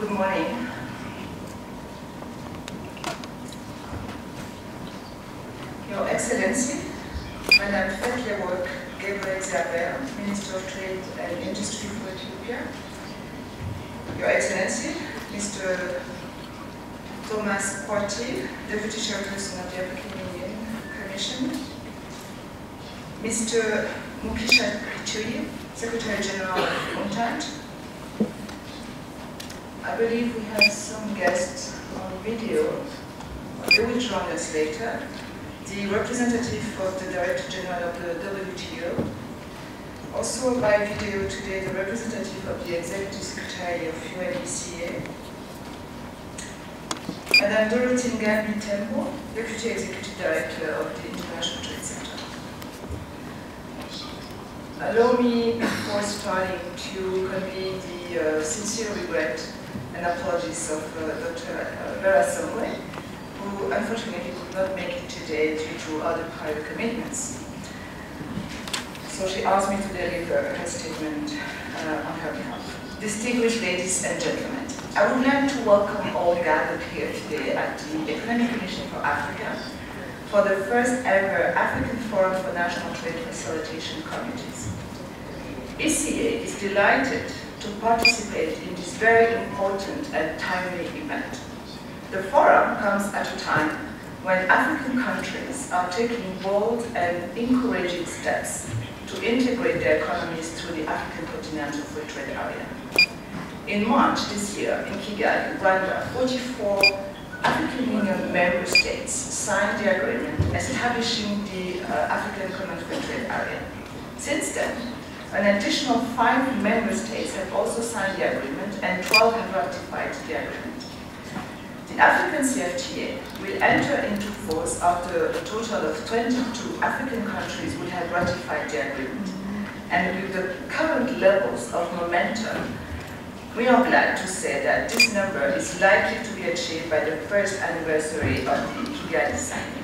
Good morning. Your Excellency, Madam Fetlework Gebregziabher, Minister of Trade and Industry for Ethiopia, Your Excellency, Mr. Thomas Portier, Deputy Chairperson of the African Union Commission, Mr. Mukhisa Kituyi, Secretary General of UNCTAD. I believe we have some guests on video. They will join us later. The representative of the Director General of the WTO. Also by video today, the representative of the Executive Secretary of UNECA. Madame Dorothy Ngambi Tembo, Deputy Executive Director of the International Trade Center. Allow me, before starting, to convey the uh, sincere regret and apologies of Dr. Vera who unfortunately could not make it today due to other prior commitments. So she asked me to deliver her statement uh, on her behalf. Distinguished ladies and gentlemen, I would like to welcome all gathered here today at the Economic Commission for Africa for the first ever African Forum for National Trade Facilitation Committees. ECA is delighted to participate in this very important and timely event. The forum comes at a time when African countries are taking bold and encouraging steps to integrate their economies through the African Continental Free Trade Area. In March this year, in Kigali, Rwanda, 44 African Union member states signed the agreement establishing the uh, African Common Free Trade Area. Since then, an additional five member states have also signed the agreement and 12 have ratified the agreement. The African CFTA will enter into force after a total of 22 African countries will have ratified the agreement. And with the current levels of momentum, we are glad to say that this number is likely to be achieved by the first anniversary of the Kigali signing.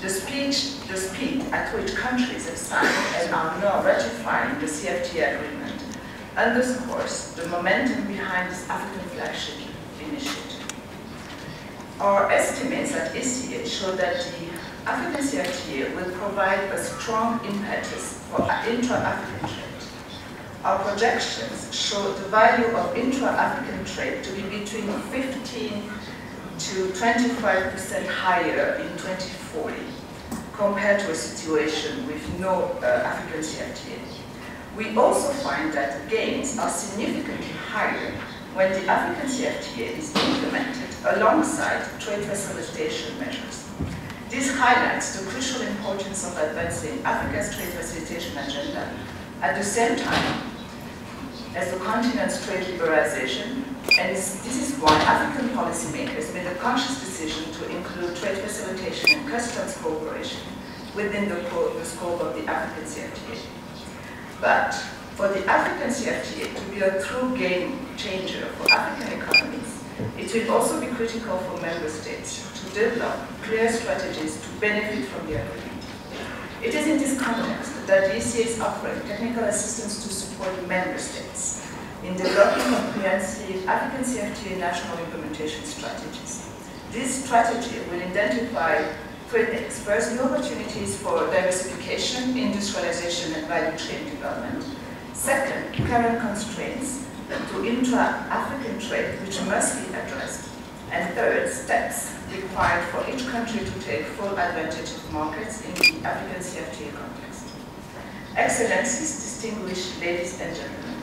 The speed, the speed at which countries have signed and are now ratifying the CFTA agreement underscores the momentum behind this African flagship initiative. Our estimates at ECA show that the African CFTA will provide a strong impetus for intra-African trade. Our projections show the value of intra-African trade to be between 15 to 25% higher in 2040 compared to a situation with no uh, African CFTA. We also find that gains are significantly higher when the African CFTA is implemented alongside trade facilitation measures. This highlights the crucial importance of advancing Africa's trade facilitation agenda at the same time as the continent's trade liberalization, and this is why African policymakers made a conscious decision to include trade facilitation and customs cooperation within the, the scope of the African CFTA. But for the African CFTA to be a true game changer for African economies, it will also be critical for member states to develop clear strategies to benefit from the agreement. It is in this context that the ECA is offering technical assistance to support member states in developing comprehensive African CFTA national implementation strategies. This strategy will identify. First, new opportunities for diversification, industrialization, and value chain development. Second, current constraints to intra-African trade, which must be addressed. And third, steps required for each country to take full advantage of markets in the African CFTA context. Excellencies, distinguished ladies and gentlemen,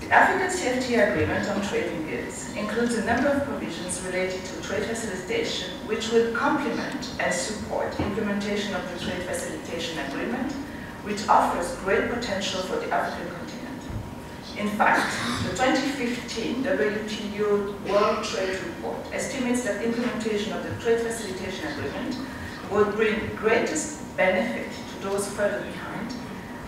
the African CFTA Agreement on Trading Goods includes a number of provisions related to trade facilitation which will complement and support implementation of the Trade Facilitation Agreement, which offers great potential for the African continent. In fact, the 2015 WTO World Trade Report estimates that implementation of the Trade Facilitation Agreement will bring greatest benefit to those further behind,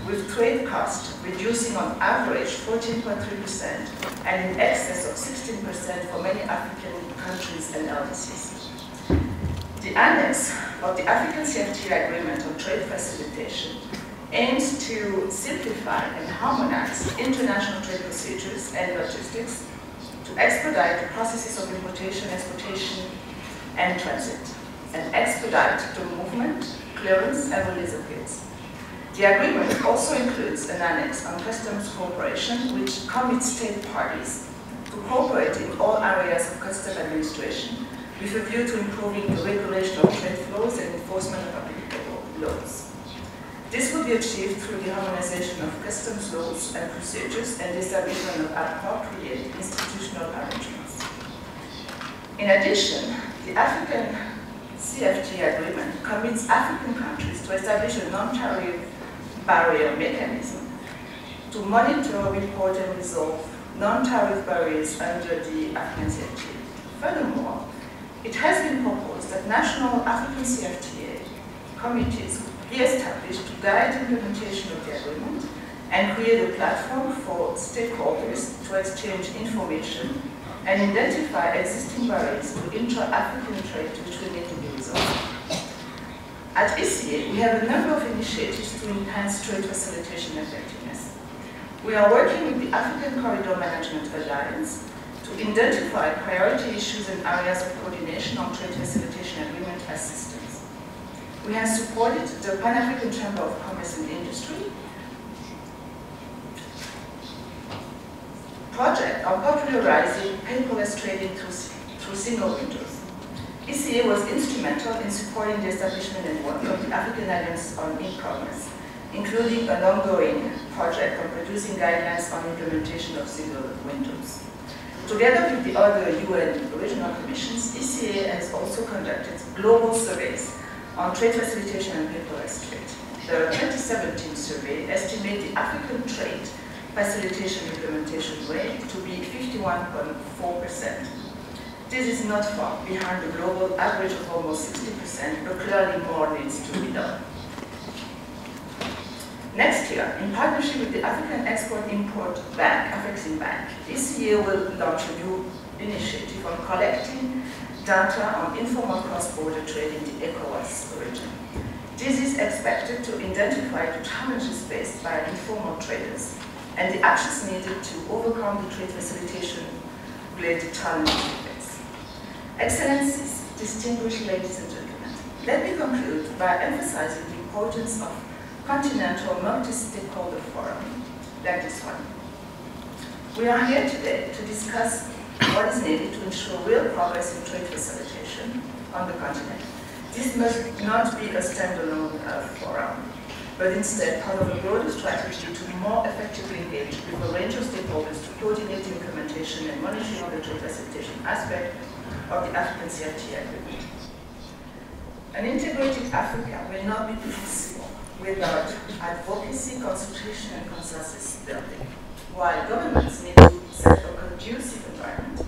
with trade costs reducing on average 14.3% and in excess of 16% for many African countries and LDCs. The annex of the African CFTA Agreement on Trade Facilitation aims to simplify and harmonize international trade procedures and logistics, to expedite the processes of importation, exportation, and transit, and expedite the movement, clearance, and release of goods. The agreement also includes an annex on customs cooperation, which commits state parties to cooperate in all areas of customs administration with a view to improving the regulation of trade flows and enforcement of applicable laws. This will be achieved through the harmonization of customs laws and procedures and the establishment of appropriate institutional arrangements. In addition, the African CFT agreement commits African countries to establish a non-tariff barrier mechanism to monitor, report, and resolve non-tariff barriers under the African CFTA. Furthermore, it has been proposed that national African CFTA committees be established to guide implementation of the agreement and create a platform for stakeholders to exchange information and identify existing barriers to intra-African trade which will need to be resolved. At ECA, we have a number of initiatives to enhance trade facilitation effectiveness. We are working with the African Corridor Management Alliance to identify priority issues and areas of coordination on trade facilitation agreement assistance. We have supported the Pan-African Chamber of Commerce and Industry project of popularizing paperless trading through, through single windows. ECA was instrumental in supporting the establishment and work of the African Alliance on E-Commerce, including an ongoing project on producing guidelines on implementation of single windows. Together with the other UN regional commissions, ECA has also conducted global surveys on trade facilitation and paperless trade. The 2017 survey estimated the African trade facilitation implementation rate to be 51.4%, this is not far behind the global average of almost 60%, but clearly more needs to be done. Next year, in partnership with the African Export-Import Bank, African Afreximbank, ECA will launch a new initiative on collecting data on informal cross-border trade in the ECOWAS region. This is expected to identify the challenges faced by informal traders and the actions needed to overcome the trade facilitation related challenges Excellencies, distinguished ladies and gentlemen, let me conclude by emphasizing the importance of continental multi-stakeholder forum like this one. We are here today to discuss what is needed to ensure real progress in trade facilitation on the continent. This must not be a standalone uh, forum, but instead part of a broader strategy to more effectively engage with a range of stakeholders to coordinate implementation and monitoring of the trade facilitation aspect of the African CFTA agreement. An integrated Africa will not be possible without advocacy, consultation, and consensus building. While governments need to set a conducive environment,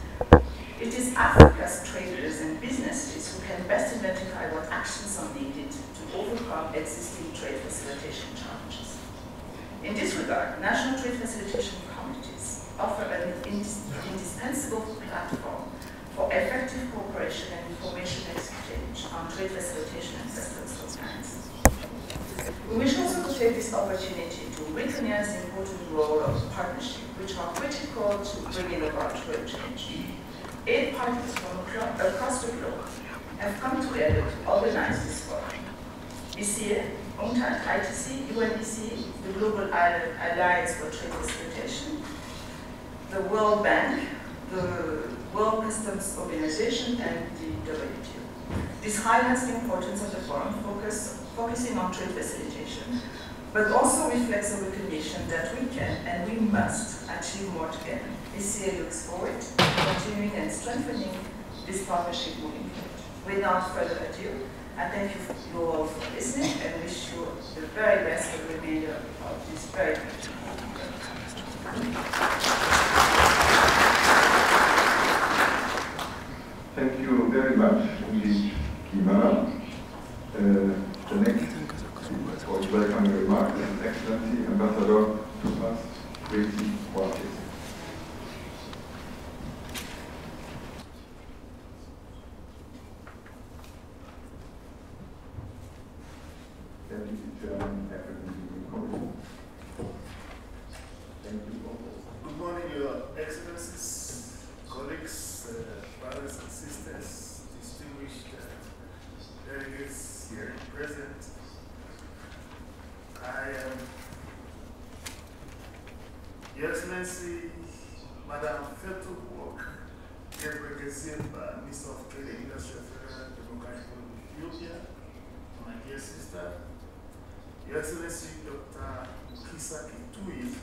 it is Africa's traders and businesses who can best identify what actions are needed to overcome existing trade facilitation challenges. In this regard, national trade facilitation committees offer an indispensable platform for effective cooperation and information exchange on trade facilitation and customs compliance. We wish also to take this opportunity to recognize the important role of partnership, which are critical to bringing about trade change. Eight parties from across the globe have come together to organize this forum. ECA, UNCTAD, ITC, UNEC, the Global Alliance for Trade Facilitation, the World Bank, the World Customs Organization and the WTO. This highlights the importance of the forum, focus, focusing on trade facilitation, but also reflects a recognition that we can and we must achieve more together. ECA looks forward to continuing and strengthening this partnership moving forward. Without further ado, I thank you, all for listening and wish you the very best for the remainder of this very good Thank you very much, Ms. Kimara. Uh, the next for welcoming remarks, and Excellency Ambassador Thomas Kwesi Quartey. Good morning, Your Excellencies, colleagues, uh, brothers and delegates here present. I am Your Excellency Madam Fetu represented by Minister of Trade and Industry of Federal Democratic Ethiopia, my dear sister, Your Excellency Dr. Kisa Kituyi,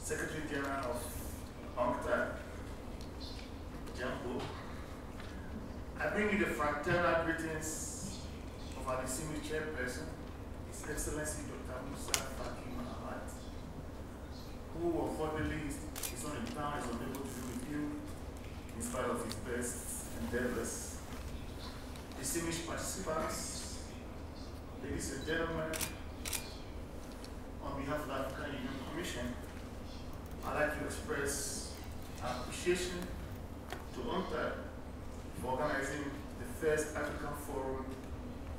Secretary General of UNCTAD, Jambo, I bring you the fraternal greetings of our distinguished chairperson, His Excellency Dr. Moussa Faki Mahamat, who unfortunately is, not in town, is unable to be with you in spite of his best endeavors. Distinguished participants, ladies and gentlemen, on behalf of the African Union Commission, I'd like to express appreciation to UNCTAD for organizing the first African Forum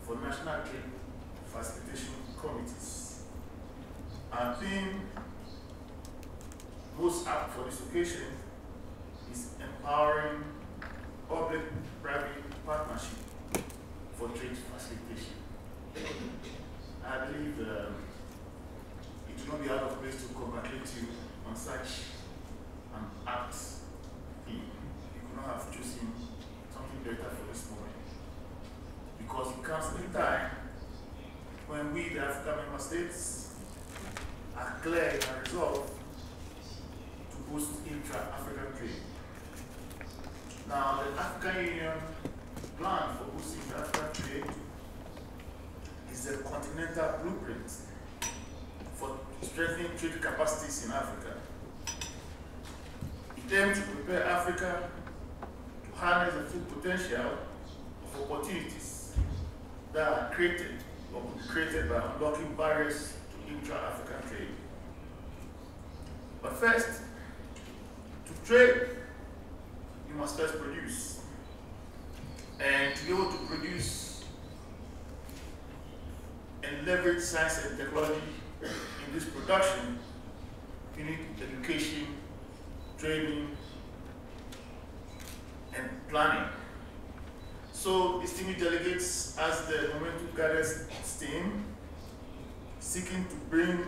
for National Trade Facilitation Committees. Our theme, most apt for this occasion, is empowering public-private partnership for trade facilitation. I believe um, it will not be out of place to congratulate you on such an apt theme. You could not have chosen something better for this moment. Because it comes a time when we, the African member states, are clear in our resolve to boost intra-African trade. Now, the African Union plan for boosting intra-African trade is the continental blueprint for strengthening trade capacities in Africa. It aims to prepare Africa to harness the full potential of opportunities that are created or created by unlocking barriers to intra-African trade. But first, to trade, you must first produce. And to be able to produce and leverage science and technology in this production, you need education, training, and planning. So, distinguished delegates, as the Momentum Gathers team, seeking to bring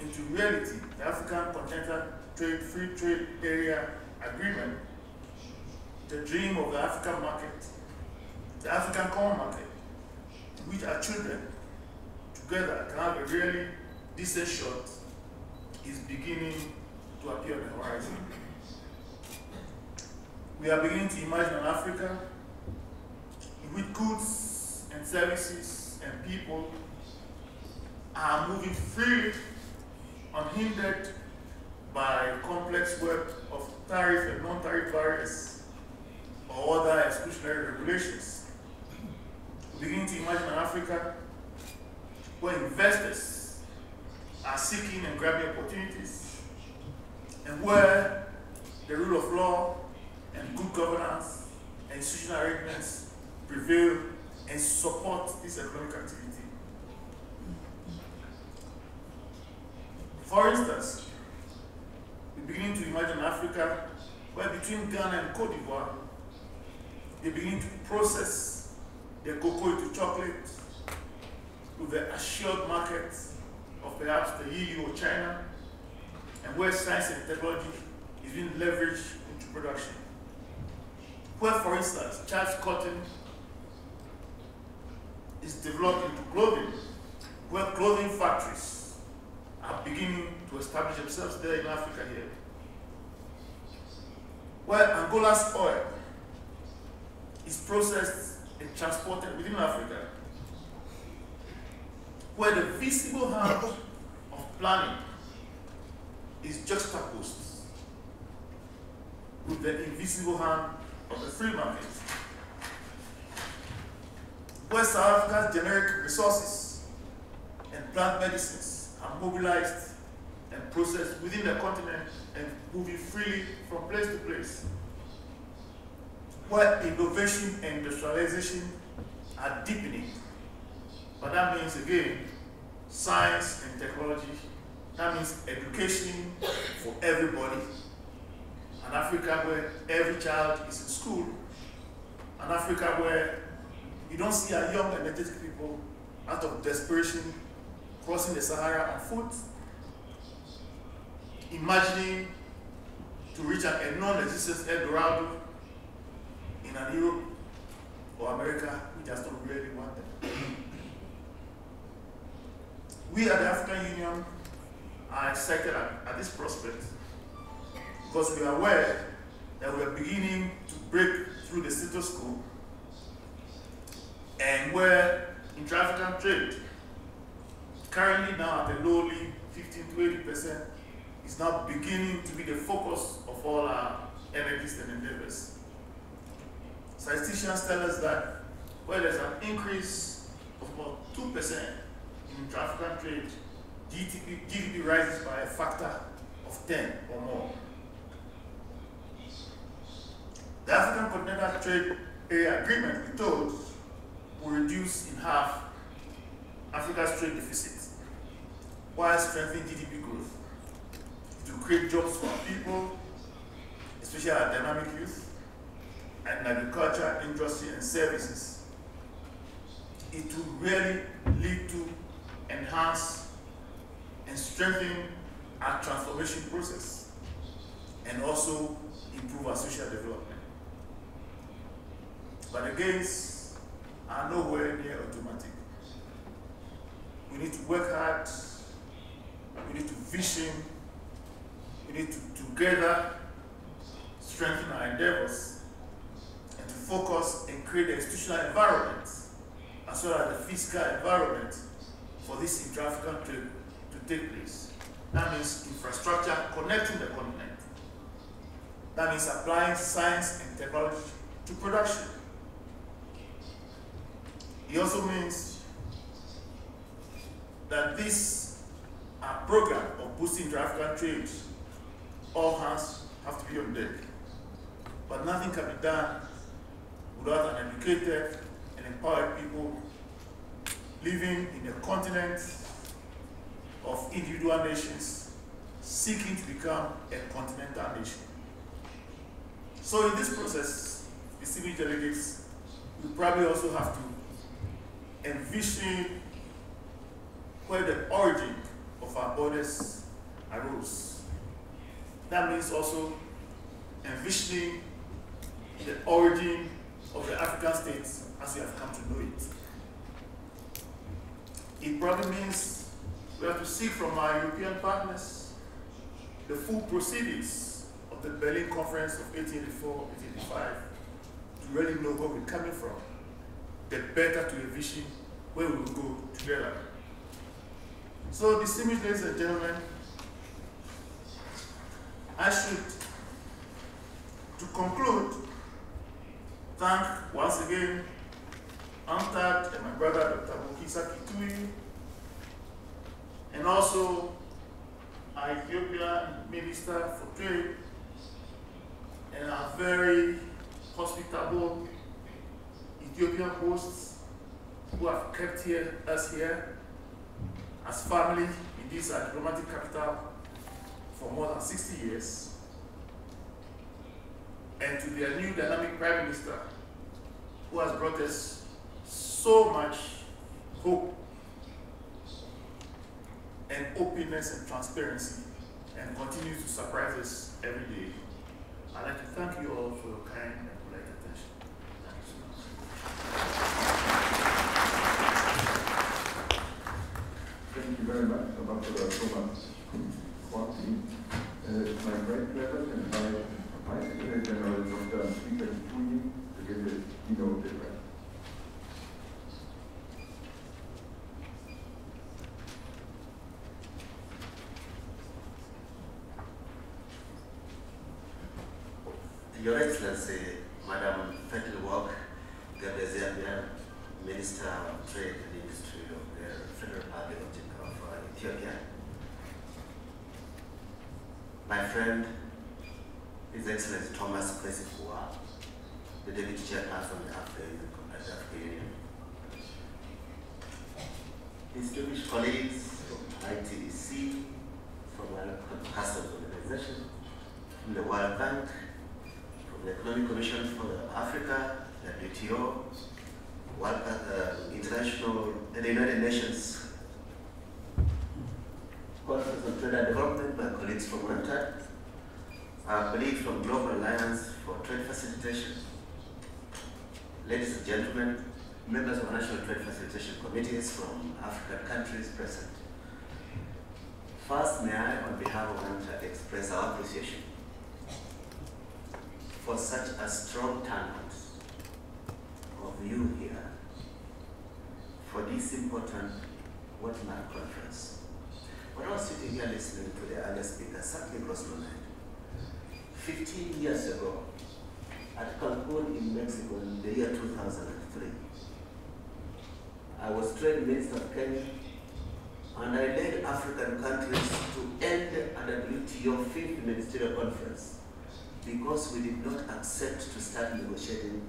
into reality the African Continental Trade Free Trade Area Agreement, the dream of the African market, the African common market, which our children together can have a really decent shot, is beginning to appear on the horizon. We are beginning to imagine an Africa which goods and services and people are moving freely, unhindered by complex web of tariff and non-tariff barriers or other exclusionary regulations. We begin to imagine an Africa where investors are seeking and grabbing opportunities and where the rule of law and good governance and institutional arrangements prevail and support this economic activity. For instance, we begin to imagine Africa where between Ghana and Cote d'Ivoire, they begin to process their cocoa into chocolate with the assured market of perhaps the EU or China, and where science and technology is being leveraged into production. Where, for instance, Charles cotton is developed into clothing, where clothing factories are beginning to establish themselves there in Africa here. Where Angola's oil is processed and transported within Africa. Where the visible hand of planning is juxtaposed with the invisible hand of the free market. Where South Africa's generic resources and plant medicines are mobilized and processed within the continent and moving freely from place to place. Where innovation and industrialization are deepening. But that means, again, science and technology. That means education for everybody. An Africa where every child is in school. An Africa where you don't see our young energetic people out of desperation crossing the Sahara on foot, imagining to reach an non-existent El Dorado in an Europe or America, we just don't really want them. we at the African Union are excited at, at this prospect because we are aware that we are beginning to break through the status quo and where intra-African trade, currently now at a lowly 15 to 80 percent, is now beginning to be the focus of all our energies and endeavors. Statisticians tell us that where there's an increase of about 2% in intra-African trade, GDP, GDP rises by a factor of 10 or more. The African Continental Trade Area Agreement, we told, will reduce in half Africa's trade deficit while strengthening GDP growth. To create jobs for people, especially our dynamic youth, and agriculture, industry, and services. It will really lead to enhance and strengthen our transformation process and also improve our social development. But the gains are nowhere near automatic. We need to work hard, we need to vision, we need to together strengthen our endeavors and to focus and create the institutional environment as well as the fiscal environment for this intra-African trade to take place. That means infrastructure connecting the continent. That means applying science and technology to production. It also means that this uh, program of boosting intra-African trade, all hands have to be on deck. But nothing can be done without an educated and empowered people living in a continent of individual nations seeking to become a continental nation. So in this process, distinguished delegates, will probably also have to envision where the origin of our borders arose. That means also envisioning the origin of the African states as we have come to know it. It probably means we have to seek from our European partners the full proceedings of the Berlin Conference of 1884-1885 to really know where we're coming from, the better to envision where we will go together. So, distinguished ladies and gentlemen, I should, to conclude, thank once again UNCTAD and my brother Dr. Mukhisa Kituyi, and also our Ethiopian Minister for Trade, and our very hospitable Ethiopian hosts who have kept here, us here as family in this uh, diplomatic capital for more than 60 years, and to their new dynamic Prime Minister who has brought us so much hope and openness and transparency and continues to surprise us every day. I'd like to thank you all for your kind and polite attention. Thank you so much. Thank you very much, Ambassador Thomas Kwesi. Uh, it's my great pleasure to invite Vice Secretary General Dr. Peter Kituyi to give his keynote address. Your Excellency, Madam Fatal Gebregziabher, Minister of Trade and Industry of the Federal Republic of Ethiopia. My friend, His Excellency Thomas Kwesi Fua, the Deputy Chairperson of the African Union. Distinguished colleagues from ITEC, from our customs organization, from the World Bank, from the Economic Commission for Africa, WTO, World, uh, International, the United Nations, Conference on Trade and Development, my colleagues from UNCTAD, our colleagues from Global Alliance for Trade Facilitation, ladies and gentlemen, members of the National Trade Facilitation Committees from African countries present. First, may I, on behalf of UNCTAD, express our appreciation for such a strong turnout you here for this important Watermark conference. When I was sitting here listening to the other speaker, something crossed my mind. 15 years ago, at Cancun in Mexico in the year 2003, I was trade minister of Kenya, and I led African countries to end a WTO fifth ministerial conference because we did not accept to start negotiating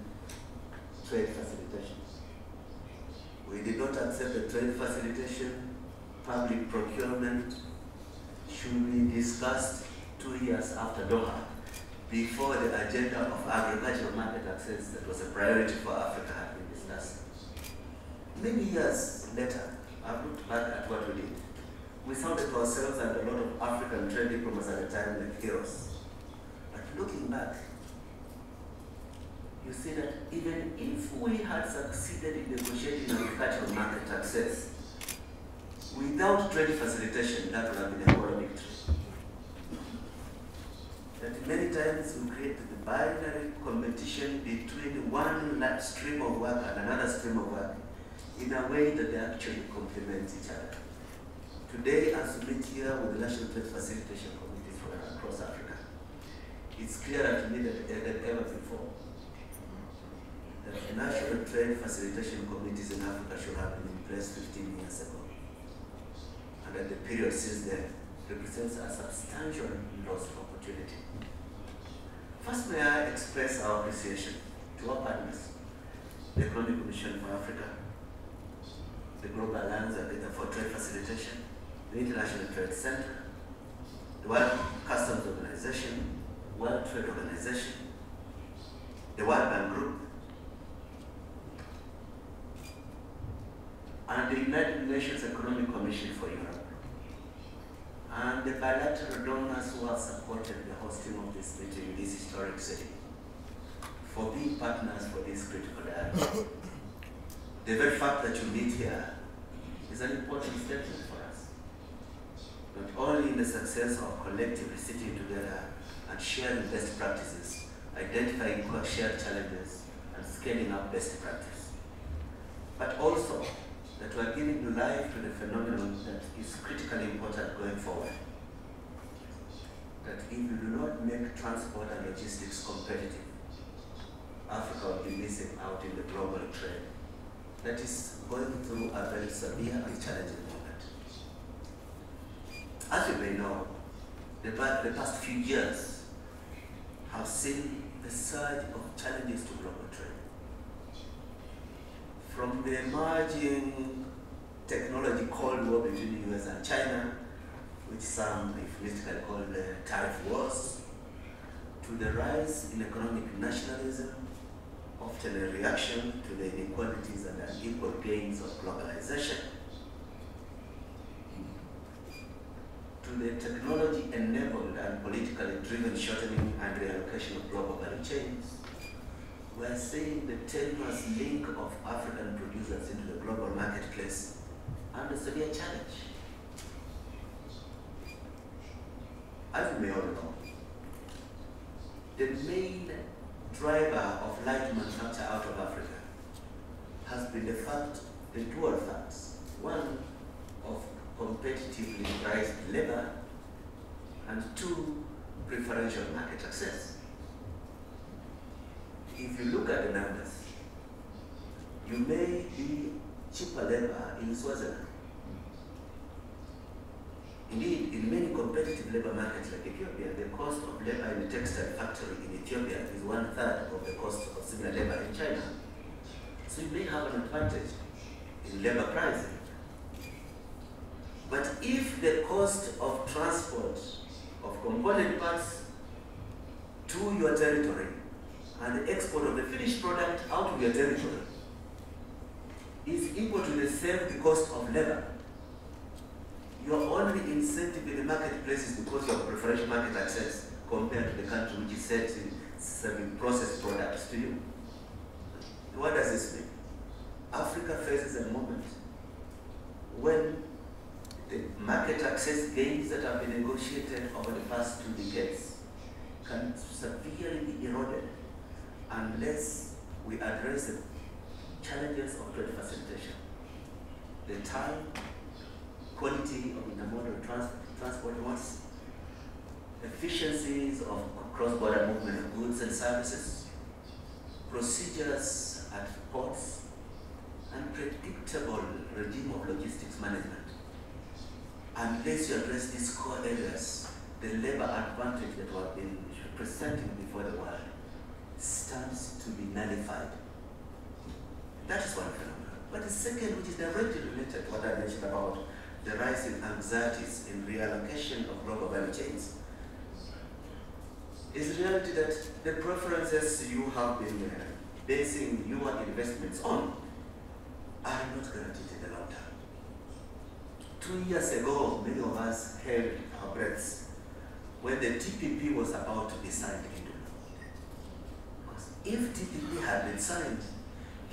trade facilitation. We did not accept the trade facilitation, public procurement should be discussed two years after Doha before the agenda of agricultural market access that was a priority for Africa had been discussed. Many years later, I've looked back at what we did. We sounded ourselves and a lot of African trade diplomats at the time like heroes. But looking back, you see that even if we had succeeded in negotiating agricultural market access, without trade facilitation, that would have been a moral victory. That many times we create the binary competition between one stream of work and another stream of work in a way that they actually complement each other. Today, as we meet here with the National Trade Facilitation Committee from across Africa, it's clearer to me than ever before the National Trade Facilitation Committees in Africa should have been in place 15 years ago. And that the period since then represents a substantial loss of opportunity. First, may I express our appreciation to our partners, the Economic Commission for Africa, the Global Alliance for Trade Facilitation, the International Trade Center, the World Customs Organization, World Trade Organization, the World Bank Group, and the United Nations Economic Commission for Europe, and the bilateral donors who have supported the hosting of this meeting in this historic city, for being partners for this critical dialogue. the very fact that you meet here is an important statement for us. Not only in the success of collectively sitting together and sharing best practices, identifying shared challenges, and scaling up best practice, but also that we are giving life to the phenomenon that is critically important going forward. That if we do not make transport and logistics competitive, Africa will be missing out in the global trade that is going through a very severe and challenging moment. As you may know, the, the past few years have seen the surge of challenges to global trade. From the emerging technology cold war between the US and China, which some euphemistically call the tariff wars, to the rise in economic nationalism, often a reaction to the inequalities and unequal gains of globalization, to the technology-enabled and politically driven shortening and reallocation of global value chains, we're seeing the tenuous link of African producers into the global marketplace under severe challenge. As you may all know, the main driver of light manufacture out of Africa has been the fact, the dual facts. One, of competitively priced labor, and two, preferential market access. If you look at the numbers, you may be cheaper labor uh, in Swaziland. Indeed, in many competitive labor markets like Ethiopia, the cost of labor in a textile factory in Ethiopia is one third of the cost of similar labor in China. So you may have an advantage in labor pricing. But if the cost of transport of component parts to your territory and the export of the finished product out of your territory is equal to the same the cost of labor, your only incentive in the marketplace is because you have preferential market access compared to the country which is selling, serving processed products to you. What does this mean? Africa faces a moment when the market access gains that have been negotiated over the past two decades can severely be eroded unless we address the challenges of trade facilitation. The time, quality of intermodal trans transport routes, efficiencies of cross-border movement of goods and services, procedures at ports, and predictable regime of logistics management. Unless you address these core areas, the labor advantage that we have been presenting before the world stands to be nullified. That is one phenomenon. But the second, which is directly related to what I mentioned about the rising anxieties in reallocation of global value chains, is the reality that the preferences you have been uh, basing your investments on are not guaranteed in the long term. Two years ago, many of us held our breaths when the TPP was about to be signed into if TPP had been signed,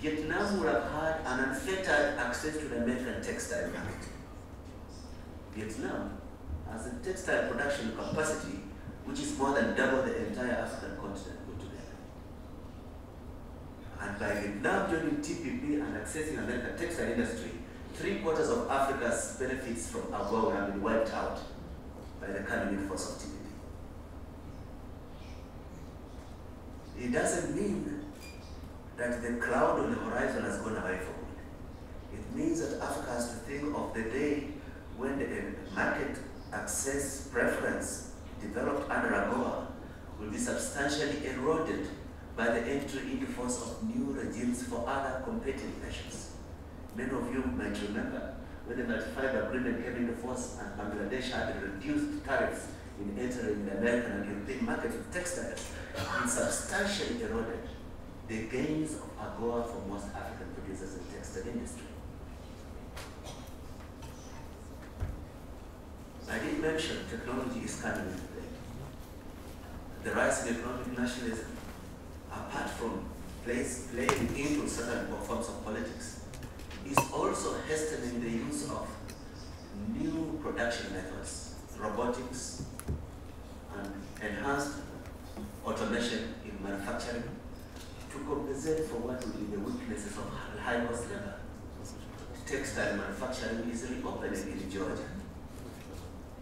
Vietnam would have had an unfettered access to the American textile market. Vietnam has a textile production capacity which is more than double the entire African continent put together. And by Vietnam joining TPP and accessing American textile industry, three quarters of Africa's benefits from AGOA would have been wiped out by the calming force of TPP. It doesn't mean that the cloud on the horizon has gone away from it. It means that Africa has to think of the day when the market access preference developed under AGOA will be substantially eroded by the entry into force of new regimes for other competing nations. Many of you might remember when the multi-fiber agreement came into force and Bangladesh had reduced tariffs in entering the American and European markets with textiles, it substantially eroded the gains of AGOA for most African producers in the textile industry. I did mention technology is coming into play. The rise in economic nationalism, apart from place, playing into certain forms of politics, is also hastening the use of new production methods, robotics, and enhanced automation in manufacturing to compensate for what will be the weaknesses of high cost labor. Textile manufacturing is reopening in Georgia.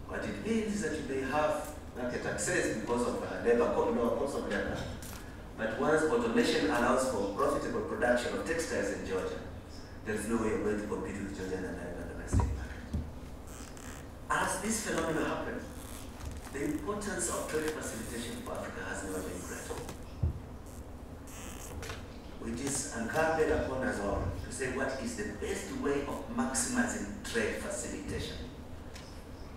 What it means is that may have market access because of uh, labor, lower cost of labor. But once automation allows for profitable production of textiles in Georgia, there's no way you're going to compete with Georgia and American domestic market. As this phenomenon happened, the importance of trade facilitation for Africa has never been greater. Which is incumbent upon us all to say what is the best way of maximizing trade facilitation.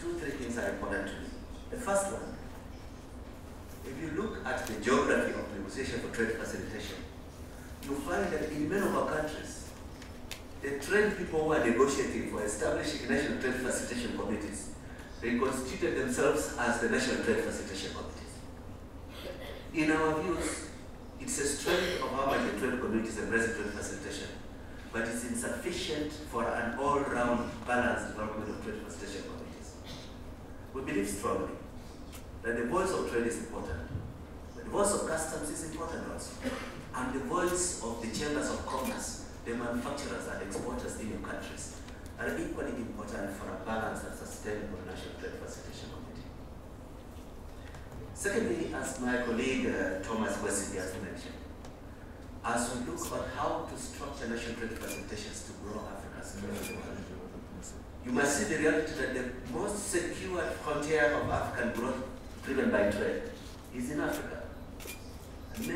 Two, three things are important to me. The first one, if you look at the geography of negotiation for trade facilitation, you find that in many of our countries, the trade people who are negotiating for establishing national trade facilitation committees, they constituted themselves as the national trade facilitation committees. In our views, it's a strength of our trade committees embrace trade facilitation, but it's insufficient for an all-round balanced development of trade facilitation committees. We believe strongly that the voice of trade is important, but the voice of customs is important also, and the voice of the chambers of commerce, the manufacturers and exporters in your countries are equally important for a balanced and sustainable national trade facilitation committee. Secondly, as my colleague uh, Thomas Wesley has mentioned, as we look at how to structure national trade facilitations to grow Africa's you must see the reality that the most secure frontier of African growth driven by trade is in Africa. And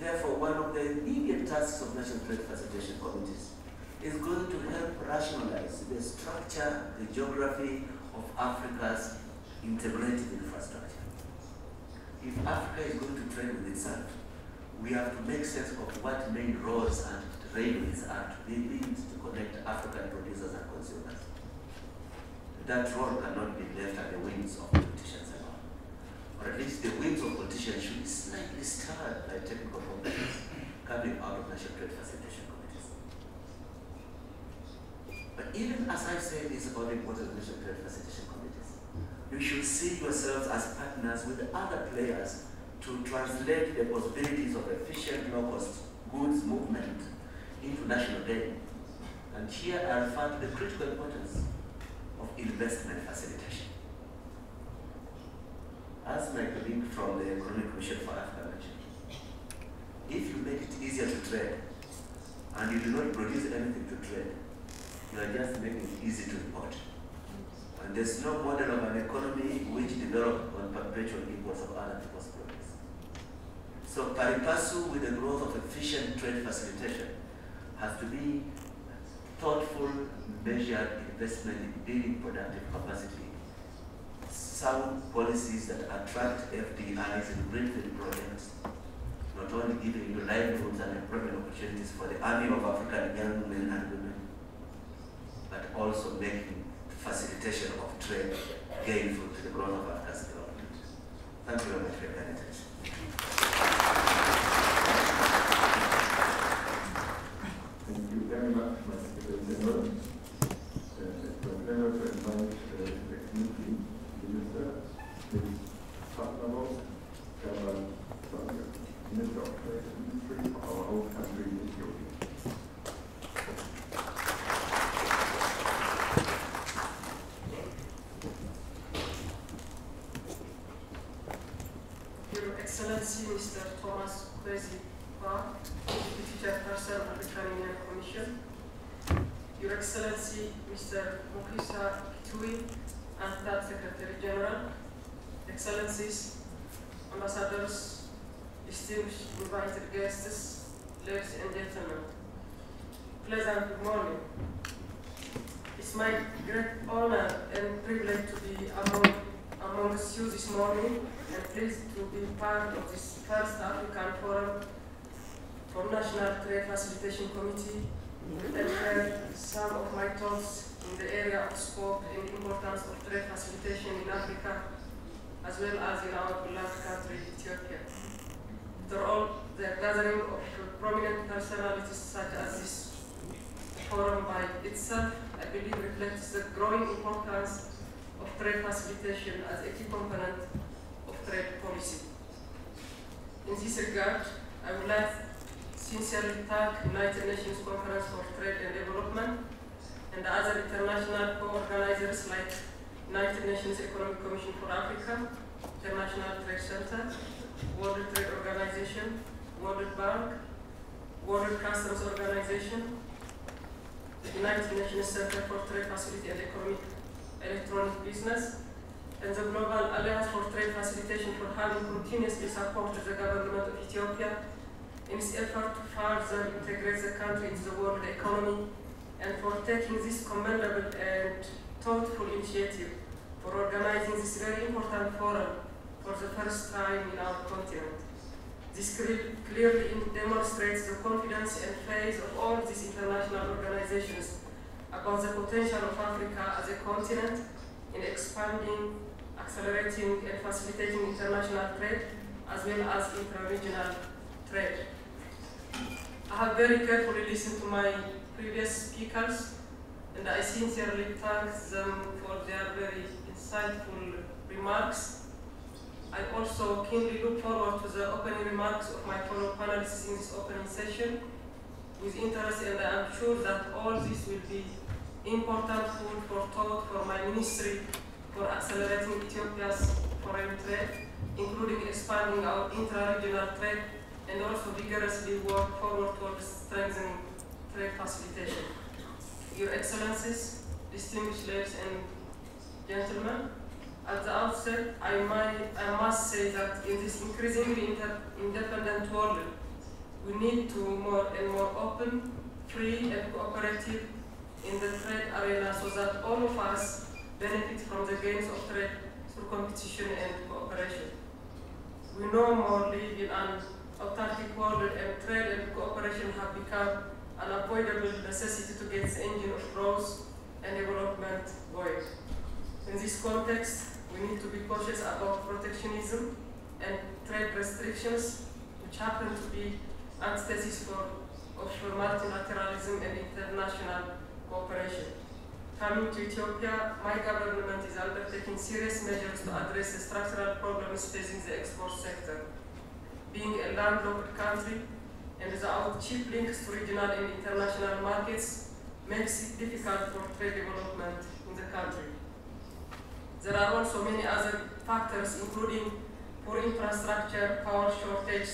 therefore, one of the immediate tasks of national trade facilitation committees is going to help rationalize the structure, the geography of Africa's integrated infrastructure. If Africa is going to trade with itself, we have to make sense of what main roads and railways are to be built to connect African producers and consumers. That role cannot be left at the whims of politicians alone. Or at least the whims of politicians should be slightly stirred by technical problems coming out of national trade facilitation even as I said, it's about the importance of national facilitation committees. You should see yourselves as partners with other players to translate the possibilities of efficient low-cost goods movement into national gain. And here I refer to the critical importance of investment facilitation. As my colleague from the Economic Commission for Africa mentioned, if you make it easier to trade and you do not produce anything to trade, you are just making it easy to import. And there's no model of an economy which developed on perpetual imports of other people's products. So pari passu with the growth of efficient trade facilitation has to be thoughtful, measured investment in building productive capacity, sound policies that attract FDIs and greenfield projects, not only giving you livelihoods and employment opportunities for the army of African young men and women, but also making the facilitation of trade gainful to the growth of Africa's development. Thank you very much for your attention. Thank you very much, Mr. General. Uh, It's a pleasure to invite uh, the committee minister, Ms. Sanga, Minister of Trade and Industry of our home country, Ethiopia. Your Excellency Mr. Park, Deputy Chairperson of the Commission, Your Excellency Mr. Mukhisa Kituyi, and Third Secretary General, Excellencies, Ambassadors, distinguished invited guests, ladies and gentlemen, pleasant good morning. It's my great honor and privilege to be among amongst you this morning and pleased to be part of this first African Forum for National Trade Facilitation Committee mm-hmm. and share some of my thoughts in the area of scope and importance of trade facilitation in Africa as well as in our beloved country, Ethiopia. After all, the gathering of prominent personalities such as this forum by itself, I believe reflects the growing importance of trade facilitation as a key component of trade policy. In this regard, I would like sincerely thank the United Nations Conference for Trade and Development and other international co-organizers like United Nations Economic Commission for Africa, International Trade Center, World Trade Organization, World Bank, World Customs Organization, the United Nations Center for Trade Facility and Economic Electronic Business, and the Global Alliance for Trade Facilitation for having continuously supported the government of Ethiopia in its effort to further integrate the country into the world economy and for taking this commendable and thoughtful initiative for organizing this very important forum for the first time in our continent. This clearly demonstrates the confidence and faith of all these international organizations about the potential of Africa as a continent in expanding, accelerating, and facilitating international trade as well as intra-regional trade. I have very carefully listened to my previous speakers and I sincerely thank them for their very insightful remarks. I also keenly look forward to the opening remarks of my fellow panelists in this opening session with interest and I am sure that all this will be important food for thought for my ministry for accelerating Ethiopia's foreign trade, including expanding our intra-regional trade and also vigorously work forward towards strengthening trade facilitation. Your Excellencies, distinguished ladies and gentlemen, at the outset, I, might, I must say that in this increasingly independent world, we need to more and more open, free, and cooperative in the trade arena so that all of us benefit from the gains of trade through competition and cooperation. We no more live in an autarkic world and trade and cooperation have become an unavoidable necessity to get the engine of growth and development going. In this context, we need to be cautious about protectionism and trade restrictions, which happen to be antithesis for, of multilateralism and international cooperation. Coming to Ethiopia, my government is undertaking serious measures to address the structural problems facing the export sector. Being a landlocked country and without cheap links to regional and international markets makes it difficult for trade development in the country. There are also many other factors including poor infrastructure, power shortage,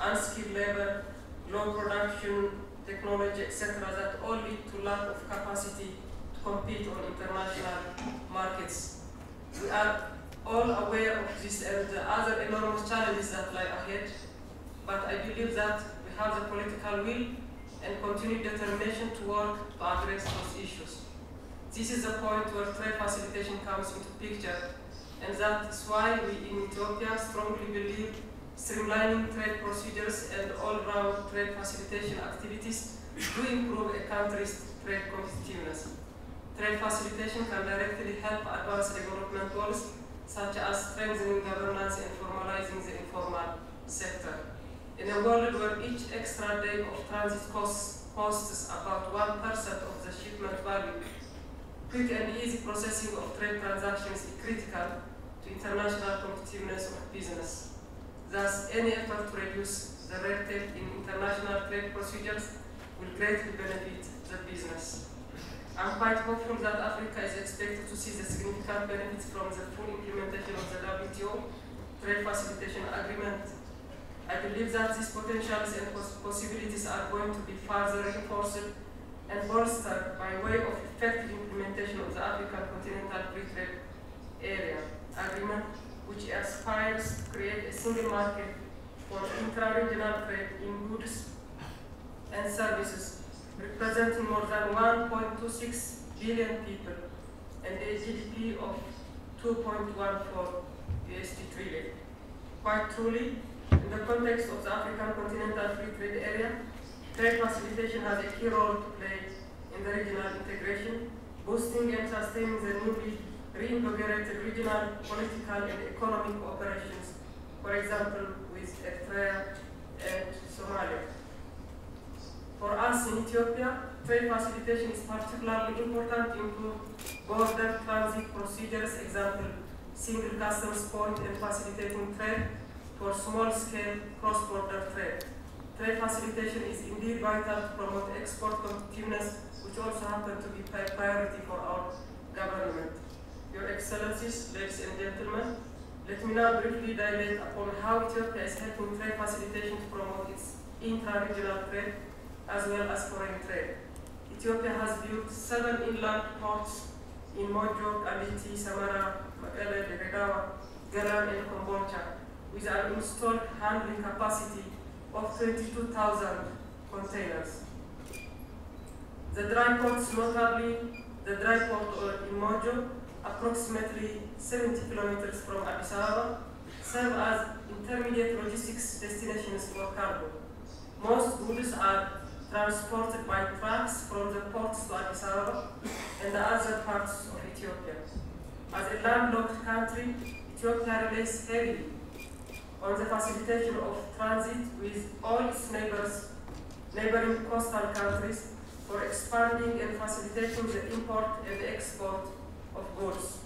unskilled labor, low production technology, etc. that all lead to lack of capacity compete on international markets. We are all aware of this and the other enormous challenges that lie ahead, but I believe that we have the political will and continued determination to work to address those issues. This is the point where trade facilitation comes into picture, and that is why we in Ethiopia strongly believe streamlining trade procedures and all-round trade facilitation activities do improve a country's trade competitiveness. Trade facilitation can directly help advance development goals such as strengthening governance and formalizing the informal sector. In a world where each extra day of transit costs, costs about 1% of the shipment value, quick and easy processing of trade transactions is critical to international competitiveness of business. Thus, any effort to reduce the red tape in international trade procedures will greatly benefit the business. I'm quite hopeful that Africa is expected to see the significant benefits from the full implementation of the WTO Trade Facilitation Agreement. I believe that these potentials and pos possibilities are going to be further reinforced and bolstered by way of effective implementation of the African Continental Free Trade Area Agreement, which aspires to create a single market for intra-regional trade in goods and services, representing more than 1.26 billion people and a GDP of 2.14 USD trillion. Quite truly, in the context of the African Continental Free Trade Area, trade facilitation has a key role to play in the regional integration, boosting and sustaining the newly reinvigorated regional political and economic operations, for example, with Eritrea and Somalia. For us in Ethiopia, trade facilitation is particularly important to improve border transit procedures, example, single customs point and facilitating trade for small-scale cross-border trade. Trade facilitation is indeed vital to promote export competitiveness, which also happen to be a priority for our government. Your Excellencies, ladies and gentlemen, let me now briefly dilate upon how Ethiopia is helping trade facilitation to promote its intra-regional trade as well as foreign trade. Ethiopia has built seven inland ports in Mojo, Kaliti, Samara, Mekelle, Deredawa, Galan, and Kombolcha, with an installed handling capacity of 22,000 containers. The dry ports, notably the dry port in Mojo, approximately 70 kilometers from Addis Ababa, serve as intermediate logistics destinations for cargo. Most goods are transported by trucks from the ports to Addis Ababa and the other parts of Ethiopia. As a landlocked country, Ethiopia relies heavily on the facilitation of transit with all its neighbors, neighboring coastal countries for expanding and facilitating the import and export of goods.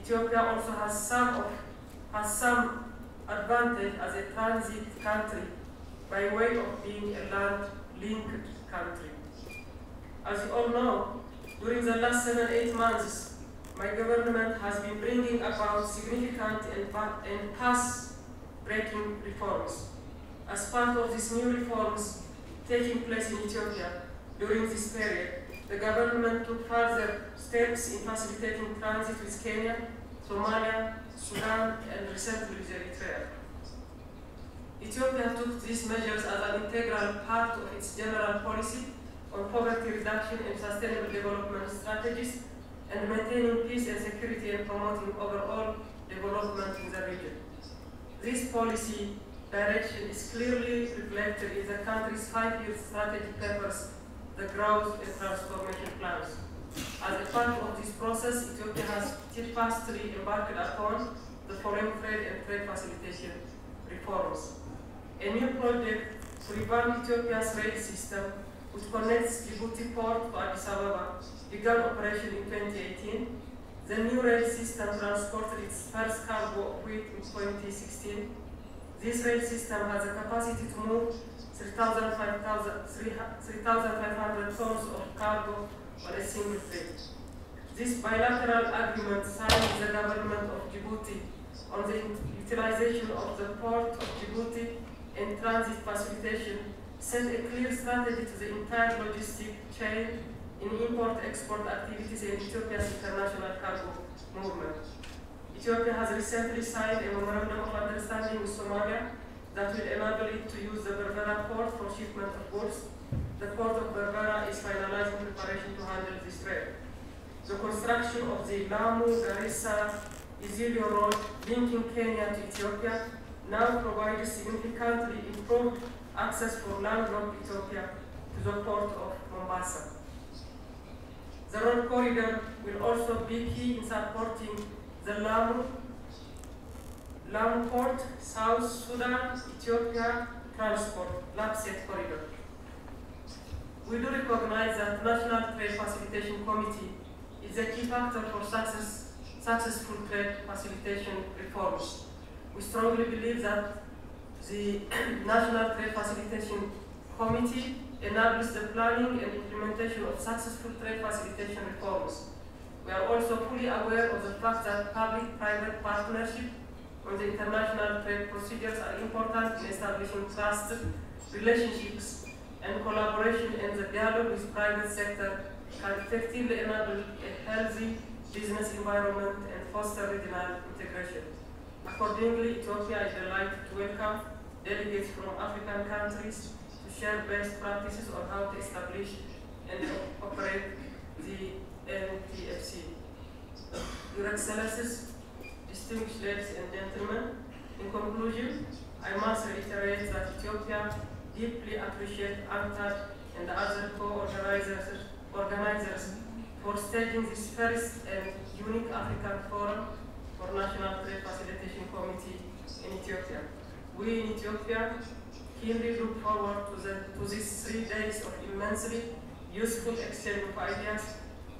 Ethiopia also has some of, has some advantage as a transit country by way of being a land-linked country. As you all know, during the last seven, eight months, my government has been bringing about significant and, and path-breaking reforms. As part of these new reforms taking place in Ethiopia during this period, the government took further steps in facilitating transit with Kenya, Somalia, Sudan, and recently with Eritrea. Ethiopia took these measures as an integral part of its general policy on poverty reduction and sustainable development strategies and maintaining peace and security and promoting overall development in the region. This policy direction is clearly reflected in the country's five-year strategy papers, the growth and transformation plans. As a part of this process, Ethiopia has steadfastly embarked upon the foreign trade and trade facilitation reforms. A new project to revamp Ethiopia's rail system which connects Djibouti port to Addis Ababa, began operation in 2018. The new rail system transported its first cargo of wheat in 2016. This rail system has a capacity to move 3,500 tons of cargo on a single trip. This bilateral agreement signed with the government of Djibouti on the utilization of the port of Djibouti and transit facilitation set a clear strategy to the entire logistic chain in import-export activities in Ethiopia's international cargo movement. Ethiopia has recently signed a memorandum of understanding with Somalia that will enable it to use the Berbera port for shipment of goods. The port of Berbera is finalizing preparation to handle this trade. The construction of the Lamu Garissa Isiolo Road linking Kenya to Ethiopia now provides significantly improved access for landlocked Ethiopia to the port of Mombasa. The road corridor will also be key in supporting the Lamu, Lamu Port, South Sudan, Ethiopia transport, LAPSSET corridor. We do recognize that the National Trade Facilitation Committee is a key factor for success, successful trade facilitation reforms. We strongly believe that the National Trade Facilitation Committee enables the planning and implementation of successful trade facilitation reforms. We are also fully aware of the fact that public-private partnership on the international trade procedures are important in establishing trust relationships and collaboration and the dialogue with private sector can effectively enable a healthy business environment and foster regional integration. Accordingly, Ethiopia is delighted to welcome delegates from African countries to share best practices on how to establish and operate the NTFC. Your Excellencies, distinguished ladies and gentlemen, in conclusion, I must reiterate that Ethiopia deeply appreciates UNCTAD and the other co-organizers organizers for staging this first and unique African forum for National Trade Facilitation Committee in Ethiopia. We in Ethiopia keenly look forward to, the, to these three days of immensely useful exchange of ideas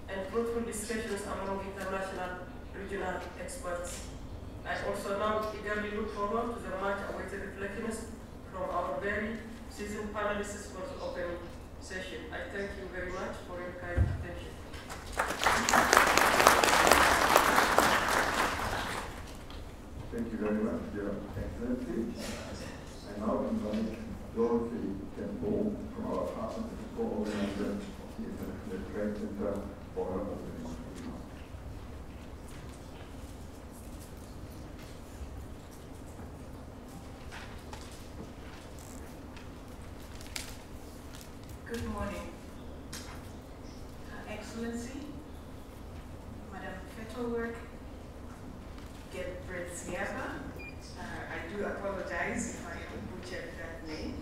and fruitful discussions among international regional experts. I also now eagerly look forward to the much awaited reflections from our very seasoned panelists for the opening session. I thank you very much for your kind attention. Thank you very much, Your Excellency. I now invite Dorothy Campbell from our partner, the co-organizer of the International Trade Center, for her opening. Good morning. Uh, Excellency, Madam Fetlework, Gebretsieva, uh, I do apologize if I butchered that name,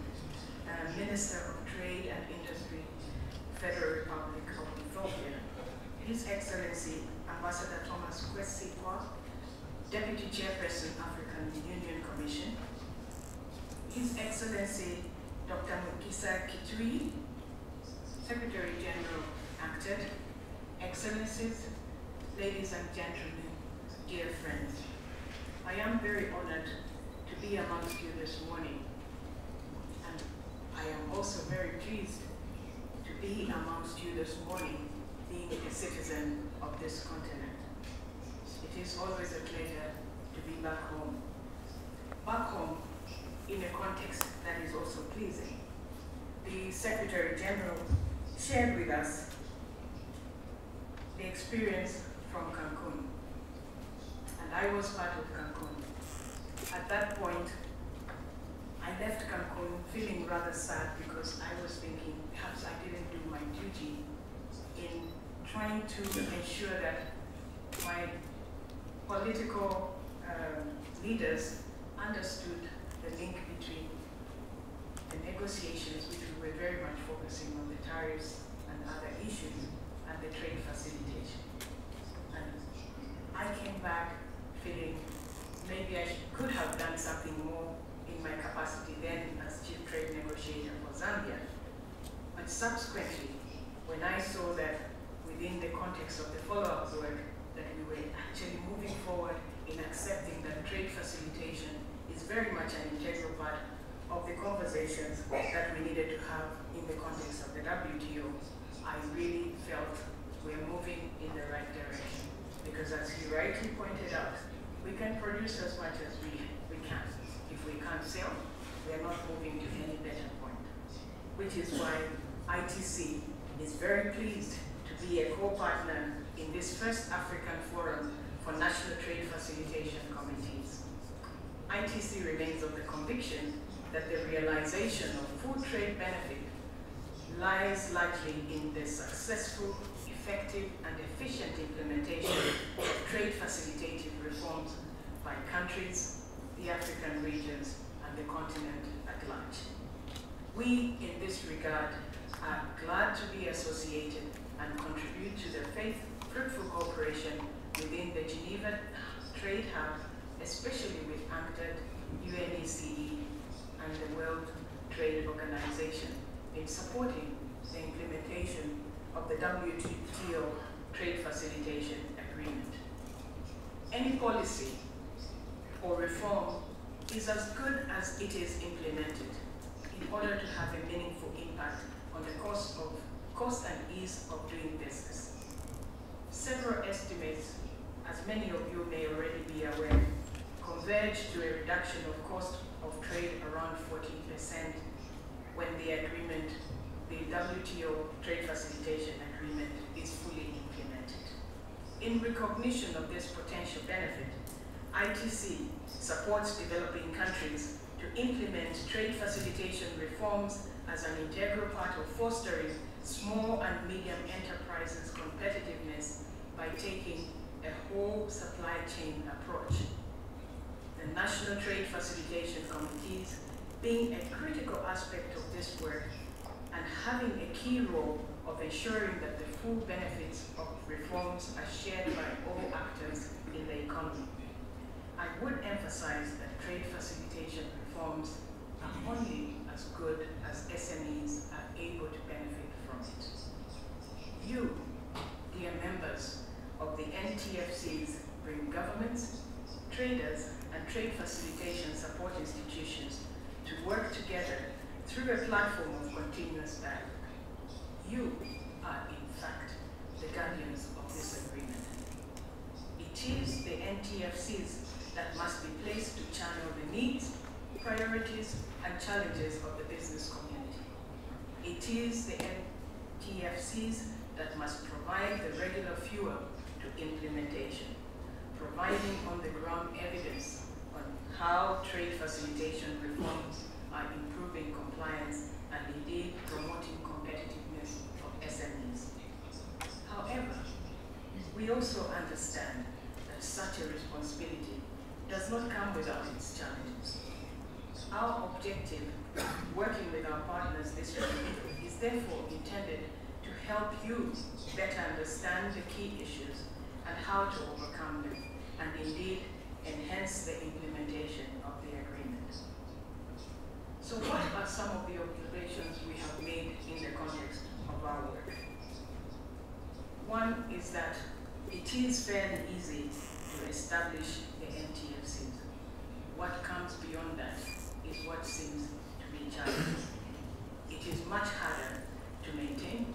uh, Minister of Trade and Industry, Federal Republic of Ethiopia, His Excellency Ambassador Thomas Kwesi Quartey, Deputy Chairperson, African Union Commission, His Excellency Dr. Mukhisa Kituyi, Secretary General acted, Excellencies, ladies and gentlemen, dear friends, I am very honored to be amongst you this morning. And I am also very pleased to be amongst you this morning, being a citizen of this continent. It is always a pleasure to be back home. Back home in a context that is also pleasing. The Secretary General shared with us the experience from Cancun. And I was part of Cancun. At that point, I left Cancun feeling rather sad because I was thinking perhaps I didn't do my duty in trying to ensure that my political um, leaders understood the link between the negotiations, which we were very much focusing on the tariffs and other issues, and the trade facilitation. And I came back feeling maybe I could have done something more in my capacity then as chief trade negotiator for Zambia. But subsequently, when I saw that within the context of the follow-up work, that we were actually moving forward in accepting that trade facilitation is very much an integral part of the conversations that we needed to have in the context of the WTO, I really felt we're moving in the right direction. Because as you rightly pointed out, we can produce as much as we, we can. If we can't sell, we're not moving to any better point. Which is why ITC is very pleased to be a co-partner in this first African Forum for National Trade Facilitation Committees. ITC remains of the conviction that the realization of food trade benefit lies largely in the successful, effective, and efficient implementation of trade facilitative by countries, the African regions, and the continent at large. We, in this regard, are glad to be associated and contribute to the faith, fruitful cooperation within the Geneva Trade Hub, especially with UNCTAD, UNECE, and the World Trade Organization in supporting the implementation of the WTO Trade Facilitation. Any policy or reform is as good as it is implemented in order to have a meaningful impact on the cost of cost and ease of doing business. Several estimates, as many of you may already be aware, converge to a reduction of cost of trade around 14% when the agreement, the WTO Trade Facilitation Agreement. In recognition of this potential benefit, ITC supports developing countries to implement trade facilitation reforms as an integral part of fostering small and medium enterprises competitiveness by taking a whole supply chain approach. The National Trade Facilitation Committees being a critical aspect of this work and having a key role of ensuring that the full benefits of reforms are shared by all actors in the economy. I would emphasize that trade facilitation reforms are only as good as SMEs are able to benefit from it. You, dear members of the NTFCs, bring governments, traders, and trade facilitation support institutions to work together through a platform of continuous dialogue. You are, the guardians of this agreement. It is the NTFCs that must be placed to channel the needs, priorities, and challenges of the business community. It is the NTFCs that must provide the regular fuel to implementation, providing on the ground evidence on how trade facilitation reforms are improving compliance and indeed promoting competitiveness of SMEs. However, we also understand that such a responsibility does not come without its challenges. Our objective, working with our partners this week, is therefore intended to help you better understand the key issues and how to overcome them, and indeed enhance the implementation of the agreement. So what are some of the observations we have made in the context of our work? One is that it is fairly easy to establish the NTFCs. What comes beyond that is what seems to be challenging. It is much harder to maintain,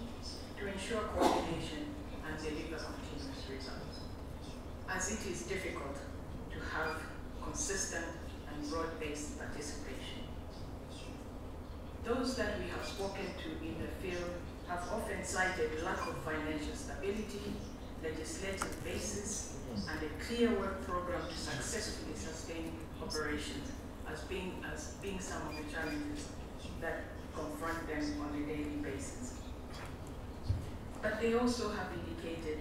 to ensure coordination, and deliver continuous results. As it is difficult to have consistent and broad-based participation. Those that we have spoken to in the field have often cited lack of financial stability, legislative basis, and a clear work program to successfully sustain operations as being, as being some of the challenges that confront them on a daily basis. But they also have indicated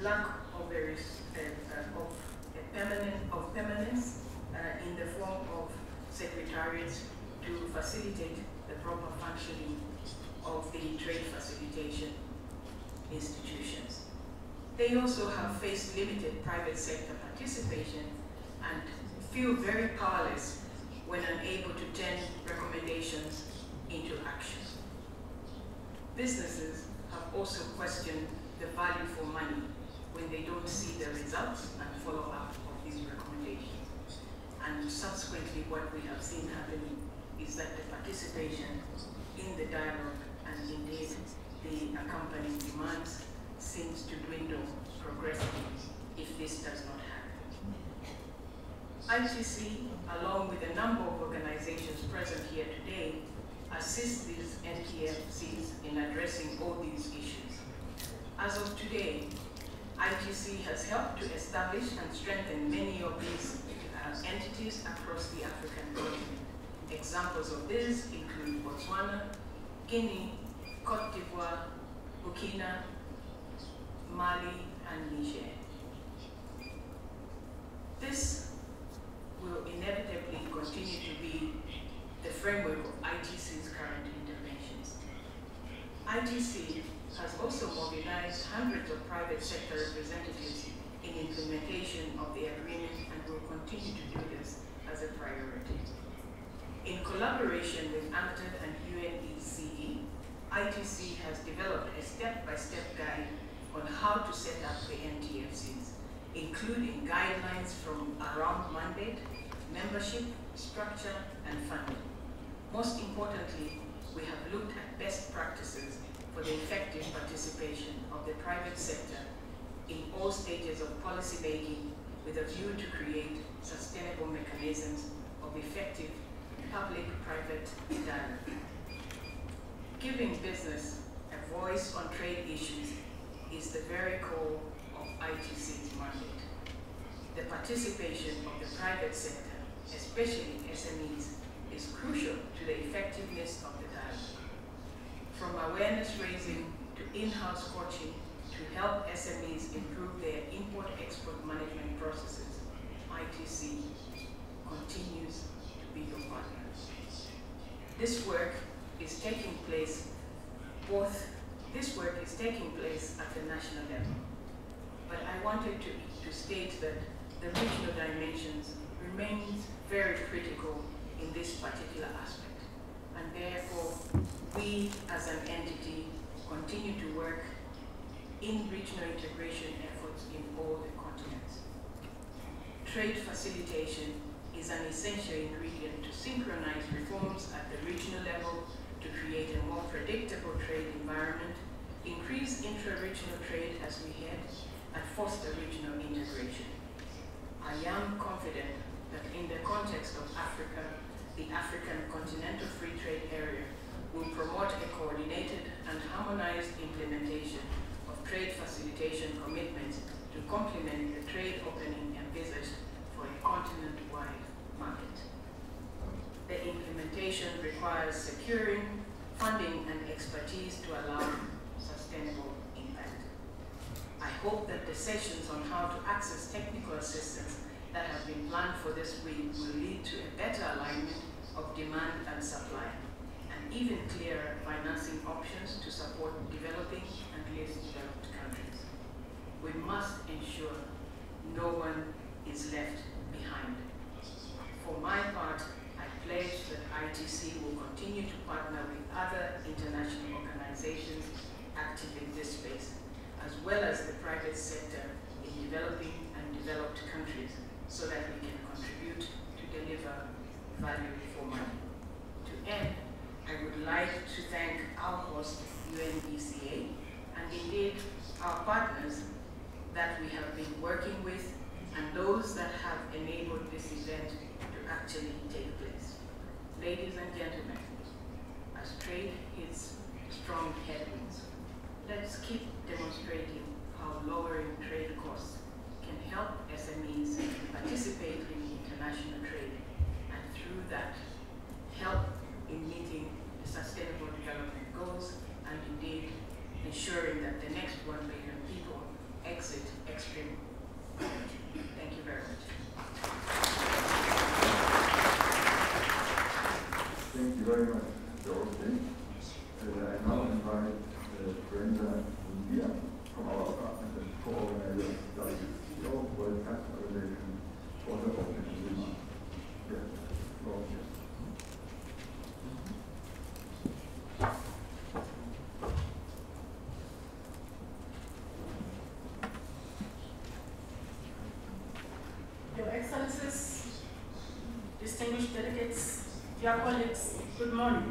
lack of, a, uh, of, a permanent, of permanence uh, in the form of secretariats to facilitate the proper functioning of the trade facilitation institutions. They also have faced limited private sector participation and feel very powerless when unable to turn recommendations into action. Businesses have also questioned the value for money when they don't see the results and follow up of these recommendations. And subsequently, what we have seen happening is that the participation in the dialogue and indeed the accompanying demands seems to dwindle progressively if this does not happen. ITC, along with a number of organizations present here today, assist these NTFCs in addressing all these issues. As of today, ITC has helped to establish and strengthen many of these uh, entities across the African continent. Examples of this include Botswana, Guinea, Cote d'Ivoire, Burkina, Mali, and Niger. This will inevitably continue to be the framework of ITC's current interventions. ITC has also mobilized hundreds of private sector representatives in implementation of the agreement and will continue to do this as a priority. In collaboration with UNCTAD and UNECE, ITC has developed a step-by-step -step guide on how to set up the NTFCs, including guidelines from around mandate, membership, structure, and funding. Most importantly, we have looked at best practices for the effective participation of the private sector in all stages of policy making with a view to create sustainable mechanisms of effective public-private dialogue. Giving business a voice on trade issues is the very core of ITC's mandate. The participation of the private sector, especially SMEs, is crucial to the effectiveness of the dialogue. From awareness raising to in-house coaching to help SMEs improve their import-export management processes, ITC continues to be your partner. This work is taking place both, this work is taking place at the national level. But I wanted to, to state that the regional dimensions remains very critical in this particular aspect. And therefore, we as an entity continue to work in regional integration efforts in all the continents. Trade facilitation is an essential ingredient to synchronize reforms at the regional level to create a more predictable trade environment, increase intra-regional trade as we head, and foster regional integration. I am confident that in the context of Africa, the African Continental Free Trade Area will promote a coordinated and harmonized implementation of trade facilitation commitments to complement the trade opening envisaged for a continent-wide. The implementation requires securing funding and expertise to allow sustainable impact. I hope that the sessions on how to access technical assistance that have been planned for this week will lead to a better alignment of demand and supply, and even clearer financing options to support developing and least developed countries. We must ensure no one is left behind. For my part, Pledge that ITC will continue to partner with other international organizations active in this space, as well as the private sector in developing and developed countries so that we can contribute to deliver value for money. To end, I would like to thank our host, UNECA, and indeed our partners that we have been working with and those that have enabled this event to actually take place. Ladies and gentlemen, as trade hits strong headwinds, let's keep demonstrating how lowering trade costs can help SMEs participate in international trade and through that delegates, dear colleagues, good morning.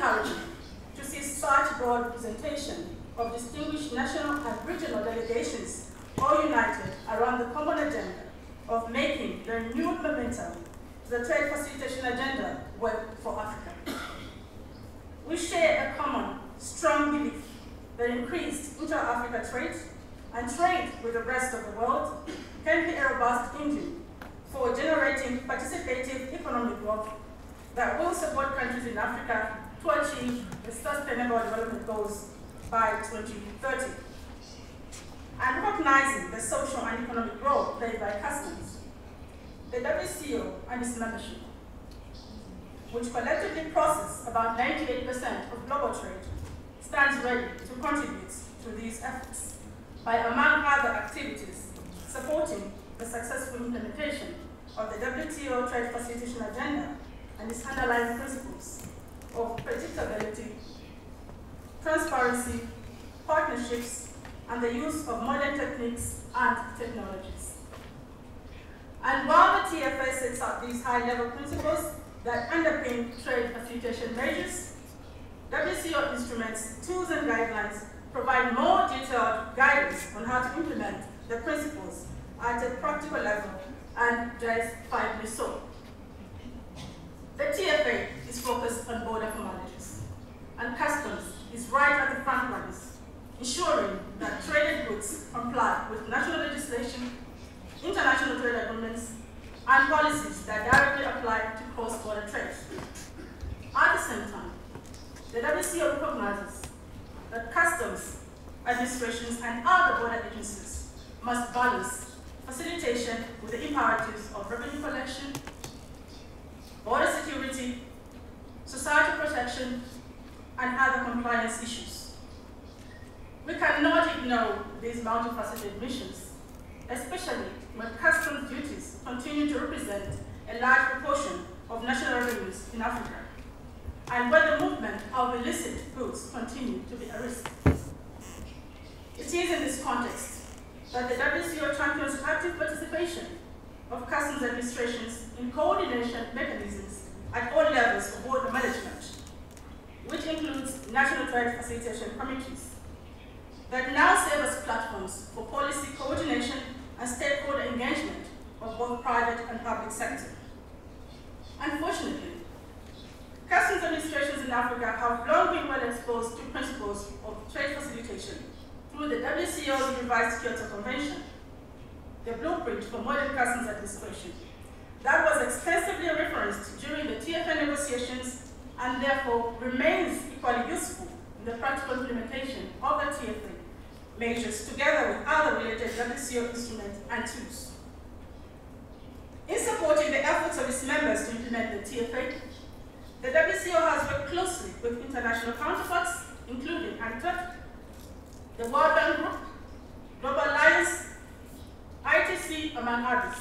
Encouraging to see such broad representation of distinguished national and regional delegations all united around the common agenda of making the renewed momentum to the trade facilitation agenda work for Africa. We share a common, strong belief that increased inter-Africa trade and trade with the rest of the world can be a robust engine for generating participative economic growth that will support countries in Africa to achieve the Sustainable Development Goals by 2030. And recognizing the social and economic role played by customs, the WCO and its membership, which collectively process about 98% of global trade, stands ready to contribute to these efforts by, among other activities, supporting the successful implementation of the WTO Trade Facilitation Agenda and its underlying principles of predictability, transparency, partnerships, and the use of modern techniques and technologies. And while the TFA sets out these high-level principles that underpin trade facilitation measures, WCO instruments, tools, and guidelines provide more detailed guidance on how to implement the principles at a practical level and justifiably so. The TFA is focused on border formalities, and customs is right at the front lines, ensuring that traded goods comply with national legislation, international trade agreements, and policies that directly apply to cross-border trade. At the same time, the WCO recognizes that customs administrations and other border agencies must balance facilitation with the imperatives of revenue collection, border security, societal protection, and other compliance issues. We cannot ignore these multifaceted missions, especially when customs duties continue to represent a large proportion of national revenues in Africa, and when the movement of illicit goods continue to be a risk. It is in this context that the WCO champions active participation of customs administrations in coordination mechanisms at all levels of border management, which includes national trade facilitation committees that now serve as platforms for policy coordination and stakeholder engagement of both private and public sector. Unfortunately, customs administrations in Africa have long been well exposed to principles of trade facilitation through the WCO's revised Kyoto Convention, the blueprint for modern customs administration, that was extensively referenced during the TFA negotiations and therefore remains equally useful in the practical implementation of the TFA measures together with other related WCO instruments and tools. In supporting the efforts of its members to implement the TFA, the WCO has worked closely with international counterparts, including UNCTAD, the World Bank Group, Global Alliance, ITC, among others.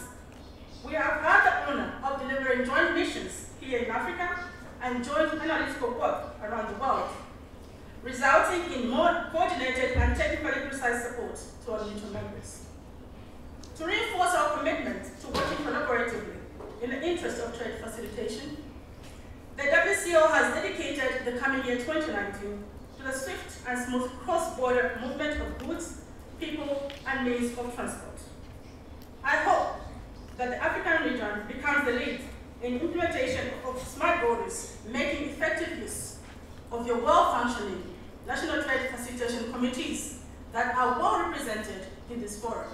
We have had the honor of delivering joint missions here in Africa and joint analytical work around the world, resulting in more coordinated and technically precise support to our mutual members. To reinforce our commitment to working collaboratively in the interest of trade facilitation, the WCO has dedicated the coming year 2019 to the swift and smooth cross-border movement of goods, people, and means of transport. I hope that the African region becomes the lead in implementation of smart borders, making effective use of your well-functioning national trade facilitation committees that are well represented in this forum.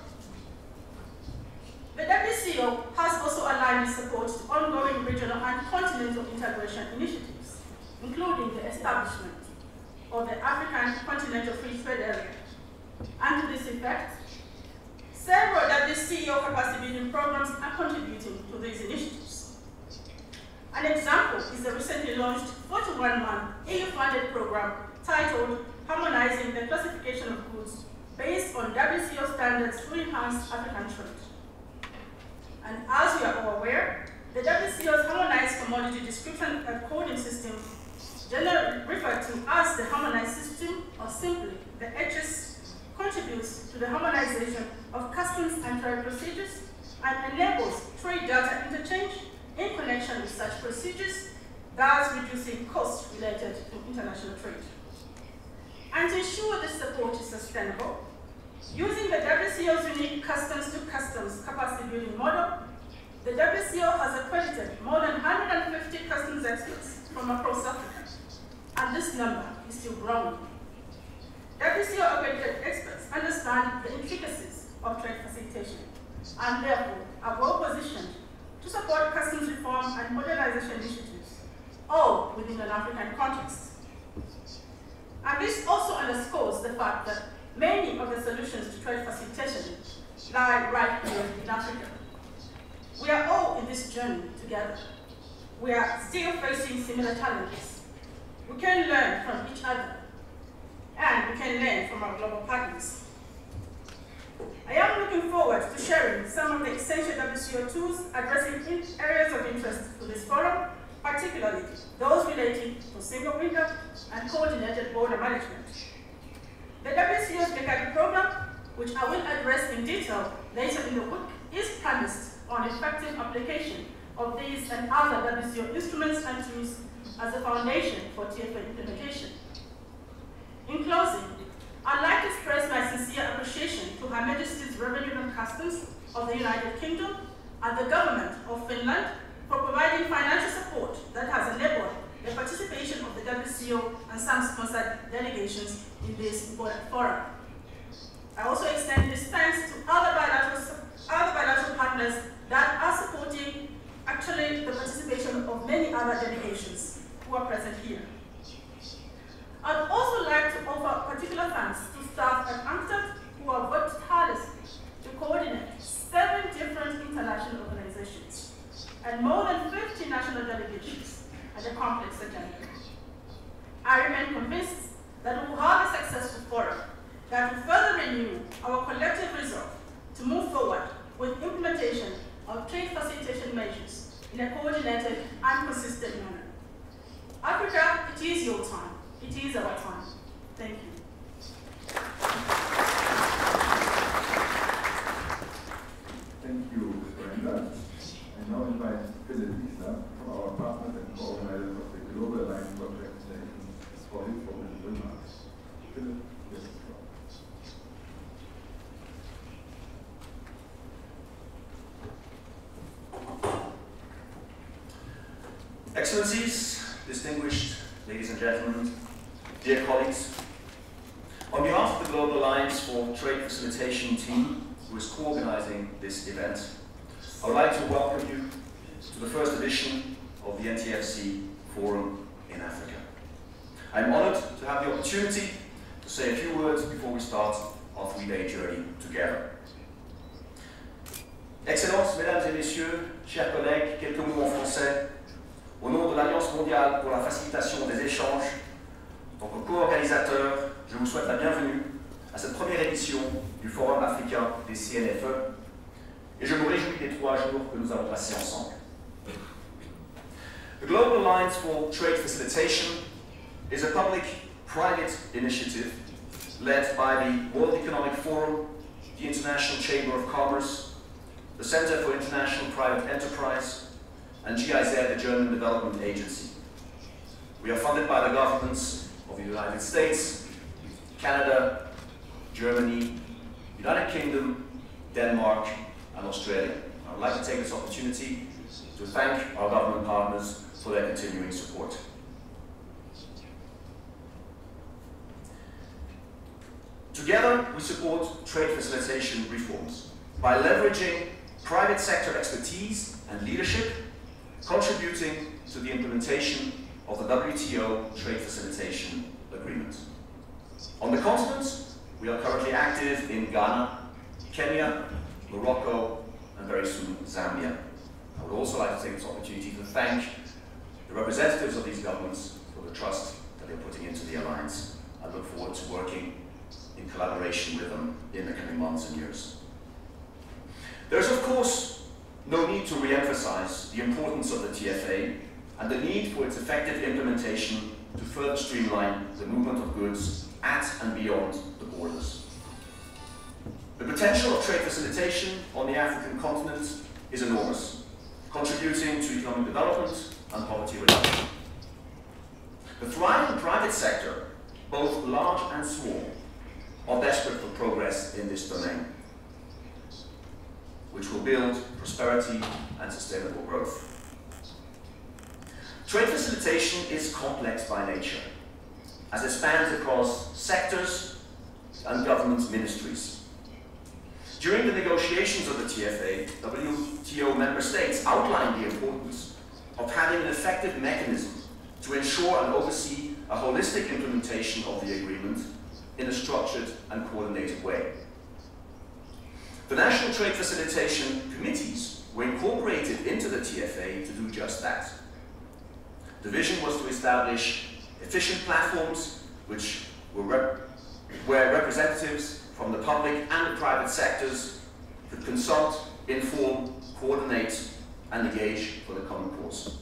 The WCO has also aligned its support to ongoing regional and continental integration initiatives, including the establishment of the African Continental Free Trade Area. And to this effect, several WCO capacity building programs are contributing to these initiatives. An example is the recently launched 41-month EU-funded program titled Harmonizing the Classification of Goods based on WTO standards to enhance African trade. And as you are all aware, the WTO's harmonized commodity description and coding system, generally referred to as the harmonized system or simply the HS, contributes to the harmonization of customs and trade procedures and enables trade data interchange in connection with such procedures, thus reducing costs related to international trade. And to ensure this support is sustainable, using the WCO's unique customs to customs capacity building model, the WCO has accredited more than 150 customs experts from across Africa, and this number is still growing. WCO accredited experts understand the intricacies of trade facilitation and therefore are well positioned to support customs reform and modernization initiatives, all within an African context. And this also underscores the fact that many of the solutions to trade facilitation lie right here in Africa. We are all in this journey together. We are still facing similar challenges. We can learn from each other, and we can learn from our global partners. I am looking forward to sharing some of the essential WCO tools addressing each areas of interest to this forum, particularly those relating to single window and coordinated border management. The WCO's Mercator program, which I will address in detail later in the week, is premised on effective application of these and other WCO instruments and tools as a foundation for TFA implementation. In closing, I'd like to express my sincere appreciation to Her Majesty's Revenue and Customs of the United Kingdom and the Government of Finland for providing financial support that has enabled the participation of the WCO and some sponsored delegations in this important forum. I also extend this thanks to other bilateral, other bilateral partners that are supporting actually the participation of many other delegations who are present here. I'd also like to offer particular thanks to staff at UNCTAD who have worked tirelessly to coordinate seven different international organizations and more than 50 national delegations at a complex agenda. I remain convinced that we will have a successful forum that will further renew our collective resolve to move forward with implementation of trade facilitation measures in a coordinated and consistent manner. Africa, it is your time. It is our time. Thank you. Thank you, Brenda. I now invite Philippe Isler from our partners and co-organizers of the Global Alliance Project for his opening remarks. Philip, yes, Excellencies, distinguished ladies and gentlemen, dear colleagues, on behalf of the Global Alliance for Trade Facilitation team, who is co-organizing this event, I would like to welcome you to the first edition of the NTFC Forum in Africa. I'm honored to have the opportunity to say a few words before we start our three-day journey together. Excellences, Mesdames et Messieurs, chers collègues, quelques mots en français au nom de l'Alliance mondiale pour la facilitation des échanges, en tant que co-organisateur, je vous souhaite la bienvenue à cette première édition du Forum africain des CNFE et je me réjouis des trois jours que nous allons passer ensemble. The Global Alliance for Trade Facilitation is a public-private initiative led by the World Economic Forum, the International Chamber of Commerce, the Center for International Private Enterprise, and GIZ, the German Development Agency. We are funded by the governments of the United States, Canada, Germany, United Kingdom, Denmark, and Australia. I would like to take this opportunity to thank our government partners for their continuing support. Together, we support trade facilitation reforms by leveraging private sector expertise and leadership, contributing to the implementation of the WTO Trade Facilitation Agreement. On the continent, we are currently active in Ghana, Kenya, Morocco, and very soon Zambia. I would also like to take this opportunity to thank the representatives of these governments for the trust that they're putting into the alliance. I look forward to working in collaboration with them in the coming months and years. There's, of course, no need to re-emphasize the importance of the TFA and the need for its effective implementation to further streamline the movement of goods at and beyond the borders. The potential of trade facilitation on the African continent is enormous, contributing to economic development and poverty reduction. The thriving private sector, both large and small, are desperate for progress in this domain, which will build prosperity and sustainable growth. Trade facilitation is complex by nature, as it spans across sectors and government ministries. During the negotiations of the TFA, WTO member states outlined the importance of having an effective mechanism to ensure and oversee a holistic implementation of the agreement in a structured and coordinated way. The National Trade Facilitation Committees were incorporated into the TFA to do just that. The vision was to establish efficient platforms which were rep where representatives from the public and the private sectors could consult, inform, coordinate, and engage for the common cause.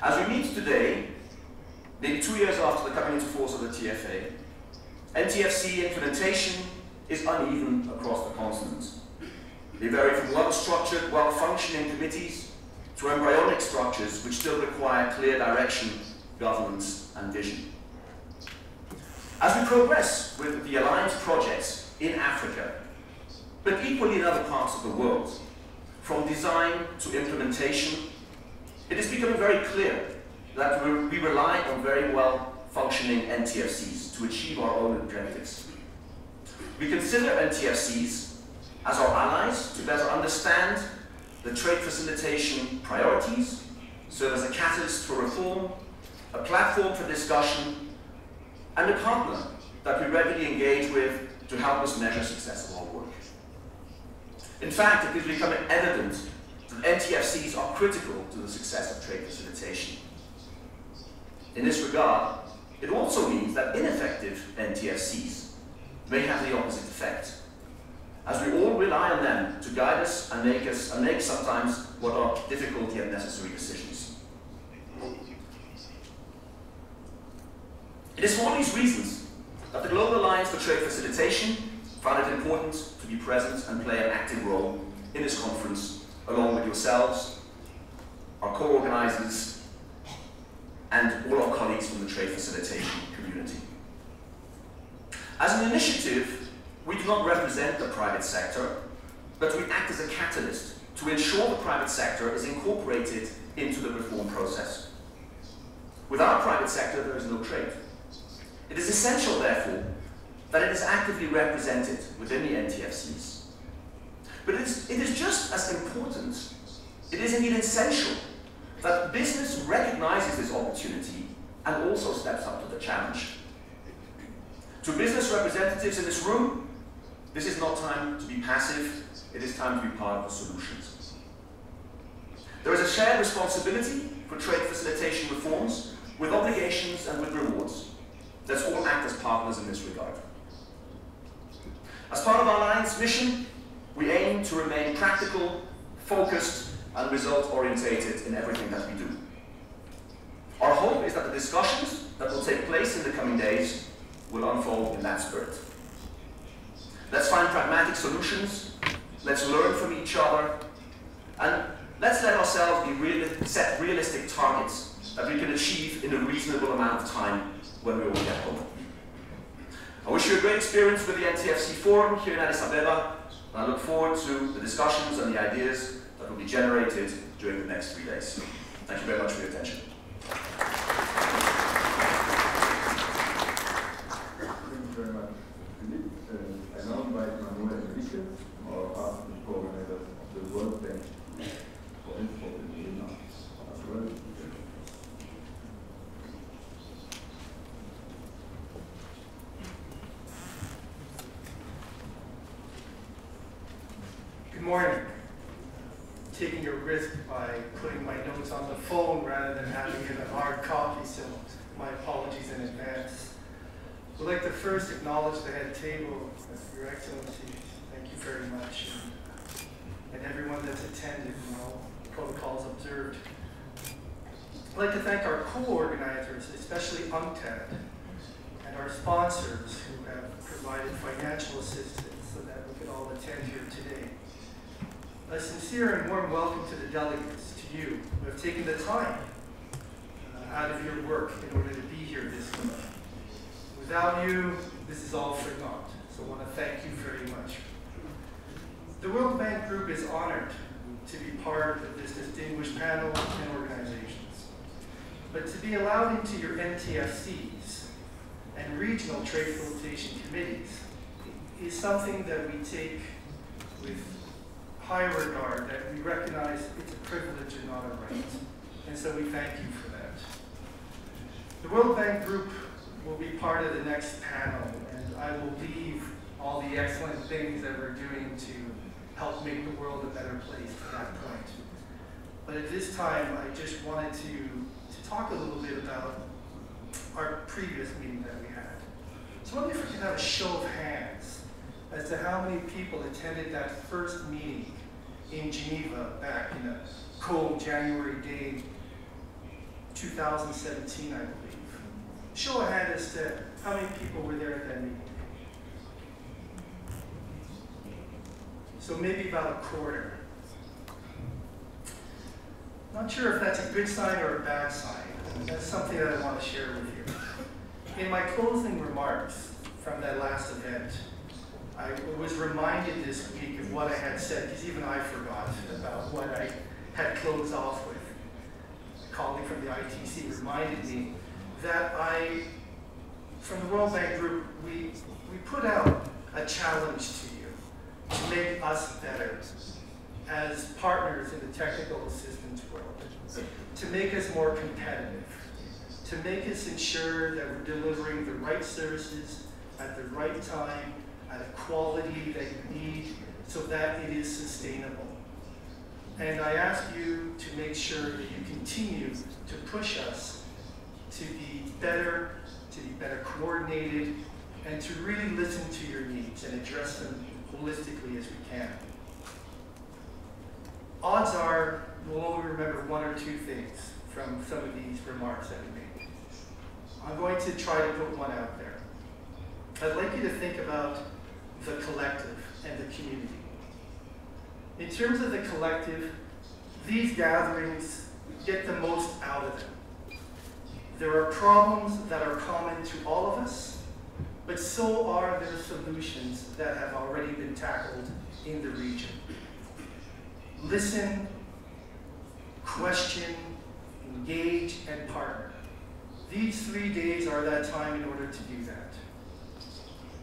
As we meet today, nearly two years after the coming into force of the TFA, NTFC implementation is uneven across the continent. They vary from well-structured, well-functioning committees to embryonic structures which still require clear direction, governance, and vision. As we progress with the alliance projects in Africa, but equally in other parts of the world, from design to implementation, it is becoming very clear that we rely on very well functioning NTFCs to achieve our own objectives. We consider NTFCs as our allies to better understand the trade facilitation priorities, serve as a catalyst for reform, a platform for discussion, and a partner that we regularly engage with to help us measure success of our work. In fact, it is becoming evident that NTFCs are critical to the success of trade facilitation. In this regard, it also means that ineffective NTFCs may have the opposite effect, as we all rely on them to guide us and make us and make sometimes what are difficult yet necessary decisions. It is for all these reasons that the Global Alliance for Trade Facilitation found it important to be present and play an active role in this conference, along with yourselves, our co-organizers, and all our colleagues from the trade facilitation community. As an initiative, we do not represent the private sector, but we act as a catalyst to ensure the private sector is incorporated into the reform process. Without private sector, there is no trade. It is essential, therefore, that it is actively represented within the NTFCs. But it is, it is just as important, it is indeed essential, that business recognizes this opportunity and also steps up to the challenge. To business representatives in this room, this is not time to be passive, it is time to be part of the solutions. There is a shared responsibility for trade facilitation reforms with obligations and with rewards. Let's all act as partners in this regard. As part of our Alliance mission, we aim to remain practical, focused, and result-orientated in everything that we do. Our hope is that the discussions that will take place in the coming days will unfold in that spirit. Let's find pragmatic solutions, let's learn from each other, and let's let ourselves be real set realistic targets that we can achieve in a reasonable amount of time when we all get home. I wish you a great experience with the NTFC Forum here in Addis Ababa, and I look forward to the discussions and the ideas that will be generated during the next three days. Thank you very much for your attention. Thank you very much, I Manuel co-organizer of the World Bank for Vienna. Manuel. Good morning. Taking a risk by putting my notes on the phone rather than having it a hard copy, so my apologies in advance. We'd like to first acknowledge the head table, Your Excellency. Thank you very much. And, and everyone that's attended, you know, protocols observed. I'd like to thank our co-organizers, especially UNCTAD, and our sponsors who have provided financial assistance so that we could all attend here today. A sincere and warm welcome to the delegates, to you, who have taken the time uh, out of your work in order to be here this month. Without you, this is all for naught. So I want to thank you very much. The World Bank Group is honored to be part of this distinguished panel and organizations. But to be allowed into your NTFCs and regional trade facilitation committees is something that we take with high regard, that we recognize it's a privilege and not a right. And so we thank you for that. The World Bank Group will be part of the next panel, and I will leave all the excellent things that we're doing to help make the world a better place to that point. But at this time, I just wanted to, to talk a little bit about our previous meeting that we had. So I wonder if we could have a show of hands as to how many people attended that first meeting in Geneva back in a cold January day, 2017, I believe. Show of hands as to how many people were there at that meeting. So maybe about a quarter. Not sure if that's a good sign or a bad sign. That's something that I want to share with you. In my closing remarks from that last event, I was reminded this week of what I had said, because even I forgot about what I had closed off with. A colleague from the ITC reminded me that I, from the World Bank Group, we, we put out a challenge to you make us better as partners in the technical assistance world, to make us more competitive, to make us ensure that we're delivering the right services at the right time, at a quality that you need, so that it is sustainable. And I ask you to make sure that you continue to push us to be better, to be better coordinated, and to really listen to your needs and address them holistically as we can. Odds are we'll only remember one or two things from some of these remarks that we made. I'm going to try to put one out there. I'd like you to think about the collective and the community. In terms of the collective, these gatherings get the most out of them. There are problems that are common to all of us, but so are there solutions that have already been tackled in the region. Listen, question, engage, and partner. These three days are that time in order to do that.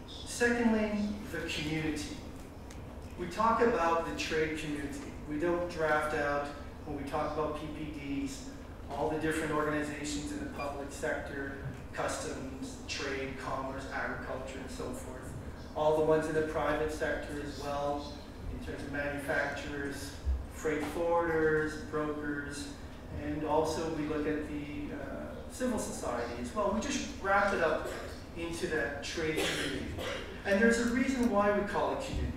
Secondly, the community. We talk about the trade community. We don't draft out, when we talk about PPDs, all the different organizations in the public sector, customs, trade, commerce, agriculture, and so forth. All the ones in the private sector as well, in terms of manufacturers, freight forwarders, brokers, and also we look at the uh, civil society as well. We just wrap it up into that trade community. And there's a reason why we call it community.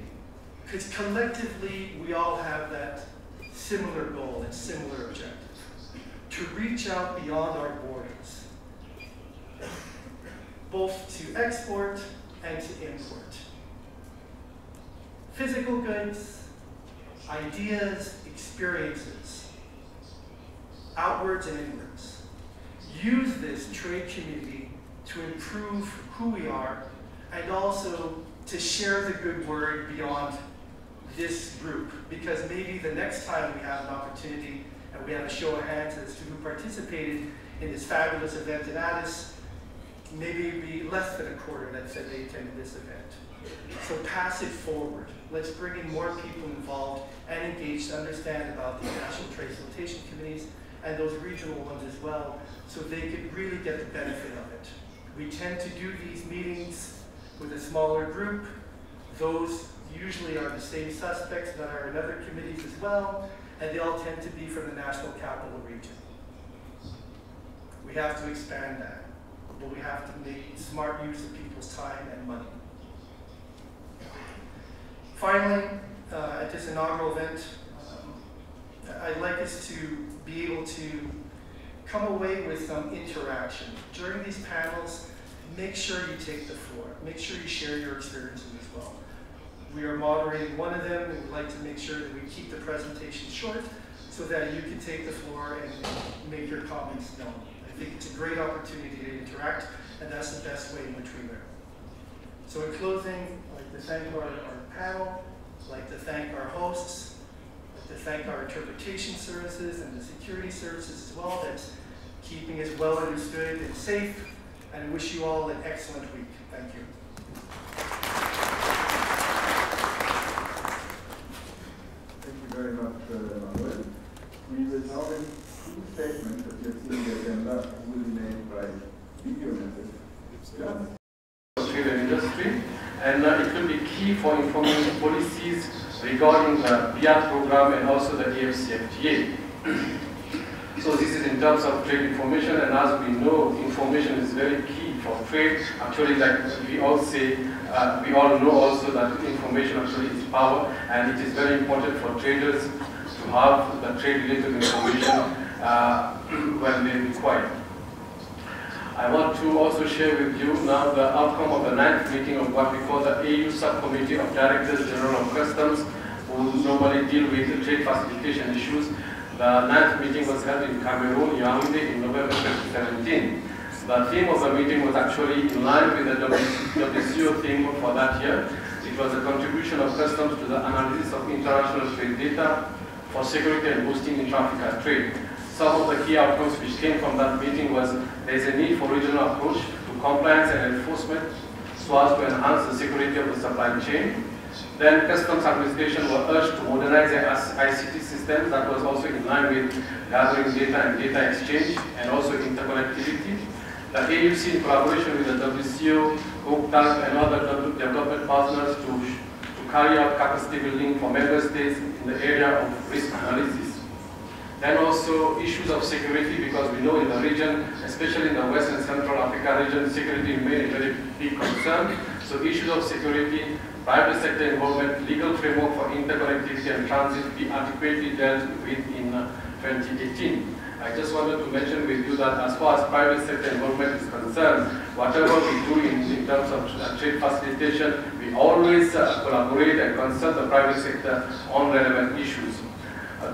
Because collectively, we all have that similar goal and similar objective. To reach out beyond our borders. Both to export and to import. Physical goods, ideas, experiences, outwards and inwards. Use this trade community to improve who we are and also to share the good word beyond this group. Because maybe the next time we have an opportunity and we have a show of hands as to who participated in this fabulous event in Addis, maybe it'd be less than a quarter that said they attended this event. So pass it forward. Let's bring in more people involved and engaged to understand about the national trade facilitation committees and those regional ones as well, so they could really get the benefit of it. We tend to do these meetings with a smaller group. Those usually are the same suspects that are in other committees as well. and they all tend to be from the National Capital Region. We have to expand that, but we have to make smart use of people's time and money. Finally, uh, at this inaugural event, um, I'd like us to be able to come away with some interaction. During these panels, make sure you take the floor. Make sure you share your experiences as well. We are moderating one of them, and we'd like to make sure that we keep the presentation short so that you can take the floor and make your comments known. Think it's a great opportunity to interact, and that's the best way in which we learn. So in closing, I'd like to thank our, our panel, I'd like to thank our hosts, I'd like to thank our interpretation services and the security services as well that's keeping us well understood and safe, and wish you all an excellent week. Thank you. Thank you very much, uh. We will now have two statements trade and industry, and uh, it will be key for informing policies regarding the BIAT program and also the AFCFTA. so this is in terms of trade information, and as we know, information is very key for trade. Actually, like we all say, uh, we all know also that information actually is power, and it is very important for traders to have the trade-related information uh, when they require. I want to also share with you now the outcome of the ninth meeting of what we call the AU Subcommittee of Directors General of Customs, who normally deal with the trade facilitation issues. The ninth meeting was held in Cameroon, Yaoundé, in November 2017. The theme of the meeting was actually in line with the WCO theme for that year. It was a contribution of customs to the analysis of international trade data for security and boosting intra-African trade. Some of the key outcomes which came from that meeting was there is a need for regional approach to compliance and enforcement so as to enhance the security of the supply chain. Then customs administration were urged to modernize their ICT systems that was also in line with gathering data and data exchange and also interconnectivity. The AUC in collaboration with the WCO, UNCTAD and other development partners to, to carry out capacity building for member states in the area of risk analysis. Then also issues of security, because we know in the region, especially in the West and Central Africa region, security remains a very big concern. So issues of security, private sector involvement, legal framework for interconnectivity and transit be adequately dealt with in uh, 2018. I just wanted to mention with you that as far as private sector involvement is concerned, whatever we do in, in terms of trade facilitation, we always uh, collaborate and consult the private sector on relevant issues. The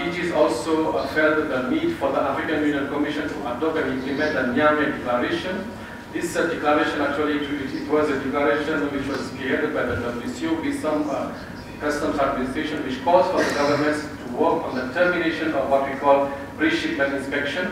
DGs also felt the need for the African Union Commission to adopt and implement the Niamey Declaration. This uh, declaration actually, it, it, was a declaration which was created by the WCO with some uh, customs administration which calls for the governments to work on the termination of what we call pre-shipment inspection.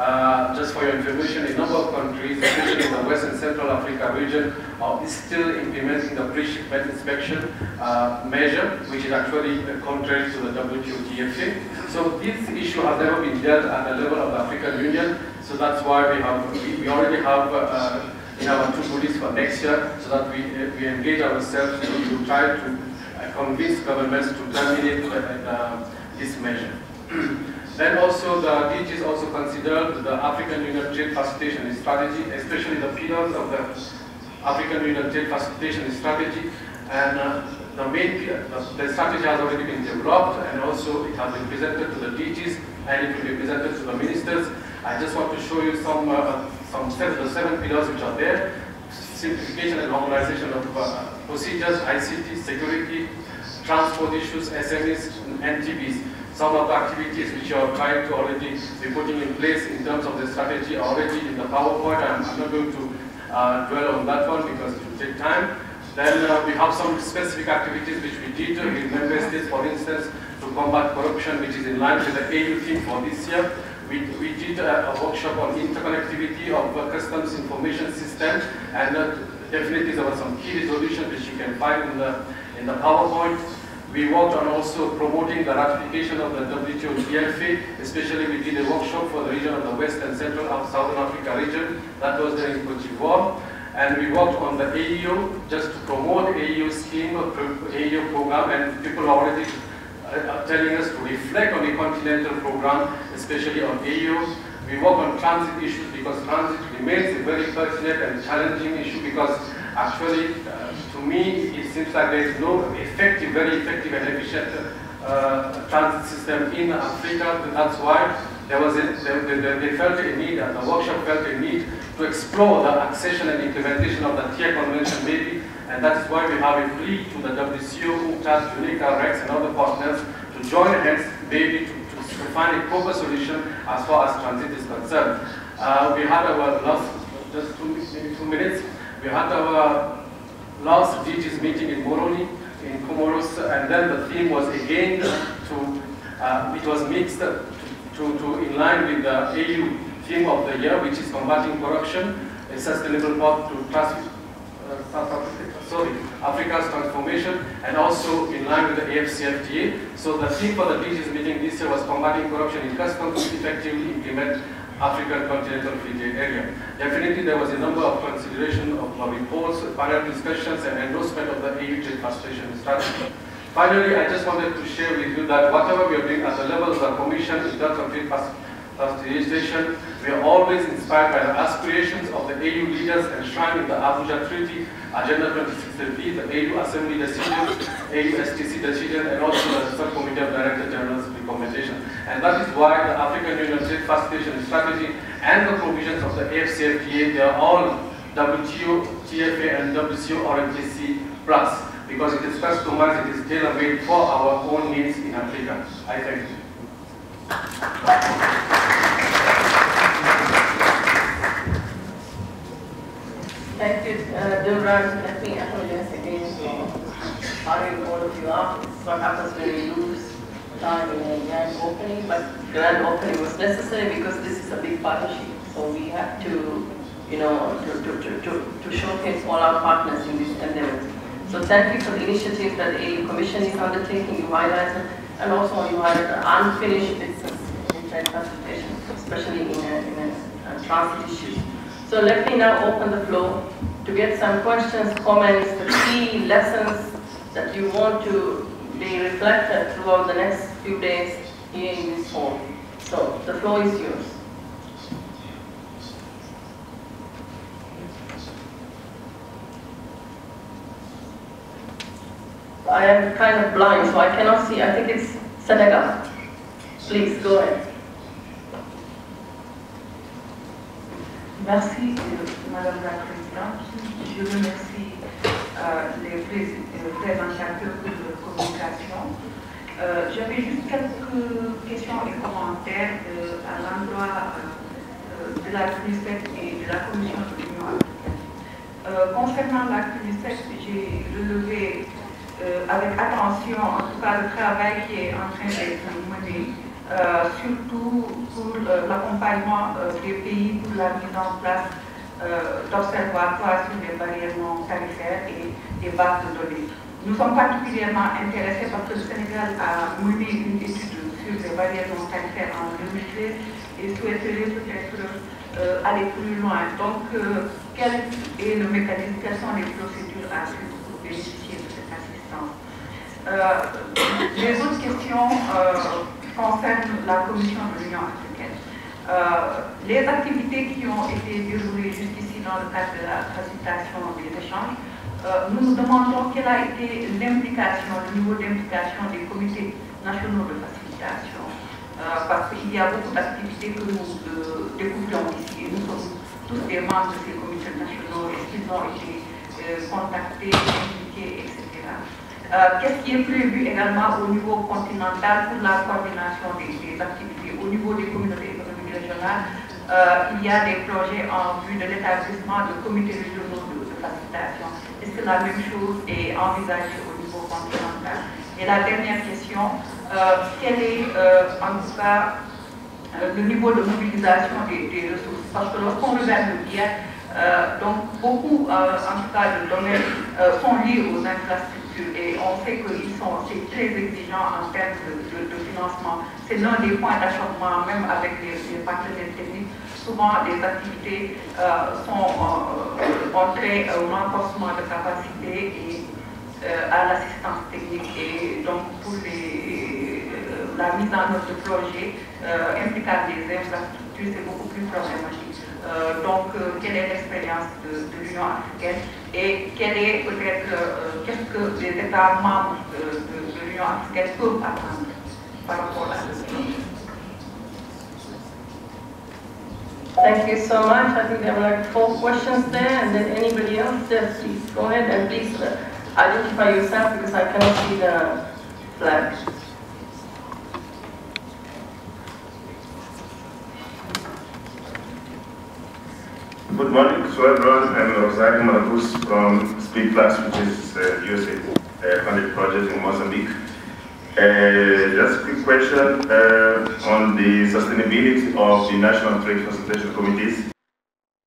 Uh, just for your information, a number of countries, especially in the West and Central Africa region, are still implementing the pre-shipment inspection uh, measure, which is actually contrary to the WTO. So this issue has never been dealt at the level of the African Union, so that's why we have we, we already have uh, in our two bodies for next year, so that we we engage ourselves to try to convince governments to terminate this measure. Then also the DGs also considered the African Union Trade Facilitation Strategy, especially the pillars of the African Union Trade Facilitation Strategy. And uh, the main, the, the, strategy has already been developed and also it has been presented to the DGs and it will be presented to the ministers. I just want to show you some, uh, some seven, the seven pillars which are there. Simplification and normalization of uh, procedures, ICT, security, transport issues, SMEs, and NTBs some of the activities which are trying to already be putting in place in terms of the strategy already in the PowerPoint. I'm, not going to uh, dwell on that one because it will take time. Then uh, we have some specific activities which we did with member states, for instance, to combat corruption, which is in line with the AU theme for this year. We, we did a, a workshop on interconnectivity of uh, customs information system, and uh, definitely there were some key resolutions which you can find in the, in the PowerPoint. We worked on also promoting the ratification of the WTO TFA, especially we did a workshop for the region of the West and Central and Southern Africa region. That was there in Cote d'Ivoire. And we worked on the AEO just to promote AEO scheme, AEO program, and people already uh, telling us to reflect on the continental program, especially on AU. We work on transit issues because transit remains a very pertinent and challenging issue because actually, uh, to me, it seems like there is no effective, very effective and efficient uh, transit system in Africa. That's why there was a, they, they, felt a need, and the workshop felt a need to explore the accession and implementation of the TIR Convention maybe, and that is why we have a plea to the WCO, UNCTAD, UNECA, RECs, and other partners to join hands maybe to, to, to find a proper solution as far as transit is concerned. Uh, we had our last, just two, maybe two minutes, we had our last DG's meeting in Moroni, in Comoros, and then the theme was again to, uh, it was mixed to, to in line with the AU theme of the year, which is combating corruption, a sustainable path to trans uh, sorry, Africa's transformation, and also in line with the AFCFTA. So the theme for the DG's meeting this year was combating corruption in customs to effectively implement African continental trade area. Definitely there was a number of consideration of reports, panel discussions and endorsement of the EU trade facilitation strategy. Finally, I just wanted to share with you that whatever we are doing at the level of the Commission in terms of trade facilitation, we are always inspired by the aspirations of the AU leaders enshrined in the Abuja Treaty, Agenda 2063, the AU Assembly decision, AU STC decision, and also the Subcommittee of Director General's recommendation. And that is why the African Union Trade Facilitation Strategy and the provisions of the AFCFTA, they are all WTO, TFA, and WCO RMTC plus, because it is customized, it is tailor-made for our own needs in Africa. I thank you. Thank you, uh, Duran. Let me apologize again for hurrying all of you up. It's what happens when we lose time in a grand opening, but grand opening was necessary because this is a big partnership. So we have to, you know, to, to, to, to, to showcase all our partners in this endeavor. So thank you for the initiative that the Commission is undertaking. You highlighted, and also you highlighted unfinished business in trade facilitation, especially in, a, in a, a transit issues. So let me now open the floor to get some questions, comments, the key lessons that you want to be reflected throughout the next few days here in this hall. So the floor is yours. I am kind of blind, so I cannot see. I think it's Senegal. Please, go ahead. Merci, Madame la Présidente. Je remercie euh, les prés euh, présentateurs de communication. Euh, J'avais juste quelques questions et commentaires de- à l'endroit euh, de la CNUSEC et de la Commission de l'Union africaine. Euh, concernant la j'ai relevé euh, avec attention, en tout cas, le travail qui est en train d'être mené, euh, surtout pour euh, l'accompagnement euh, des pays pour la mise en place euh, d'observatoires sur les barrières non tarifaires et des bases de données. Nous sommes particulièrement intéressés parce que le Sénégal a mené une étude sur les barrières non tarifaires en 2013 et souhaiterait peut-être euh, aller plus loin. Donc, euh, quel est le mécanisme, quelles sont les procédures à suivre pour bénéficier de cette assistance? Euh, Les autres questions euh, concernent la Commission de l'Union africaine. Les activités qui ont été déroulées jusqu'ici dans le cadre de la facilitation des échanges, nous nous demandons quelle a été l'implication, le niveau d'implication des comités nationaux de facilitation. Euh, parce qu'il y a beaucoup d'activités que nous euh, découvrons ici nous sommes tous des membres de ces comités nationaux. Est-ce qu'ils ont été euh, contactés, impliqués, etc. Euh, Qu'est-ce qui est prévu également au niveau continental pour la coordination des, des activités? Au niveau des communautés économiques régionales, euh, il y a des projets en vue de l'établissement de comités régionaux de facilitation. Est-ce que la même chose est envisagée au niveau continental? Et la dernière question, euh, quel est euh, en tout cas euh, le niveau de mobilisation des, ressources? Parce que lorsqu'on regarde le bien, donc beaucoup en tout cas de domaines sont liés aux infrastructures et on sait qu'ils sont très exigeants en termes de financement. C'est l'un des points d'achoppement même avec les, les partenaires techniques. Souvent les activités euh, sont euh, ont trait au renforcement de capacité et euh, à l'assistance technique et donc pour la mise en œuvre de projets impliquant des infrastructures, c'est beaucoup plus problématique. donc, quelle est l'expérience de, l'Union africaine et est peut-être qu'est-ce que les États membres de, l'Union africaine peuvent attendre par rapport à ce Thank you so much. I think there were like four questions there, and then anybody else, there, please go ahead and please uh, identify yourself because I cannot see the flag. Good morning to everyone. I'm Rosario Marcus from Speed Plus, which is uh, USA uh, funded project in Mozambique. Uh, just a quick question uh, on the sustainability of the National Trade Facilitation Committees.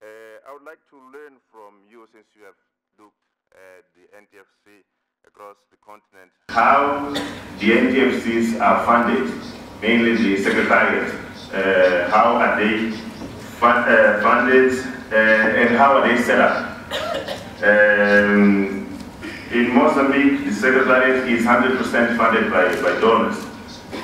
Uh, I would like to learn from you, since you have looked at the NTFC across the continent, how the NTFCs are funded, mainly the secretariat. Uh, how are they fund, uh, funded uh, and how are they set up? Um, in Mozambique, the secretariat is 100% funded by, by donors.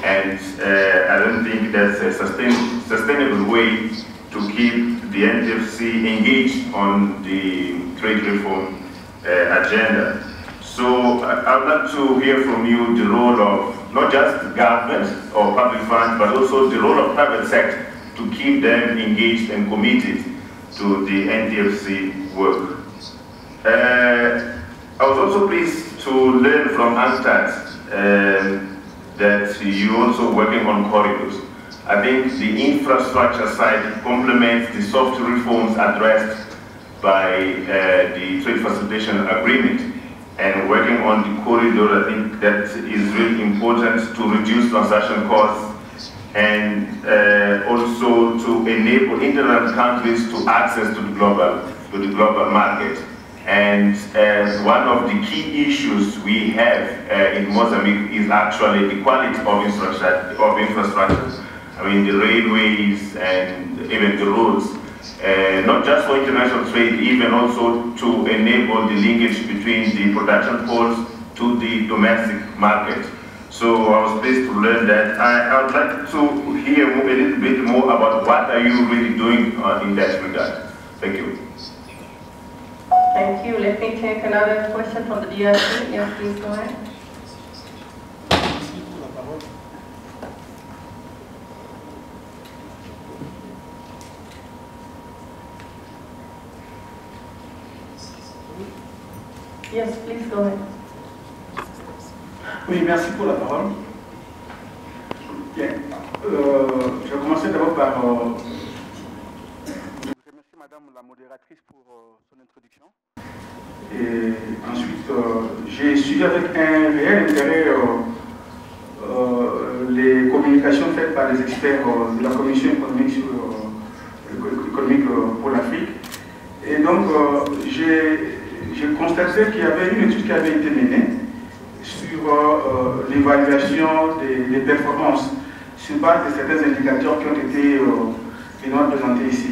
And uh, I don't think that's a sustain, sustainable way to keep the NTFC engaged on the trade reform uh, agenda. So I would like to hear from you the role of not just government or public funds, but also the role of private sector to keep them engaged and committed to the NTFC work. Uh, I was also pleased to learn from UNCTAD um, that you're also working on corridors. I think the infrastructure side complements the soft reforms addressed by uh, the trade facilitation agreement and working on the corridor, I think that is really important to reduce transaction costs and uh, also to enable international countries to access to the global, to the global market. And uh, one of the key issues we have uh, in Mozambique is actually the quality of infrastructure. Of infrastructure. I mean, the railways and even the roads, uh, not just for international trade, even also to enable the linkage between the production ports to the domestic market. So I was pleased to learn that. I, I would like to hear a little bit more about what are you really doing uh, in that regard. Thank you. Thank you. Let me take another question from the DRC. Yeah, please go ahead. Yes, please go ahead. Oui, merci pour la parole. Bien. Euh, je vais commencer d'abord par euh, Madame la modératrice pour euh, son introduction. Et ensuite, euh, j'ai suivi avec un réel intérêt euh, les communications faites par les experts de la Commission économique, pour l'Afrique. Et donc, j'ai constaté qu'il y avait une étude qui avait été menée sur l'évaluation des, performances sur base de certains indicateurs qui ont été présentés ici.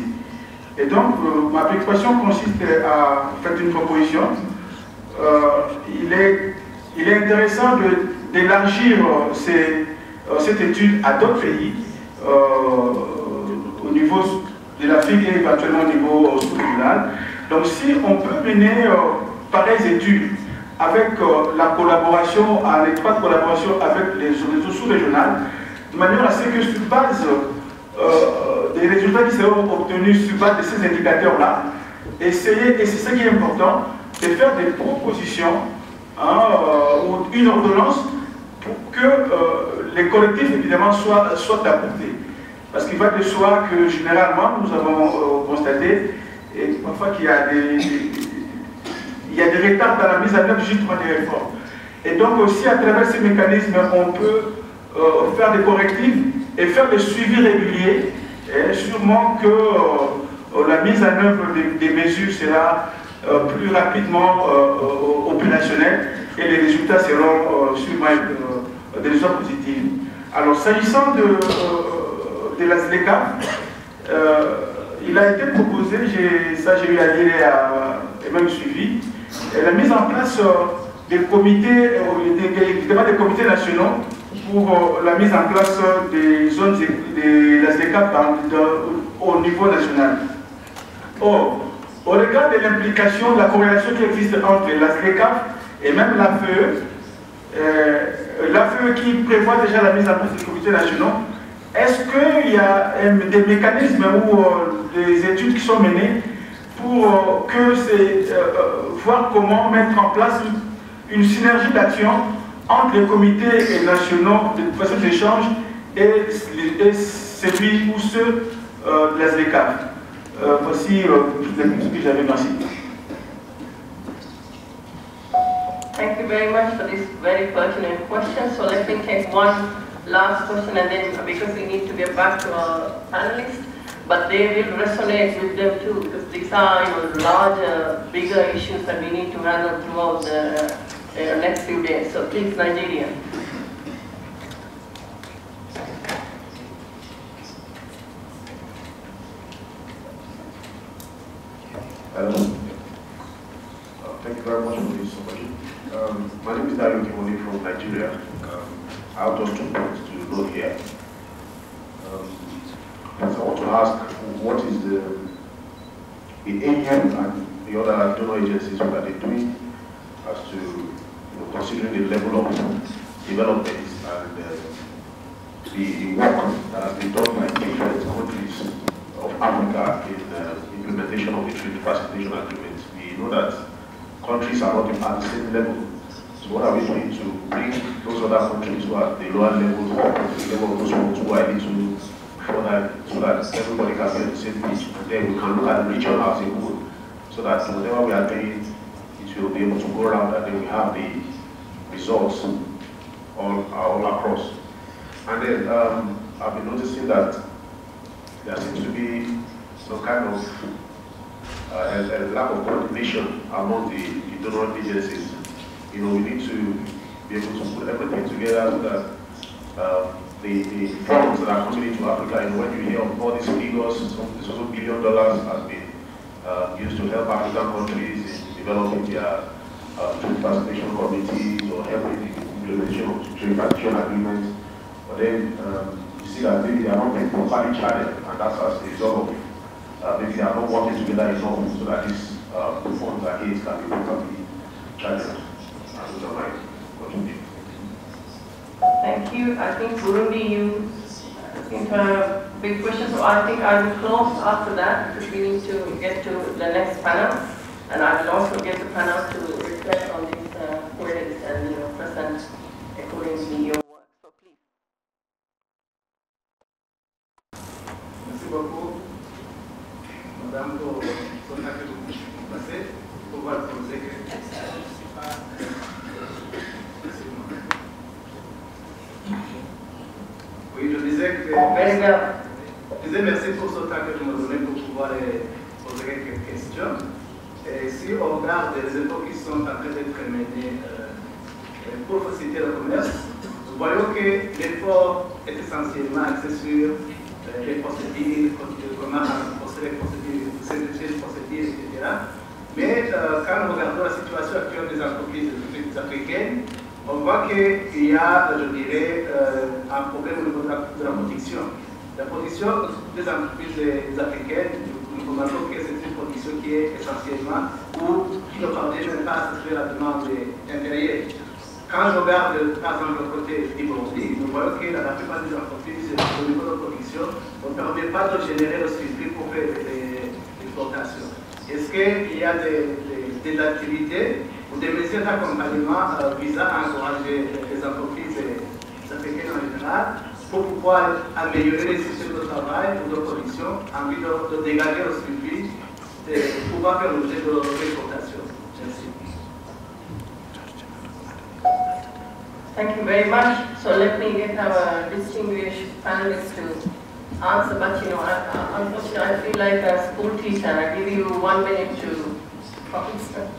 Et donc, euh, ma préoccupation consiste à faire une proposition. Euh, il, est, intéressant d'élargir euh, cette étude à d'autres pays, au niveau de l'Afrique et éventuellement au niveau sous-régional. Donc, si on peut mener pareilles études avec la collaboration, en étroite collaboration avec les réseaux sous-régionales, de manière à ce que sur base les résultats qui seront obtenus sur base de ces indicateurs-là, essayer, et c'est ce qui est important, de faire des propositions hein, euh, ou une ordonnance pour que euh, les collectifs, évidemment, soient, apportés. Parce qu'il va de soi que, généralement, nous avons euh, constaté, et parfois qu'il y a des, il y a des retards dans la mise en œuvre justement des réformes. Et donc aussi, à travers ces mécanismes, on peut faire des correctifs et faire des suivis réguliers et sûrement que euh, la mise en œuvre des, mesures sera euh, plus rapidement euh, opérationnelle et les résultats seront sûrement des résultats positifs. Alors, s'agissant de, de la il a été proposé, ça j'ai eu à dire et même suivi, la mise en place des comités, des comités nationaux pour euh, la mise en place des zones de la ZECAP au niveau national. Or, au regard de l'implication, de la corrélation qui existe entre la ZECAP et même l'AFE, euh, l'AFE qui prévoit déjà la mise en place des comités nationaux, est-ce qu'il y a des mécanismes ou euh, des études qui sont menées pour euh, voir comment mettre en place une, synergie d'action entre les comités nationaux de façon d'échange et, et celui ou ceux de la ZECAF voici questions que j'avais. Merci. Thank you very much for this very pertinent question. So let me take one last question and then because we need to get back to our panelists, but they will resonate with them too because these are you know, larger, bigger issues that we need to handle throughout the uh, next few days. So please, Nigeria. Hello. Uh, thank you very much for this opportunity. Um, my name is Dario Kimoni from Nigeria. Um, I have just two points to go here. Um, so I want to ask what is the, the AEM and the other donor agencies, what are they doing as to, considering the level of development and uh, the, the work that has been done by different countries of Africa in uh, implementation of the trade facilitation agreement. We know that countries are not at the same level. So what are we doing to bring those other countries who are at the lower level up to the level of those ones who are a little further so that everybody can be on the same page then we can look at the region as a whole so that whatever we are doing it will be able to go around and then we have the results all, all across. And then um, I've been noticing that there seems to be some kind of uh, a, a, lack of coordination among the, the donor agencies. You know, we need to be able to put everything together so that uh, the, the funds that are coming into Africa, and when you hear of all these figures, some, this also billion dollars has been uh, used to help African countries in developing their uh, trade committees or helping the implementation of trade agreements. But then um, you see that maybe they are not being properly channeled, and that's as a result of uh, maybe they are not working together enough so that these uh, funds and aids can be properly channeled. And those are my. Thank you. I think Burundi, you seem to have big question. so I think I will close after that because we need to get to the next panel. And I will also get the panel to reflect on these uh, queries and you know, present accordingly your work. So please. Merci beaucoup. Madame, pour son acte passé, pour pouvoir poser que Oui, je disais que. Je disais merci pour ce temps que vous me donnez pour pouvoir poser quelques questions. Et si on regarde les efforts qui sont en train d'être menés euh, pour faciliter le commerce, nous voyons que l'effort est essentiellement axé sur euh, les procédures, comment procéder les procédures, les procédures, etc. Mais euh, quand nous regardons la situation actuelle des entreprises africaines, on voit qu'il y a, je dirais, euh, un problème au niveau de la, de la, protection. La protection des entreprises africaines, nous remarquons que c'est une protection qui est essentiellement ou qui ne parvient même pas satisfaire la demande intérieure. Quand je regarde, par exemple, le côté du Burundi, nous voyons que la plupart des entreprises, au niveau de protection, ne permet pas de générer le circuit pour faire des exportations. Est-ce qu'il y a des, activités ou des mesures d'accompagnement euh, visant à encourager les entreprises africaines en général pour pouvoir améliorer les systèmes de travail ou de production en vue de, de dégager le circuit Thank you very much. So let me get our distinguished panelists to answer, but you know, I, I, unfortunately I feel like a school teacher. I give you one minute to answer.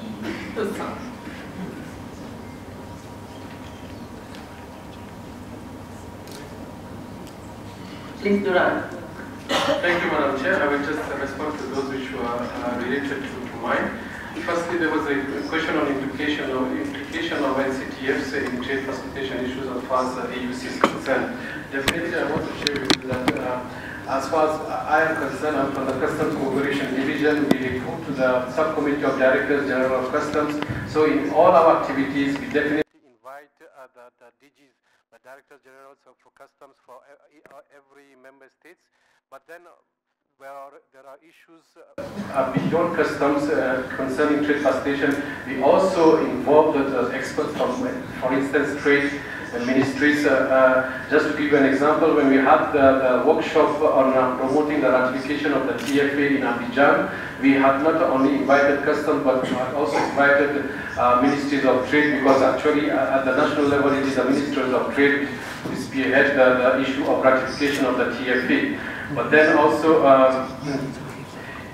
Please, Duran. Thank you, Madam Chair. I will just respond to those which were uh, related to, mine. firstly there was a question on implication of implication of NCTFs in trade facilitation issues as far as the AUC is concerned. Definitely, I want to share with you that uh, as far as I am concerned, I'm from the Customs Cooperation Division. We report to the Subcommittee of Directors General of Customs. So in all our activities, we definitely invite uh, the, the DGs, the Directors Generals for Customs for uh, every member states. But then where are, there are issues uh, beyond customs uh, concerning trade facilitation. We also involve the, experts from, for instance, trade ministries. Uh, uh, just to give you an example, when we had the, the workshop on uh, promoting the ratification of the TFA in Abidjan, we had not only invited customs, but we had also invited uh, ministries of trade because actually at the national level it is the ministries of trade who spearhead the, the issue of ratification of the TFA. But then also, um,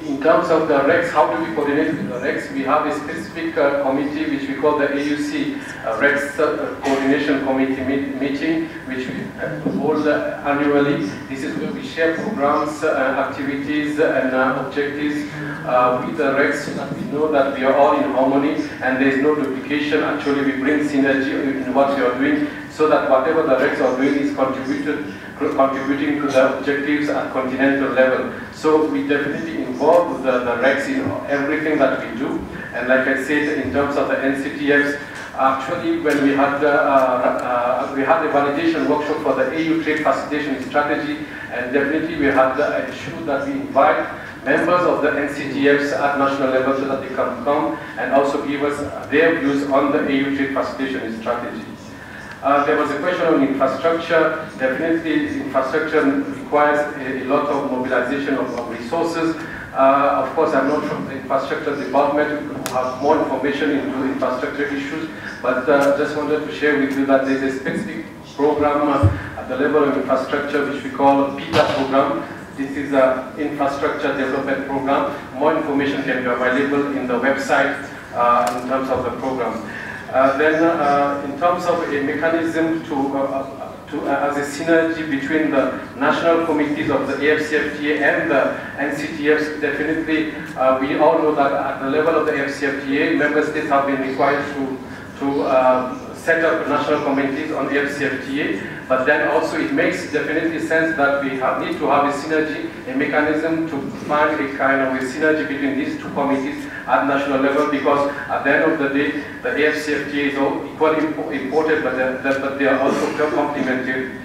in terms of the RECs, how do we coordinate with the RECs? We have a specific uh, committee which we call the AUC uh, RECs uh, Coordination Committee meet meeting, which we uh, hold uh, annually. This is where we share programs, uh, activities, and objectives with the RECs so that we know that we are all in harmony and there is no duplication. Actually, we bring synergy in what we are doing so that whatever the RECs are doing is contributed contributing to the objectives at continental level. So we definitely involve the, the RECs in everything that we do. And like I said, in terms of the NCTFs, actually when we had, uh, uh, we had a validation workshop for the AU trade facilitation strategy, and definitely we had the issue that we invite members of the NCTFs at national level so that they can come and also give us their views on the AU trade facilitation strategy. Uh, there was a question on infrastructure. Definitely, infrastructure requires a, a lot of mobilization of, of resources. Uh, of course, I'm not from the infrastructure department who have more information into infrastructure issues, but uh, just wanted to share with you that there's a specific program uh, at the level of infrastructure which we call PIDA program. This is an infrastructure development program. More information can be available in the website uh, in terms of the program. Uh, then uh, in terms of a mechanism to, uh, to as a synergy between the national committees of the AFCFTA and the NCTFs, definitely we all know that at the level of the AFCFTA, member states have been required to, to set up national committees on the FCFTA, but then also it makes definitely sense that we have, need to have a synergy, a mechanism to find a kind of a synergy between these two committees at national level because at the end of the day, the AFCFTA is all equally important, but, but they are also complementary.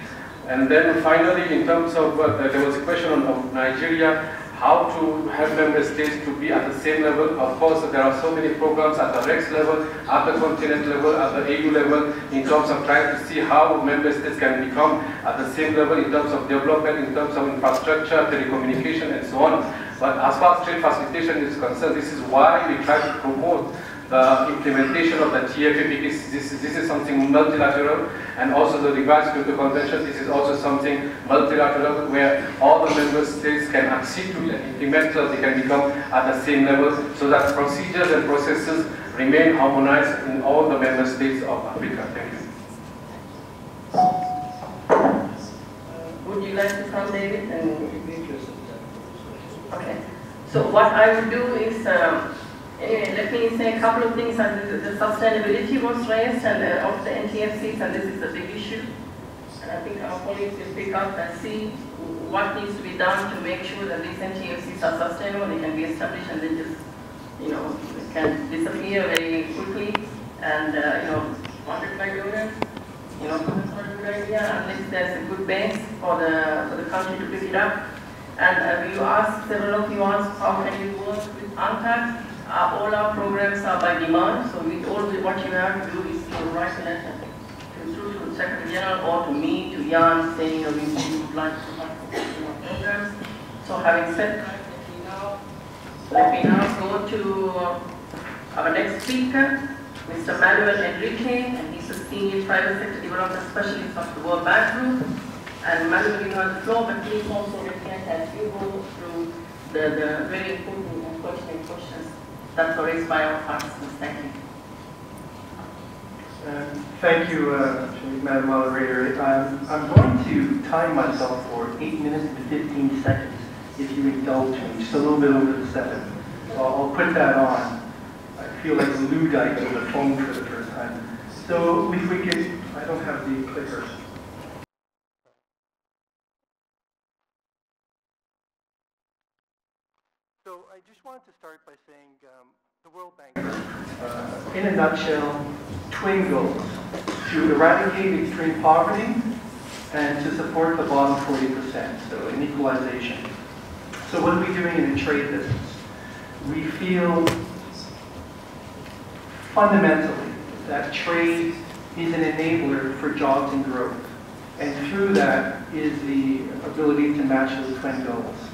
And then finally, in terms of, uh, there was a question on, of Nigeria, how to help member states to be at the same level. Of course, there are so many programs at the RECs level, at the continent level, at the EU level, in terms of trying to see how member states can become at the same level in terms of development, in terms of infrastructure, telecommunication, and so on. But as far as trade facilitation is concerned, this is why we try to promote the implementation of the TFA because this, this is something multilateral and also the revised Kyoto Convention, this is also something multilateral where all the member states can accede to and implement so they can become at the same level so that procedures and processes remain harmonized in all the member states of Africa. Thank you. would you like to come, David? And okay. So what I will do is um, uh, let me say a couple of things. The, the sustainability was raised and of the NTFCs, and this is a big issue. And I think our colleagues will pick up and see what needs to be done to make sure that these NTFCs are sustainable, they can be established, and they just, you know, can disappear very quickly. And, uh, you know, funded by donors, you know, that's not a unless there's a good base for the, for the country to pick it up. And uh, you asked, several of you asked, how can you work with UNCTAD? Uh, all our programs are by demand, so we all what you have to do is to write a letter to, to the Secretary General or to me, to Jan, saying know, we would like to have programs. So having said that, let me now, go to our next speaker, Mr. Manuel Enrique, and he's a senior private sector development specialist of the World Bank Group. And Manuel, you have the floor, but please also reflect as you go through the, the very important and pertinent questions that's what is by our participants. Thank you. Um, thank you, uh, Madam Moderator. I'm, I'm going to time myself for 8 minutes and 15 seconds, if you indulge me, just a little bit over the 7. So I'll put that on. I feel like a Luddite over the phone for the first time. So if we could, I don't have the clicker. So I just wanted to start by saying the World Bank, uh, in a nutshell, twin goals to eradicate extreme poverty and to support the bottom 40%, so an equalization. So what are we doing in the trade business? We feel fundamentally that trade is an enabler for jobs and growth. And through that is the ability to match those twin goals.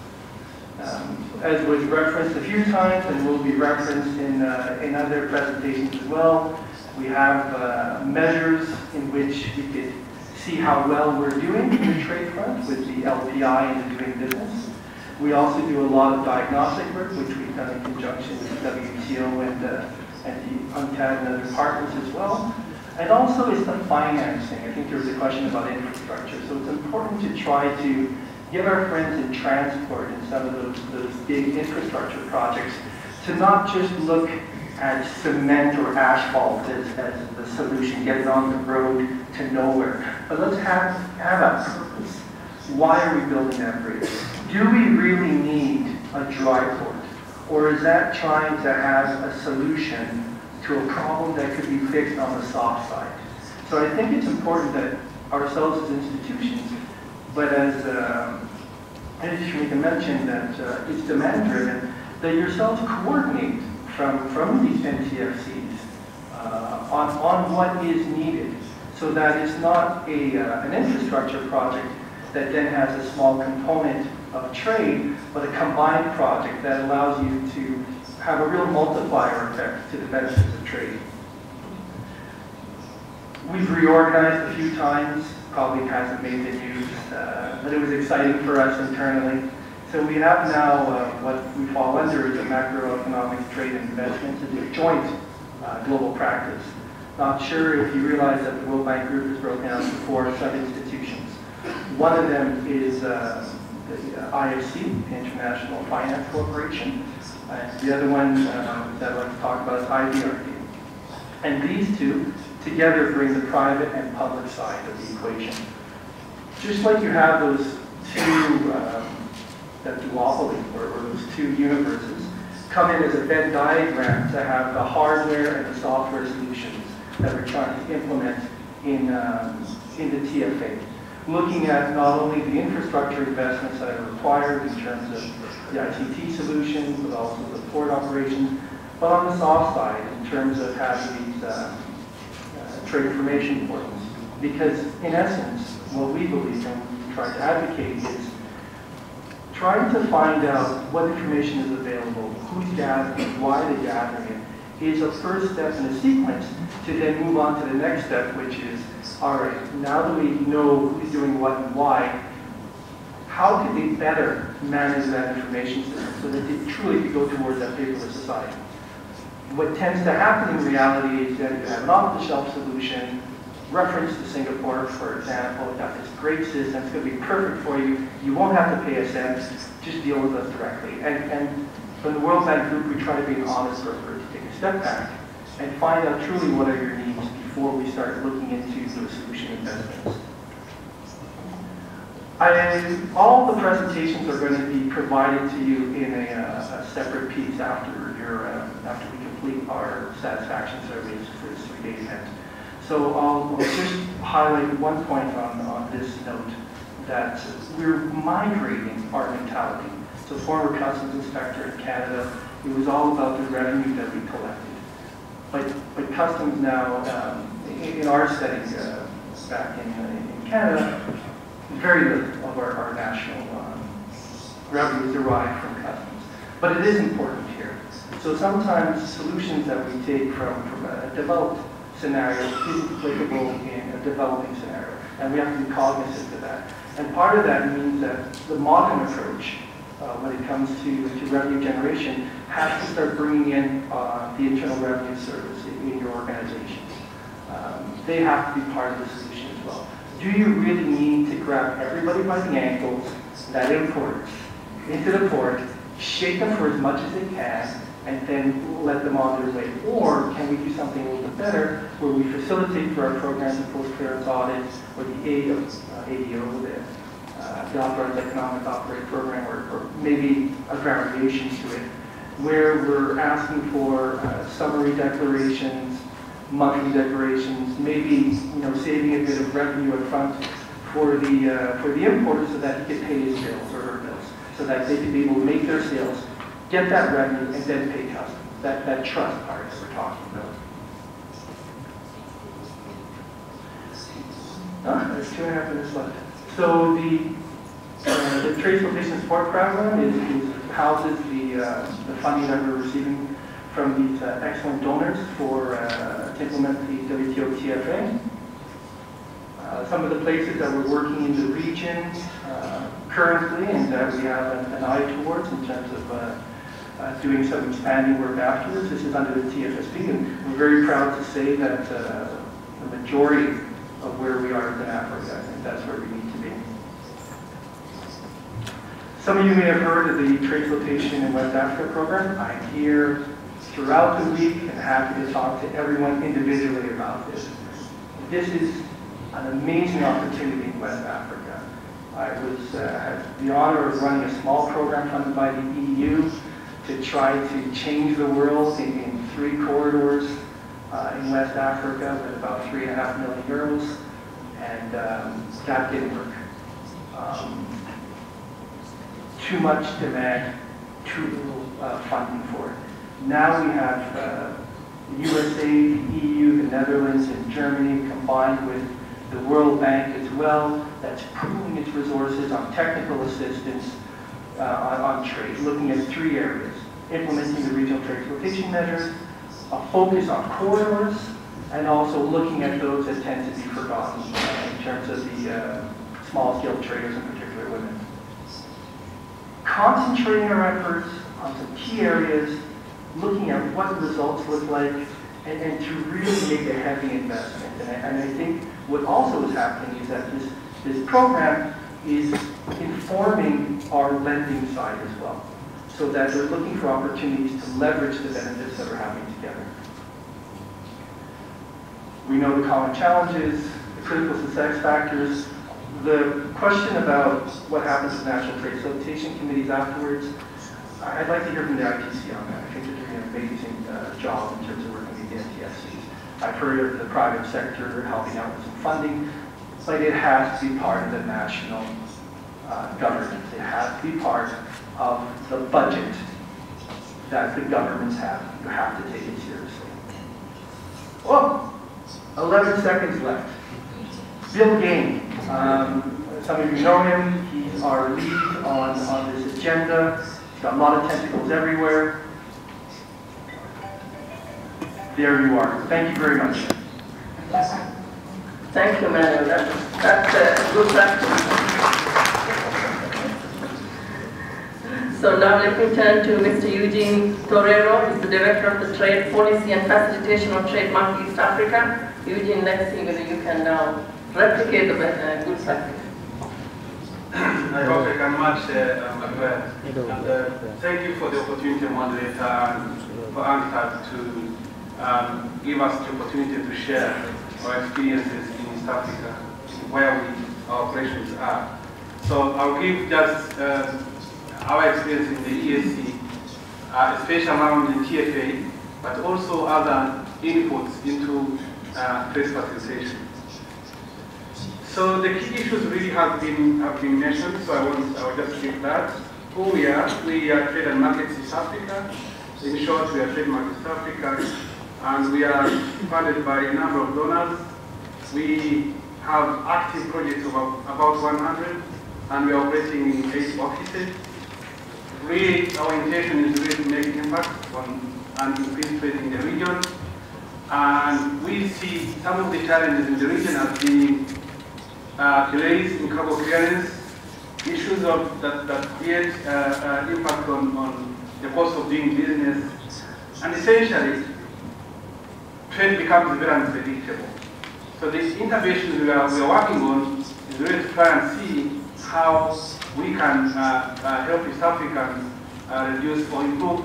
Um, as was referenced a few times and will be referenced in, uh, in other presentations as well, we have uh, measures in which we could see how well we're doing in the trade front with the LPI and the doing business. We also do a lot of diagnostic work, which we've done in conjunction with WTO and, uh, and the UNCTAD and other partners as well. And also is the financing. I think there was a question about infrastructure. So it's important to try to give our friends in transport and some of those, those big infrastructure projects to not just look at cement or asphalt as, as the solution, get it on the road to nowhere. But let's have, have a purpose. Why are we building that bridge? Do we really need a dry port? Or is that trying to have a solution to a problem that could be fixed on the soft side? So I think it's important that ourselves as institutions, but as, uh, as Shamika mentioned, that uh, it's demand driven, that yourselves coordinate from, from these NTFCs uh, on, on what is needed so that it's not a, uh, an infrastructure project that then has a small component of trade, but a combined project that allows you to have a real multiplier effect to the benefits of trade. We've reorganized a few times, probably hasn't made the news, uh, but it was exciting for us internally. So we have now uh, what we fall under is a macroeconomic trade and investments a joint uh, global practice. Not sure if you realize that the World Bank Group is broken out into four sub-institutions. One of them is uh, the IFC, the International Finance Corporation. And the other one um, that I'd like to talk about is IBRD. And these two together bring the private and public side of the equation. Just like you have those two, um, that duopoly, or, or those two universes, come in as a Venn diagram to have the hardware and the software solutions that we're trying to implement in, um, in the TFA. Looking at not only the infrastructure investments that are required in terms of the ICT solutions, but also the port operations, but on the soft side in terms of having these uh, trade information portals. Because in essence, what we believe and try to advocate is trying to find out what information is available, who's gathering, it, why they're gathering it, is a first step in a sequence to then move on to the next step, which is, all right, now that we know who's doing what and why, how can we better manage that information system so that it truly could go towards that paperless society? What tends to happen in reality is that you have an off-the-shelf solution, reference to Singapore, for example, got this great system, it's going to be perfect for you, you won't have to pay a cent, just deal with us directly. And, and from the World Bank Group, we try to be an honest broker, to take a step back and find out truly what are your needs before we start looking into those solution investments. I, all the presentations are going to be provided to you in a, uh, a separate piece after your, uh, after we complete our satisfaction surveys for this three-day event. So I'll, I'll just highlight one point on, on this note, that we're migrating our mentality. So former customs inspector in Canada, it was all about the revenue that we collected. But, but customs now, um, in, in, our study uh, back in, uh, in Canada, very little of our, our national um, revenue is derived from customs. But it is important. So sometimes solutions that we take from, from a developed scenario isn't applicable in a developing scenario. And we have to be cognizant of that. And part of that means that the modern approach, uh, when it comes to, to revenue generation, has to start bringing in uh, the Internal Revenue Service in, your organizations. Um, they have to be part of the solution as well. Do you really need to grab everybody by the ankles, that imports, into the port, shake them for as much as they can, and then let them on their way? Or can we do something a little bit better where we facilitate through our programs the post-clearance audits or the AEO, uh, AEO the, uh, the Authorized Economic Operator Program, or, or maybe other variations to it, where we're asking for uh, summary declarations, monthly declarations, maybe you know saving a bit of revenue up front for the uh, for the importer so that he can pay his bills or her bills, so that they can be able to make their sales, get that revenue, and then pay customs. That that trust part that we're talking about. Ah, there's two and a half minutes left. So the uh, the trade facilitation support program is, is houses the uh, the funding that we're receiving from these uh, excellent donors for uh, to implement the WTO TFA. Uh, some of the places that we're working in the region uh, currently and that we have an, an, eye towards in terms of uh, uh, doing some expanding work afterwards. This is under the TFSP and we're very proud to say that the majority of where we are in Africa, I think that's where we need to be. Some of you may have heard of the Trade Facilitation in West Africa program. I'm here throughout the week and happy to talk to everyone individually about this. This is an amazing opportunity in West Africa. I was uh, had the honor of running a small program funded by the EU to try to change the world in, in three corridors uh, in West Africa with about three and a half million euros, and um, that didn't work. Um, too much demand, too little uh, funding for it. Now we have uh, the USA, the EU, the Netherlands, and Germany combined with the World Bank as well that's pooling its resources on technical assistance uh, on, on, trade, looking at three areas. Implementing the regional trade facilitation measures, a focus on corridors, and also looking at those that tend to be forgotten uh, in terms of the uh, small-scale traders, in particular women. Concentrating our efforts on some key areas looking at what the results look like and, and to really make a heavy investment. And I, and I think what also is happening is that this, this program is informing our lending side as well, so that they're looking for opportunities to leverage the benefits that we're having together. We know the common challenges, the critical success factors, the question about what happens with national trade facilitation committees afterwards, I'd like to hear from the ITC on that. I think they're doing an amazing uh, job in terms of working with the NTFCs. I've heard of the private sector helping out with some funding, but it has to be part of the national uh, government. It has to be part of the budget that the governments have. You have to take it seriously. Oh, 11 seconds left. Bill Gain. Um, some of you know him. He's our lead on, on this agenda. It's got a lot of tentacles everywhere. There you are. Thank you very much. Thank you, Manuel. That's, that's a good practice. So now let me turn to Mr. Eugene Torero. who's the Director of the Trade Policy and Facilitation of Trademark East Africa. Eugene, let's see whether you can now replicate the uh, good practice. I hope I can match uh, Manuel. And uh, thank you for the opportunity, moderator, and for UNCTAD to um, give us the opportunity to share our experiences in East Africa, where we, our operations are. So I'll give just uh, our experience in the EAC, uh, especially around the TFA, but also other inputs into uh, trade facilitation. So the key issues really have been have been mentioned, so I will, I will just skip that. Who we are, we are Trade and Markets East Africa. In short, we are Trademark East Africa, and we are funded by a number of donors. We have active projects of about 100, and we are operating in eight offices. Really, our intention is really to make impact on and increase trade in the region. And we see some of the challenges in the region as being uh, delays in cargo clearance, issues of, that, that create uh, uh, impact on, on the cost of doing business, and essentially, trade becomes very unpredictable. So this intervention we are, we are working on is really to try and see how we can uh, uh, help East Africans uh, reduce or improve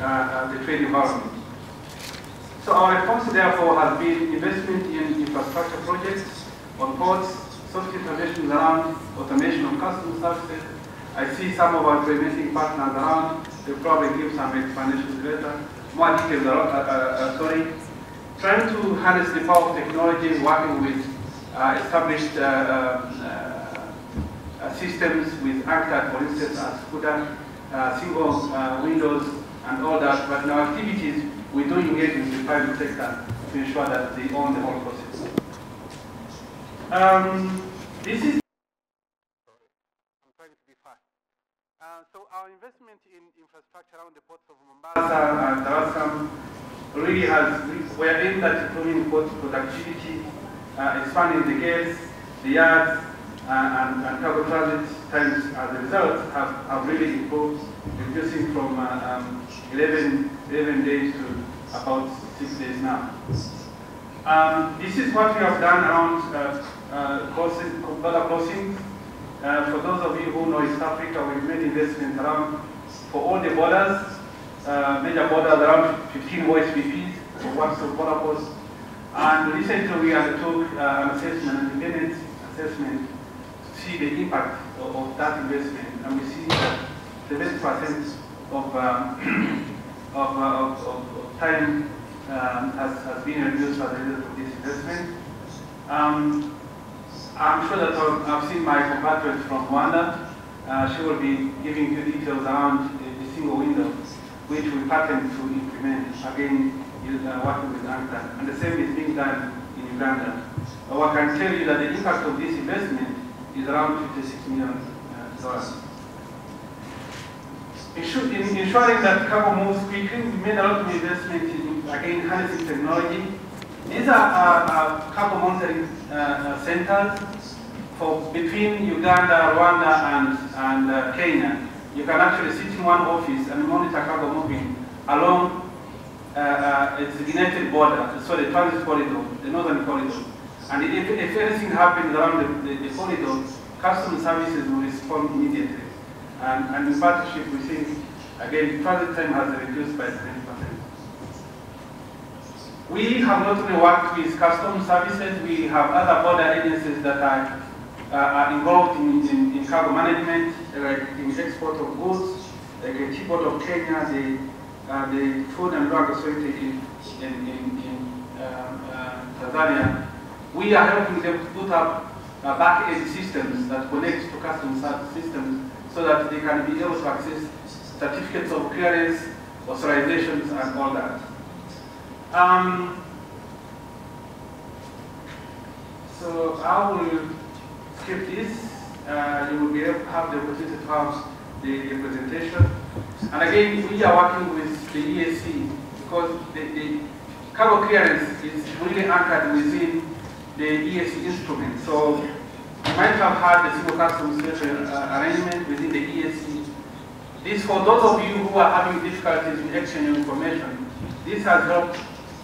uh, uh, the trade environment. So our response therefore has been investment in infrastructure projects on ports, soft innovations around automation of customs services. I see some of our implementing partners around. They'll probably give some explanations later. More details, uh, sorry. Trying to harness the power of technology, working with uh, established uh, um, uh, systems with UNCTAD, for instance, ASYCUDA, single windows, and all that. But in our activities, we do engage with the private sector to ensure that they own the whole process. Um, this is Uh, so our investment in infrastructure around the ports of Mombasa and Dar really has, we are aimed at improving port productivity, uh, expanding the gates, the yards, uh, and, and, cargo transit times as a result have, have really improved, reducing from uh, um, 11, 11 days to about six days now. Um, this is what we have done around uh, uh, crossings uh, for those of you who know East Africa, we've made investments around, for all the borders, uh, major borders, around 15 OSBPs for one stop border posts. And recently we undertook uh, an assessment, an independent assessment, to see the impact of, of that investment. And we see that 70% of, um, of, uh, of, of, time um, has, has been reduced as a result of this investment. Um, I'm sure that I've seen my compatriot from Rwanda. Uh, she will be giving you details around the, the single window, which we pattern to implement, again, uh, working with UNCTAD. And the same is being done in Uganda. Uh, I can tell you that the impact of this investment is around 56 million uh, dollars. In ensuring that cargo moves quickly, we made a lot of investment in, again, harnessing technology these are uh, cargo monitoring uh, centers for between Uganda, Rwanda, and, and uh, Kenya. You can actually sit in one office and monitor cargo moving along uh, uh, a designated border, so the transit corridor, the northern corridor. And if, if anything happens around the, the, the corridor, customs services will respond immediately. And, and in partnership, we think, again, transit time has reduced by 20%. We have not only worked with customs services, we have other border agencies that are, uh, are involved in, in, in, cargo management, like in export of goods, like the T-Port of Kenya, the, uh, the Food and Drug Authority in, in, in, in um, uh, Tanzania. We are helping them to put up uh, back-end systems that connect to customs systems so that they can be able to access certificates of clearance, authorizations, and all that. Um, so I will skip this. Uh, you will be able to have the opportunity to have the, the, presentation. And again, we are working with the EAC because the, the cargo clearance is really anchored within the EAC instrument. So you might have had the single customs uh, arrangement within the EAC. This, for those of you who are having difficulties in exchanging information, this has helped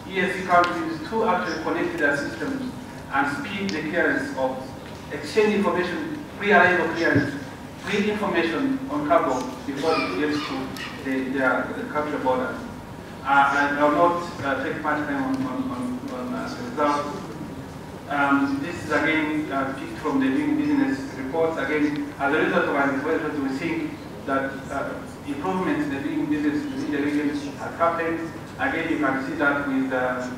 EAC countries to actually connect their systems and speed the clearance of exchange information, pre-arrival clearance, pre-information on cargo before it gets to the, their, the country border. Uh, I will not uh, take much time on, on, on, on the. Um, this is again uh, picked from the doing business reports. Again, as a result of our investment, we think that uh, improvements in the doing business within the region have happened. Again, you can see that with uh,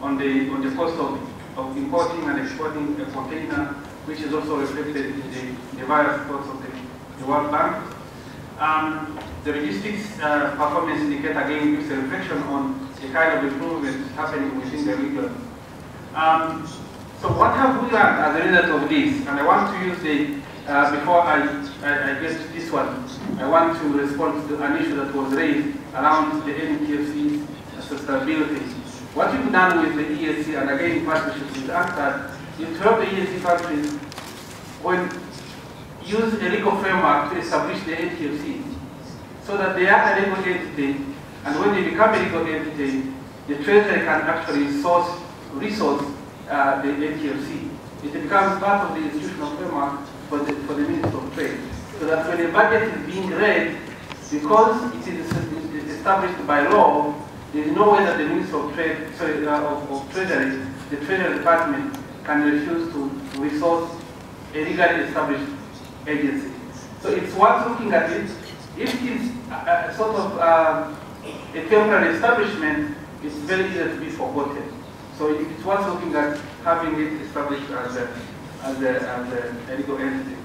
on the on the cost of, of importing and exporting a container, which is also reflected in the, the various reports of the, the World Bank. Um, the logistics uh, performance indicator again gives a reflection on the kind of improvement happening within the region. Um, so what have we learned as a result of this? And I want to use the, uh, before I, I, I, get to this one, I want to respond to an issue that was raised around the NTFC's sustainability. What we've done with the EAC, and again in partnership with UNCTAD, the EAC countries when use a legal framework to establish the NTFC so that they are a legal entity, and when they become a legal entity, the Treasury can actually source, resource uh, the NTFC. It becomes part of the institutional framework for the, for the Minister of Trade. So that when a budget is being read, because it is established by law, there is no way that the Minister of Trade, sorry, uh, of, of Treasury, the Treasury Department, can refuse to resource a legally established agency. So it's worth looking at it. If it's a, a sort of uh, a temporary establishment, it's very easy to be forgotten. So it's worth looking at having it established as a, as a, as a legal entity.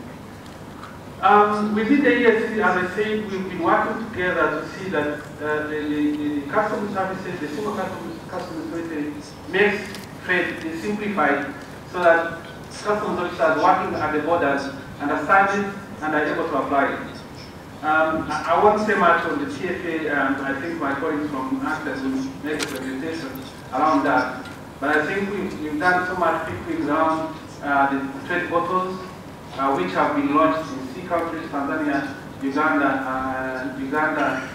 Um, within the EAC, as I said, we've been working together to see that uh, the, the, the customs services, the single customs, customs services makes trade simplified so that customs officers working at the borders understand it and are able to apply it. Um, I, I, won't say much on the TFA, um, I think my colleagues from ACTES will make a presentation around that. But I think we've, we've done so much quick around uh, the trade bottles, uh, which have been launched in three countries, Tanzania, Uganda, uh, Uganda,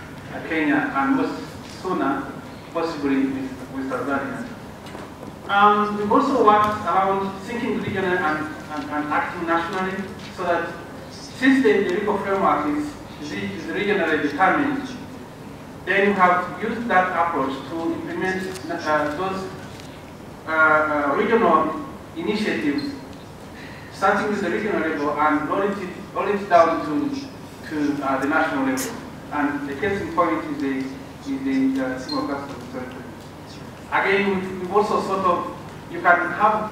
Kenya, and most sooner, possibly with, with Tanzania. Um, we've also worked around thinking regionally and, and, and, acting nationally so that since the, the legal framework is, is regionally determined, then we have used that approach to implement uh, those uh, uh, regional initiatives, starting with the regional level and rolling it, rolling it down to, to uh, the national level. And the case in point is the, is the uh, single customs territory. Again, we've also sort of, you can have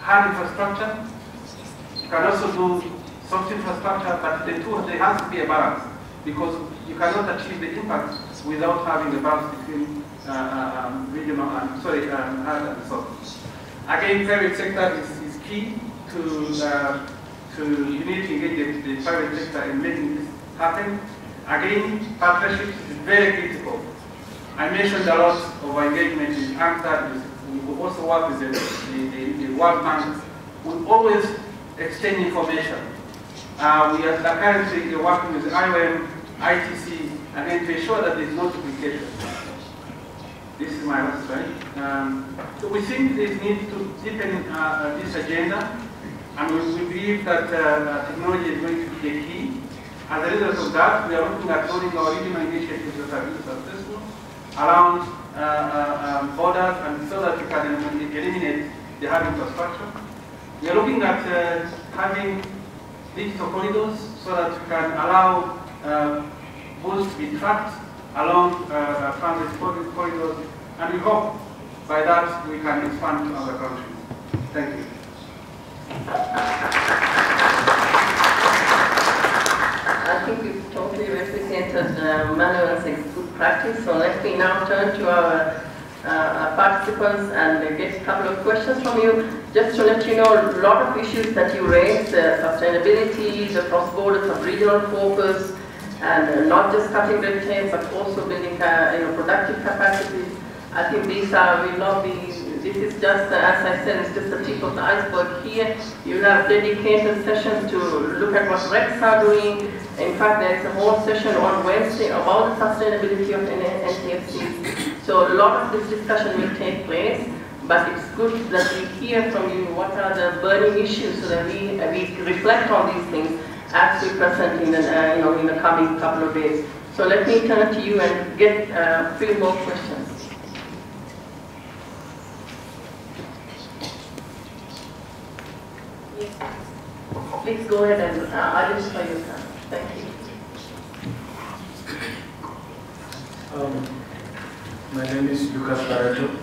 hard infrastructure, you can also do soft infrastructure, but the two, there has to be a balance because you cannot achieve the impact without having a balance between uh um, regional and, sorry, um, hard and soft. Again, private sector is, is key to, uh, to you need to engage the, the private sector in making this happen. Again, partnerships is very critical. I mentioned a lot of engagement in UNCTAD. We also work with the, the, the, World Bank. We always exchange information. Uh, we are currently working with IOM, ITC, and again to ensure that there is no duplication. This is my last slide. Um, so we think there is need to deepen uh, this agenda, and we, we believe that uh, technology is going to be the key. As a result of that, we are looking at building our regional initiatives that been successful around uh, uh, um, borders and so that we can eliminate the hard infrastructure. We are looking at uh, having digital corridors so that we can allow goods to be tracked along uh, transit corridors and we hope by that we can expand to other countries. Thank you. I think we've totally represented uh, Manuel's practice. So let me now turn to our uh, participants and get a couple of questions from you. Just to let you know, a lot of issues that you raised, uh, sustainability, the cross-border sub-regional focus, and uh, not just cutting red tape, but also building uh, you know, productive capacity. I think these are, will not be this is just, uh, as I said, it's just the tip of the iceberg here. You have dedicated sessions to look at what RECs are doing. In fact, there is a whole session on Wednesday about the sustainability of NTFCs. So a lot of this discussion will take place, but it's good that we hear from you what are the burning issues so that we, uh, we reflect on these things as we present in the, uh, you know, in the coming couple of days. So let me turn to you and get uh, a few more questions. Please go ahead and uh, identify yourself. Thank you. Um, my name is Lucas Barajo,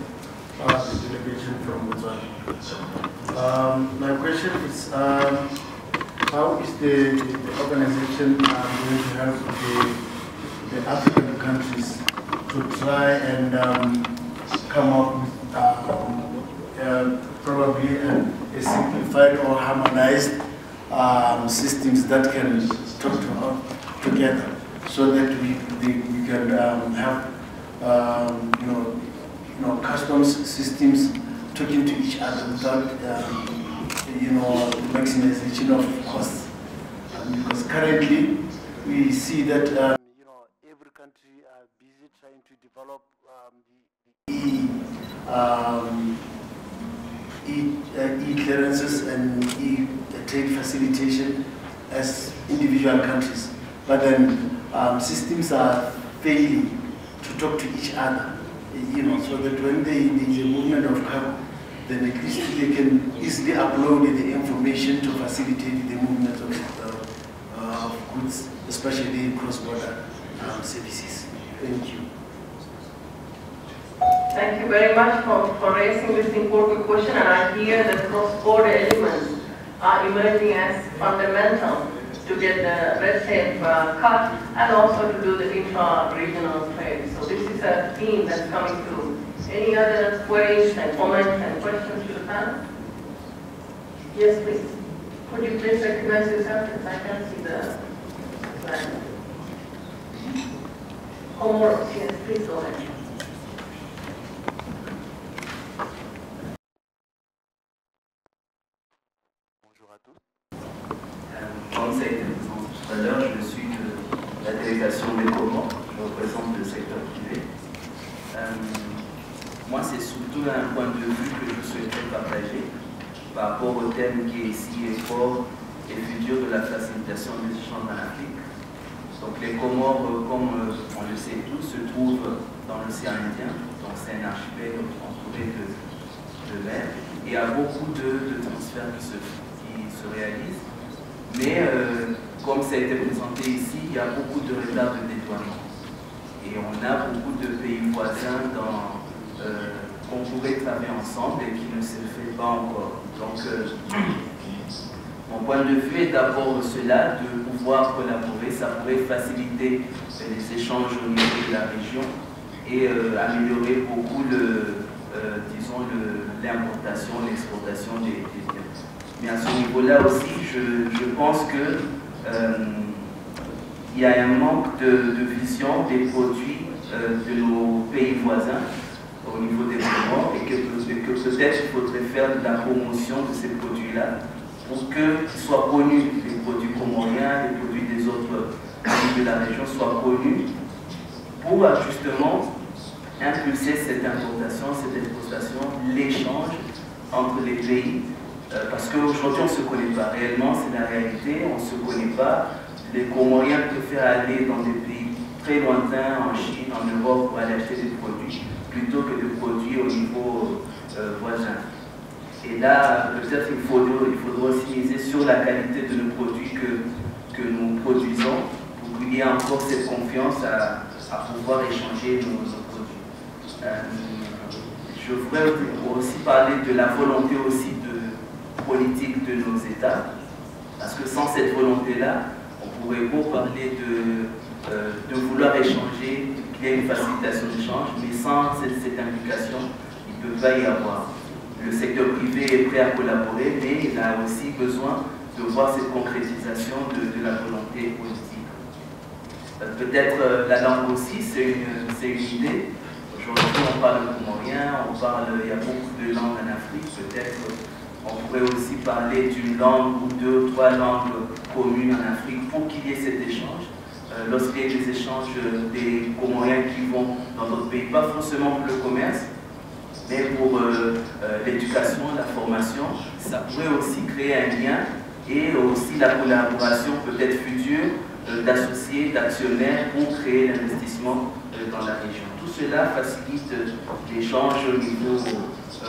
uh, the delegation from Botswana. Um, my question is, um, how is the, the organization uh, going to help the, the African countries to try and um, come up with uh, uh, probably a, a simplified or harmonized um, systems that can talk to, together so that we, the, we can um, have um, you, know, you know, customs systems talking to each other without um, you know, maximization of costs. Um, because currently we see that um, you know, every country are busy trying to develop the, e-clearances uh, e and e-trade facilitation as individual countries. But then um, systems are failing to talk to each other, you know, so that when they, is a movement of cargo, then at least they can easily upload the information to facilitate the movement of, uh, of goods, especially cross-border um, services. Thank you. Thank you very much for, for raising this important question and I hear that cross-border elements are emerging as fundamental to get the red tape uh, cut and also to do the intra-regional trade. So this is a theme that's coming through. Any other queries and comments and questions to the panel? Yes, please. Could you please recognize yourself because I can't see the slide. Comoros, yes, please go ahead. Je suis de la délégation des Comores, je représente le secteur privé. Euh, moi, c'est surtout un point de vue que je souhaiterais partager par rapport au thème qui est ici, effort et futur de la facilitation des échanges en Afrique. Donc les Comores, euh, comme euh, on le sait tous, se trouvent dans l'océan Indien, donc c'est un archipel entouré de, de mer, et il y a beaucoup de, transferts qui se, qui se réalisent. Mais comme ça a été présenté ici, il y a beaucoup de retard de détoiement. Et on a beaucoup de pays voisins euh, qu'on pourrait travailler ensemble et qui ne se fait pas encore. Donc, euh, mon point de vue est d'abord cela, de pouvoir collaborer. Ça pourrait faciliter les échanges au niveau de la région et euh, améliorer beaucoup le, disons, l'importation, l'exportation des, biens. Mais à ce niveau-là aussi, je, pense que il y a un manque de, vision des produits euh, de nos pays voisins au niveau des Comores et que, que peut-être il faudrait faire de la promotion de ces produits-là pour qu'ils soient connus, les produits comoriens, les produits des autres pays de la région soient connus pour justement impulser cette importation, cette exportation, l'échange entre les pays euh, parce qu'aujourd'hui, on ne se connaît pas. Réellement, c'est la réalité, on ne se connaît pas. Les Comoriens préfèrent aller dans des pays très lointains, en Chine, en Europe, pour aller acheter des produits, plutôt que des produits au niveau euh, voisin. Et là, peut-être qu'il faudra, il faudra aussi miser sur la qualité de nos produits que, que nous produisons, pour qu'il y ait encore cette confiance à, pouvoir échanger nos, produits. Euh, je voudrais aussi parler de la volonté aussi politique de nos États, parce que sans cette volonté-là, on pourrait beau parler de, euh, de vouloir échanger, qu'il y ait une facilitation d'échange, mais sans cette, implication, il ne peut pas y avoir. Le secteur privé est prêt à collaborer, mais il a aussi besoin de voir cette concrétisation de, de la volonté politique. Euh, Peut-être euh, la langue aussi, c'est une, une idée. Aujourd'hui, on parle comorien, on parle, il y a beaucoup de langues en Afrique, peut-être on pourrait aussi parler d'une langue ou deux trois langues communes en Afrique pour qu'il y ait cet échange. Euh, Lorsqu'il y a des échanges des Comoriens qui vont dans d'autres pays, pas forcément pour le commerce, mais pour euh, euh, l'éducation, la formation, ça pourrait aussi créer un lien et aussi la collaboration peut-être future d'associés, d'actionnaires pour créer l'investissement dans la région. Tout cela facilite l'échange au niveau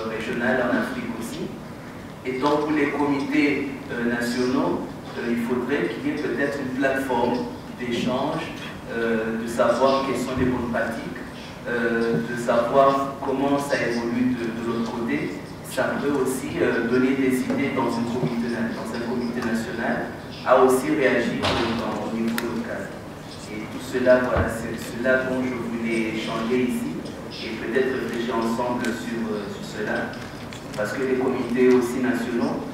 régional en Afrique aussi. Et donc pour les comités euh, nationaux, euh, il faudrait qu'il y ait peut-être une plateforme d'échange, euh, de savoir quelles sont les bonnes pratiques, de savoir comment ça évolue de, l'autre côté. Ça peut aussi donner des idées dans, comité, un comité national, à aussi réagir au niveau local. Et tout cela, voilà, c'est cela dont je voulais échanger ici et peut-être réfléchir ensemble sur cela parce que les comités aussi nationaux,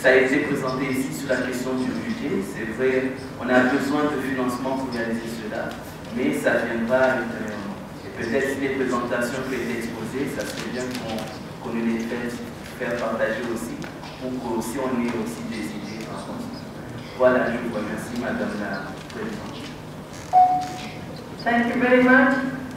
ça a été présenté ici sur la question du budget. C'est vrai, on a besoin de financement pour réaliser cela, mais ça viendra intérieurement. Et peut-être les présentations qui été exposées, ça serait bien qu'on qu les fasse faire partager aussi, pour qu'aussi on ait aussi des idées. Voilà, je vous remercie, Madame la Présidente. Thank you very much.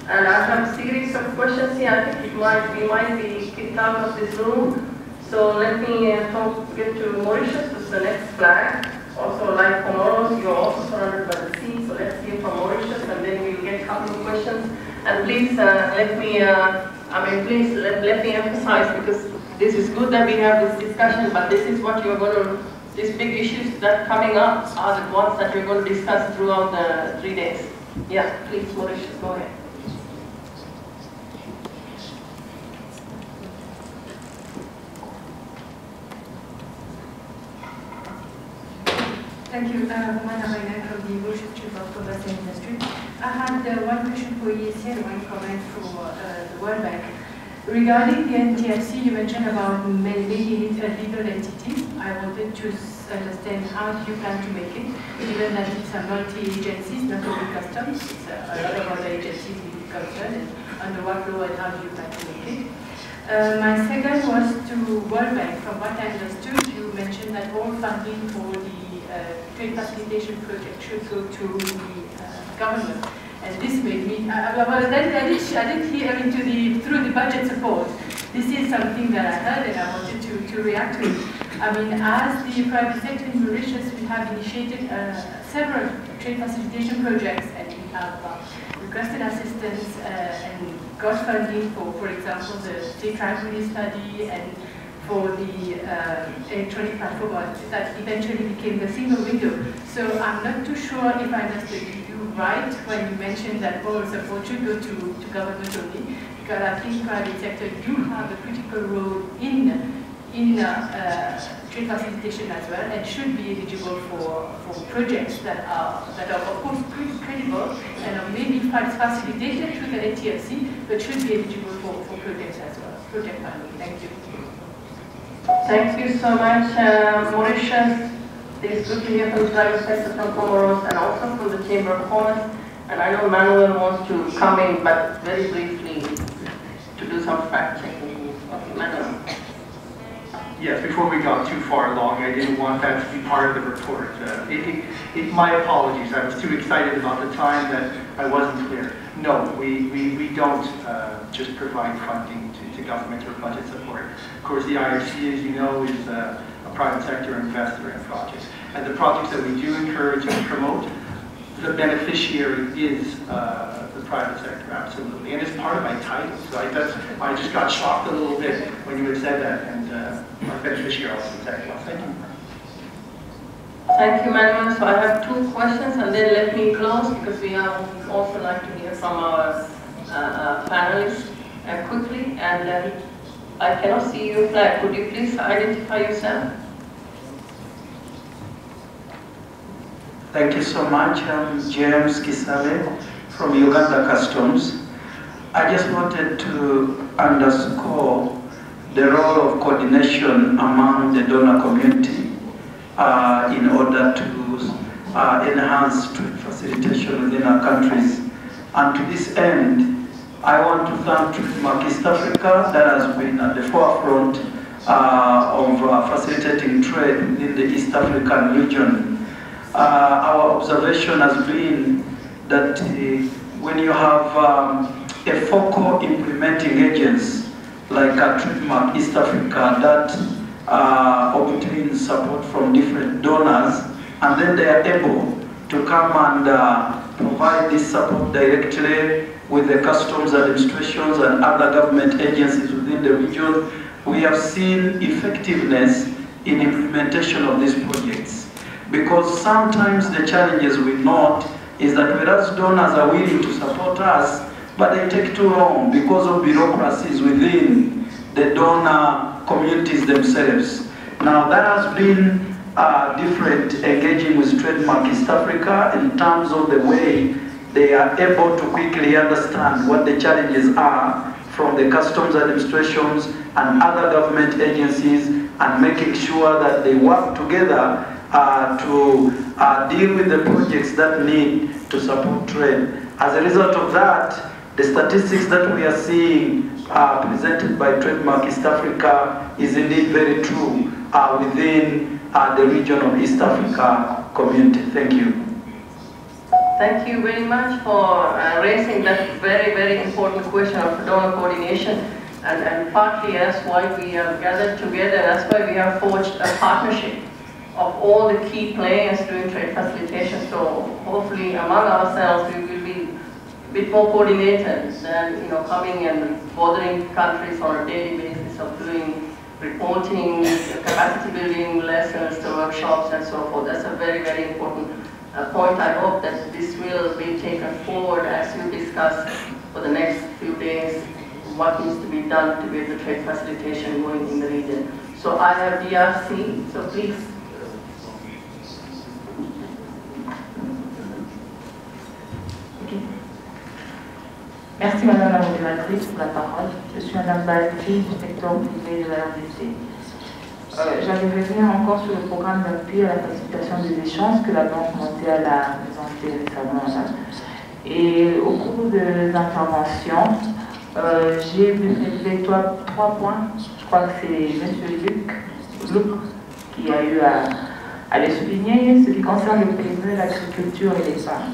And I have a series of questions here. I think it might, we might be kicked out of this room. So let me uh, talk, get to Mauritius, this is the next flag. Also like Comoros, you're also surrounded by the sea, so let's hear from Mauritius and then we'll get a couple of questions And please uh, let me, uh, I mean, please let, let me emphasize because this is good that we have this discussion, but this is what you're going to, these big issues that coming up are the ones that we're going to discuss throughout the three days. Yeah, please, Mauritius, go ahead. Thank you. Uh, Rainan from the Mauritius Chamber of Commerce and Industry. I had uh, one question for EAC and one comment for uh, the World Bank. Regarding the NTFC, you mentioned about making it a legal entity. I wanted to understand how you plan to make it, given that it's a multi-agencies, not only customs, it's a, a lot of other agencies will be concerned, and under what law and how do you plan to make it. Uh, my second was to World Bank. From what I understood, you mentioned that all funding for the uh, trade facilitation project should go to the uh, government. And this made me, uh, well, then I did, I did hear into the, through the budget support. This is something that I heard and I wanted to, to react to. I mean, as the private sector in Mauritius, we have initiated uh, several trade facilitation projects and we have uh, requested assistance uh, and got funding for, for example, the state tribunal study and for the uh, electronic platform that eventually became the single window. So I'm not too sure if I understood you right when you mentioned that all support should go to, to government only, because I think private sector do have a critical role in in uh, uh, trade facilitation as well and should be eligible for, for projects that are that are of course credible and are maybe facilitated through the NTFC, but should be eligible for, for projects as well, project funding. Thank you. Thank you so much, uh, Mauritius. It's good to hear from the private sector from Comoros and also from the Chamber of Commerce. And I know Manuel wants to come in, but very briefly to do some fact checking. Yes, before we got too far along, I didn't want that to be part of the report. Uh, it, it, it, my apologies, I was too excited about the time that I wasn't clear. No, we, we, we don't uh, just provide funding government or budget support. Of course, the IFC, as you know, is uh, a private sector investor in projects. And the projects that we do encourage and promote, the beneficiary is uh, the private sector, absolutely. And it's part of my title, so I, that's, I just got shocked a little bit when you had said that, and uh, our beneficiary also exactly. Thank you. Thank you, Manuel. So I have two questions, and then let me close because we have also like to hear from our uh, uh, panelists uh, quickly. And uh, I cannot see your flag. Could you please identify yourself? Thank you so much. I'm James Kisale from Uganda Customs. I just wanted to underscore the role of coordination among the donor community uh, in order to uh, enhance trade facilitation within our countries. And to this end, I want to thank Trademark East Africa that has been at the forefront uh, of uh, facilitating trade in the East African region. Uh, our observation has been that uh, when you have um, a focal implementing agents like a Trademark East Africa that uh, obtain support from different donors, and then they are able to come and uh, provide this support directly with the customs administrations and other government agencies within the region. We have seen effectiveness in implementation of these projects. Because sometimes the challenges we note is that whereas donors are willing to support us, but they take too long because of bureaucracies within the donor communities themselves. Now that has been uh, different engaging with Trademark East Africa in terms of the way they are able to quickly understand what the challenges are from the customs administrations and other government agencies and making sure that they work together uh, to uh, deal with the projects that need to support trade. As a result of that, the statistics that we are seeing uh, presented by Trademark East Africa is indeed very true uh, within uh, the region of East Africa community. Thank you. Thank you very much for uh, raising that very, very important question of donor coordination. And, and partly that's why we have gathered together, that's why we have forged a partnership of all the key players doing trade facilitation. So hopefully among ourselves we will be a bit more coordinated than you know coming and bothering countries on a daily basis of doing reporting, capacity building lessons, the workshops and so forth. That's a very, very important uh, point. I hope that this will be taken forward as you discuss for the next few days what needs to be done to get the trade facilitation going in the region. So I have DRC, so please Merci Madame la modératrice pour la parole. Je suis Madame Balti du secteur privé de la RDC. Euh, J'avais revenir encore sur le programme d'appui à la facilitation des échanges que la Banque mondiale a présenté récemment. Et au cours des interventions, euh, j'ai vu trois, trois points. Je crois que c'est M. Luc, qui a eu à, à les souligner, ce qui concerne le PME, l'agriculture et les femmes.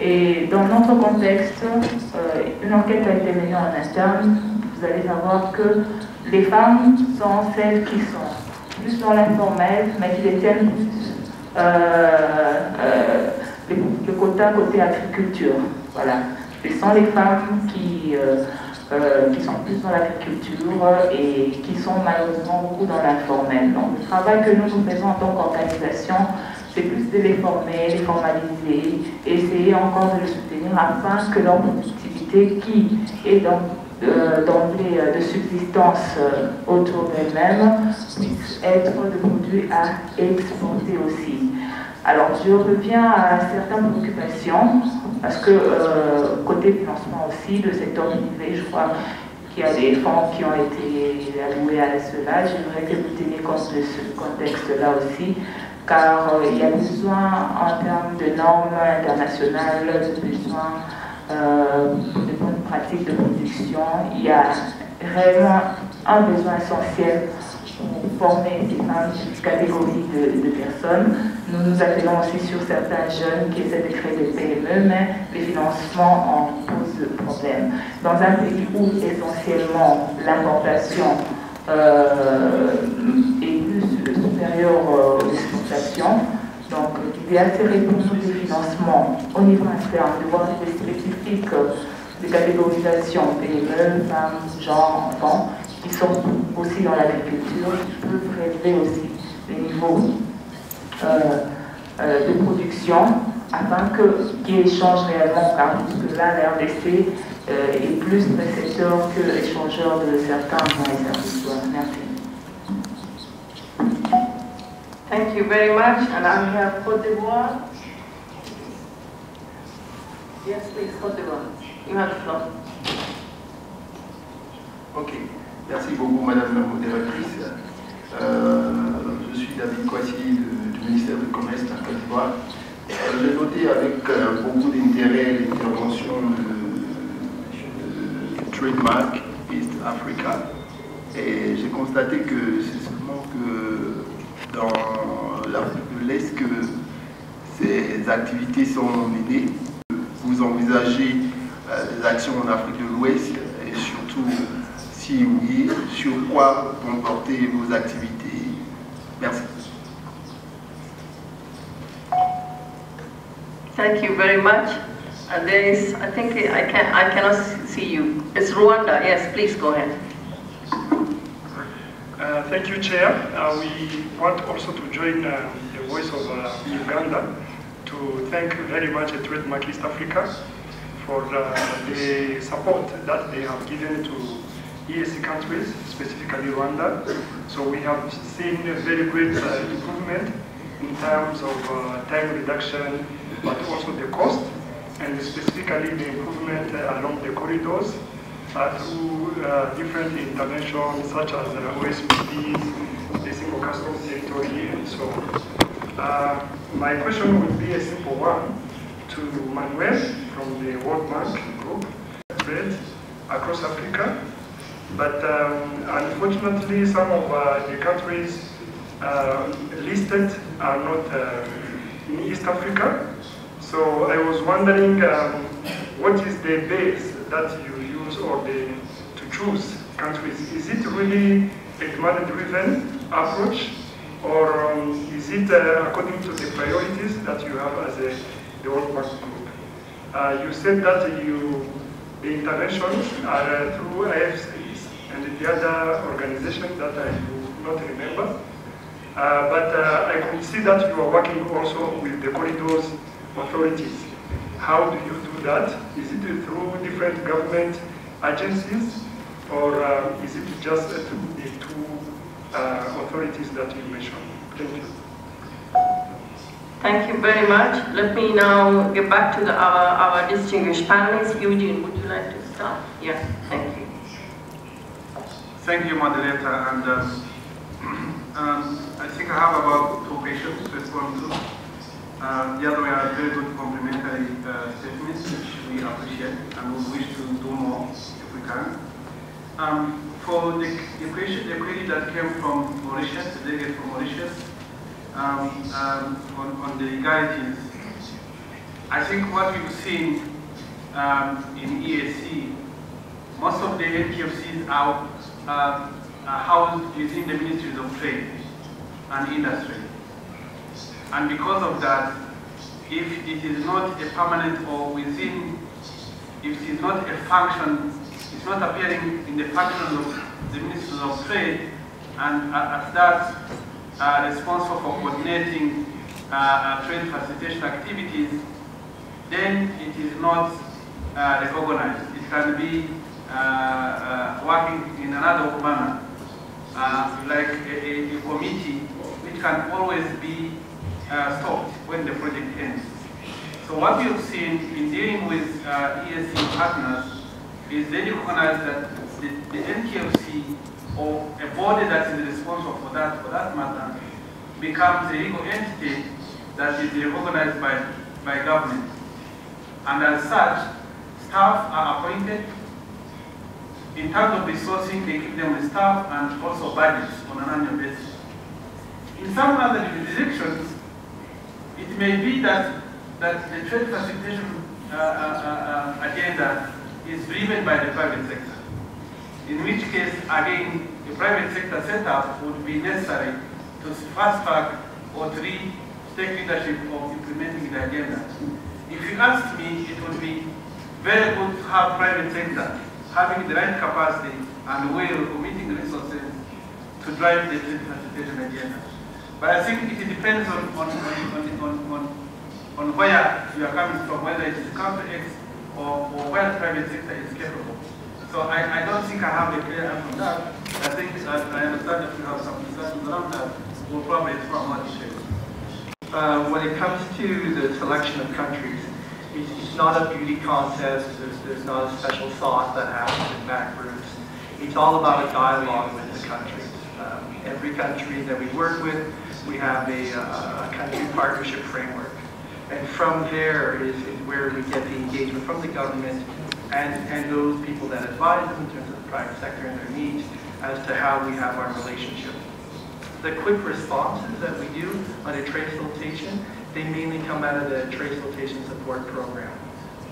Et dans notre contexte, euh, une enquête a été menée en interne. Vous allez savoir que les femmes sont celles qui sont plus dans l'informel, mais qui détiennent plus euh, euh, le, quota côté agriculture. Voilà. Ce sont les femmes qui, qui sont plus dans l'agriculture et qui sont malheureusement beaucoup dans l'informel. Donc le travail que nous nous faisons en tant qu'organisation, c'est plus de les former, les formaliser, essayer encore de les soutenir afin que leur productivité qui est dans d'emblée euh, de subsistance euh, autour d'elles-mêmes puisse être de produits à exporter aussi. Alors je reviens à certaines préoccupations parce que euh, côté financement aussi, le secteur privé, je crois qu'il y a des fonds qui ont été alloués à cela. J'aimerais que vous teniez compte de ce contexte-là aussi car il y a besoin en termes de normes internationales, de besoin euh, de bonnes pratiques de production. Il y a réellement un besoin essentiel pour former ces catégories de, personnes. Nous nous appelons aussi sur certains jeunes qui essaient de créer des PME, mais les financements en posent problème. Dans un pays où essentiellement l'importation euh, est plus supérieure aux exportations, il est assez répandu de financement au niveau interne, de voir des spécifiques de catégorisation PME, femmes, genre, enfants, qui sont aussi dans l'agriculture, qui peuvent relever aussi les niveaux euh, euh, de production afin qu'ils échangent réellement, car là, la RDC euh, est plus récepteur que échangeur de certains dans les territoires. Merci. Thank you very much. And I have Côte d'Ivoire. Yes, please, Côte d'Ivoire. You have the floor. Ok. Merci beaucoup, Madame la modératrice. Euh, je suis David Kouassi du ministère du Commerce de la Côte d'Ivoire. Euh, J'ai noté avec euh, beaucoup d'intérêt l'intervention de, de Trademark East Africa et j'ai constaté que c'est seulement que dans l'Afrique de l'Est que ces activités sont menées. Vous envisagez euh, actions en Afrique de l'Ouest et surtout, si oui, sur quoi vont porter vos activités Merci. Thank you very much. And there is, I think I can I cannot see you. It's Rwanda. Yes, please go ahead. Uh, thank you, Chair. Uh, we want also to join uh, the voice of uh, Uganda to thank very much Trademark East Africa for uh, the support that they have given to EAC countries, specifically Rwanda. So we have seen a very great improvement in terms of time reduction, but also the cost, and specifically the improvement along the corridors uh, through uh, different interventions such as uh, OSBPs, the single customs territory, and so on. my question would be a simple one to Manuel from the World Bank Group, trade across Africa. But um, unfortunately, some of the countries listed are not in East Africa. So I was wondering um, what is the base that you or the, to choose countries? Is it really a demand-driven approach, or um, is it uh, according to the priorities that you have as a the World Bank Group? Uh, you said that you, the interventions are uh, through IFCs and the other organization that I do not remember. Uh, but uh, I could see that you are working also with the corridors authorities. How do you do that? Is it through different government agencies or uh, is it just through the two uh, authorities that you mentioned? Thank you. Thank you very much. Let me now get back to the, our, our distinguished panelists. Eugene, would you like to start? Yeah, thank you. Thank you, moderator. And um, um, I think I have about two questions to respond to. Uh, the other way are very good complementary uh, statements, which we appreciate and we wish to do more if we can. Um, for the, the, question, the query that came from Mauritius, the delegate from Mauritius, um, um, on, on the legalities, I think what we've seen um, in EAC, most of the NTFCs are, uh, are housed within the Ministries of Trade and Industry. And because of that, if it is not a permanent or within, if it is not a function, it's not appearing in the functions of the Ministries of Trade, and uh, as that uh, responsible for coordinating uh, uh, trade facilitation activities, then it is not uh, recognized. It can be uh, working in another manner, like a, a, a, committee which can always be Uh, stopped when the project ends. So what we have seen in dealing with uh, EAC partners is they recognize that the, the or a body that is responsible for that, for that matter, becomes a legal entity that is recognized by, by government. And as such, staff are appointed. In terms of resourcing, they keep them with staff and also budgets on an annual basis. In some other jurisdictions, it may be that, that the trade facilitation uh, uh, uh, agenda is driven by the private sector in which case, again, the private sector setup would be necessary to fast track or to take leadership of implementing the agenda. If you ask me, it would be very good to have private sector having the right capacity and way of committing resources to drive the facilitation agenda. But I think it depends on, on, on, on, on, on where you are coming from, whether it is country X or, or where the private sector is capable. So I, I don't think I have a clear answer on that. I think I, I understand that we have some discussions around that. We'll probably explore more details. Uh, when it comes to the selection of countries, it's, it's not a beauty contest. There's, there's not a special sauce that happens in back rooms. It's all about a dialogue with the countries. Um, every country that we work with, we have a, uh, country partnership framework. And from there is, is where we get the engagement from the government and, and those people that advise them in terms of the private sector and their needs as to how we have our relationship. The quick responses that we do on a trade facilitation, they mainly come out of the trade facilitation support program.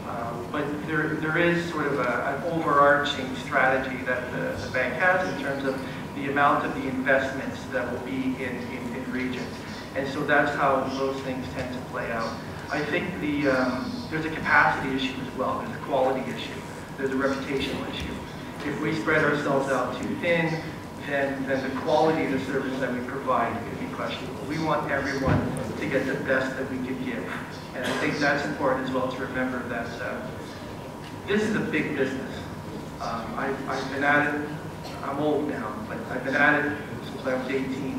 Um, but there, there is sort of a, an overarching strategy that the, the, bank has in terms of the amount of the investments that will be in, in, in regions. And so that's how those things tend to play out. I think the, um, there's a capacity issue as well. There's a quality issue. There's a reputational issue. If we spread ourselves out too thin, then, then the quality of the service that we provide could be questionable. We want everyone to get the best that we can give. And I think that's important as well to remember that uh, this is a big business. Um, I've, I've been at it, I'm old now, but I've been at it since I was 18.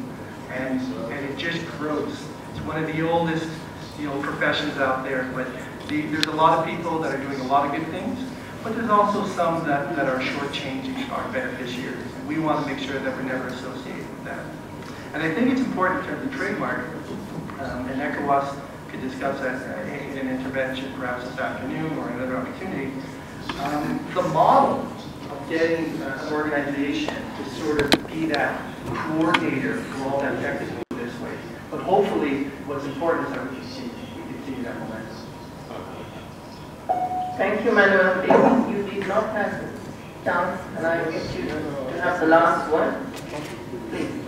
And, and it just grows. It's one of the oldest you know, professions out there, but the, there's a lot of people that are doing a lot of good things, but there's also some that, that are shortchanging our beneficiaries. We want to make sure that we're never associated with that. And I think it's important in terms of trademark, um, and ECOWAS could discuss that in an intervention perhaps this afternoon or another opportunity. Um, the model getting uh, an organization to sort of be that coordinator for all that technical this way. But hopefully, what's important is that we continue, we continue that momentum. Thank you, Manuel. David, you did not have the chance, and I get you to have the last one. Please.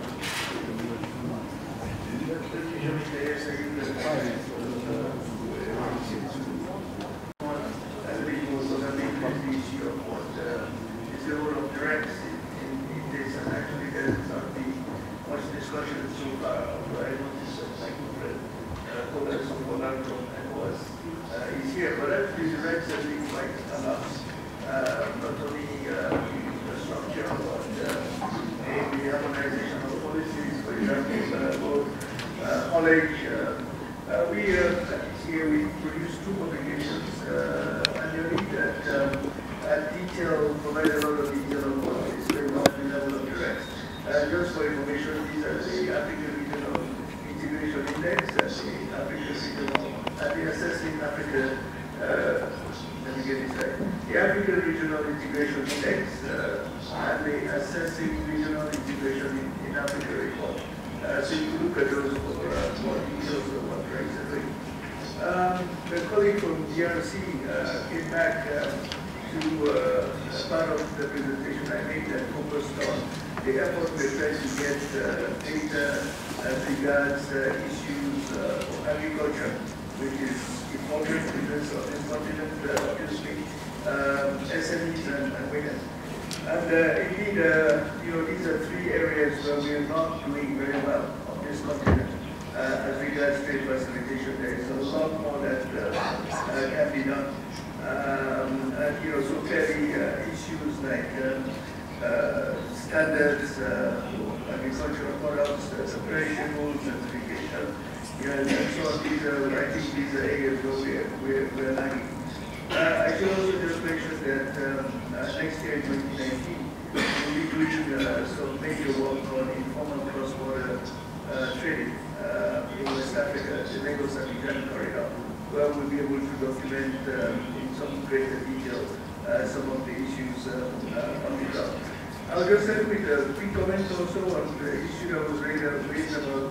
Just end with a quick comment also on the issue that was raised, about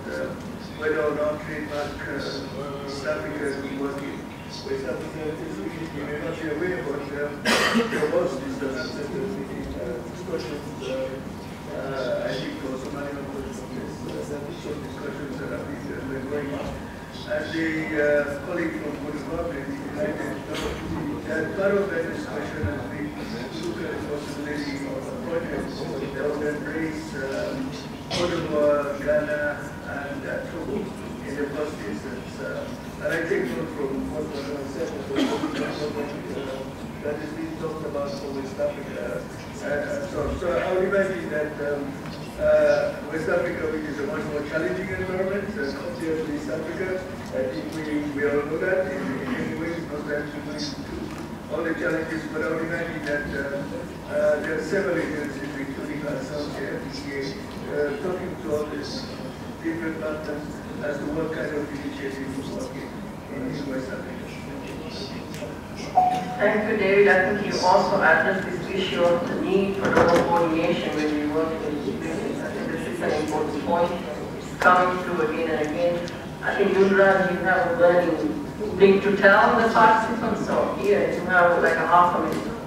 whether or not trademark uh, Africa is working. You may not be aware, but um, there was this uh, discussions, uh, uh, I think also this, uh, some discussions that have been uh, going on. And the uh, colleague from Botswana highlighted that part of that discussion has been to look at the possibility of a project that would embrace um, Ghana, and in the I from what was said that is being talked about for West Africa. So, I would imagine that West Africa, which is a much more challenging environment compared to East Africa, I think we, we all know that in, in many ways, not that all the challenges, but I would imagine that uh, uh, there are several agencies, including ourselves here, uh, talking to all these different partners as to what kind of initiatives is working in West Africa. Thank you, David. I think you also addressed this issue of the need for the coordination when we work in with business. I think this is an important point. It's coming through again and again. I think, Yundra, you have a learning to the participants, so here you have like a half a minute.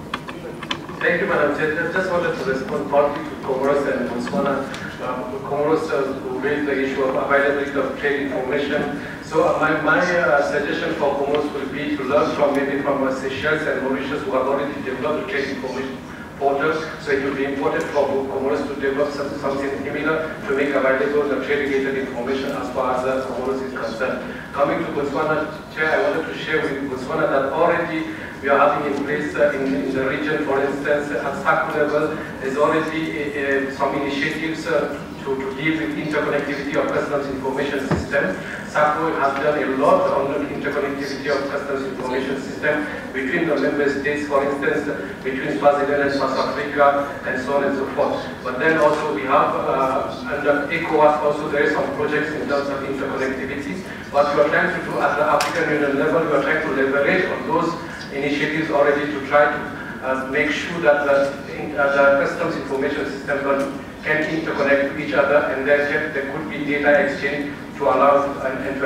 Thank you, Madam Chair. I just wanted to respond partly to Comoros and Botswana. Um, Comoros uh, raised the issue of availability of trade information. So uh, my, my uh, suggestion for Comoros would be to learn from maybe from uh, Seychelles and Mauritius who have already developed trade information portals. So it would be important for Comoros to develop some, something similar to make available the trade-related information as far as uh, Comoros is concerned. Coming to Botswana, Chair, I wanted to share with Botswana that already we are having in place uh, in, in, the region, for instance, at SACU level, there's already uh, some initiatives uh, to, to deal with interconnectivity of customs information system. SACU has done a lot on the interconnectivity of customs information system between the member states, for instance, between Swaziland and South Africa, and so on and so forth. But then also we have, uh, under ECOWAS also there are some projects in terms of interconnectivity. What we are trying to do at the African Union level, we are trying to leverage on those initiatives already to try to uh, make sure that the, uh, the customs information system can interconnect to each other and then there could be data exchange to allow. Thank you.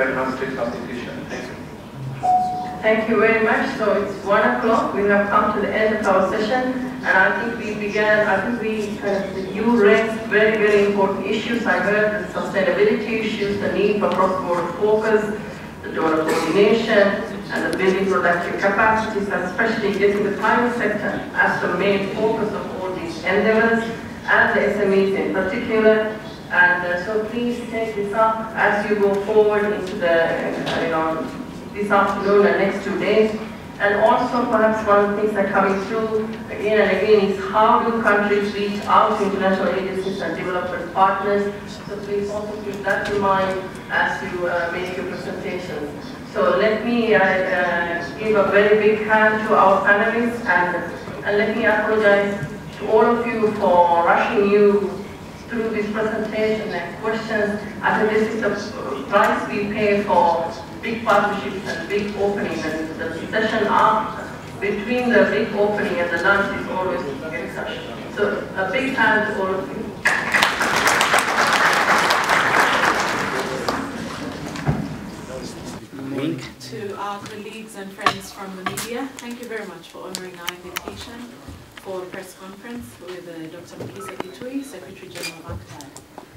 Thank you very much. So it's one o'clock. We have come to the end of our session, and I think we began. I think we of you raised very very important issues. I heard the sustainability issues, the need for cross-border focus, the donor coordination, and the building productive capacities, especially getting the private sector as the main focus of all these endeavors, and the SMEs in particular. And uh, so please take this up as you go forward into the, uh, you know, this afternoon and next two days. And also perhaps one of the things that coming through again and again is how do countries reach out to international agencies and development partners. So please also keep that in mind as you uh, make your presentations. So let me uh, uh, give a very big hand to our panelists and, and let me apologize to all of you for rushing you through this presentation and questions. I think this is the price we pay for big partnerships and big openings and the session after, between the big opening and the lunch is always very such. So a big hand to all of you. To our colleagues and friends from the media, thank you very much for honoring our invitation for a press conference with uh, Dr. Mukhisa Kituyi, Secretary General of UNCTAD.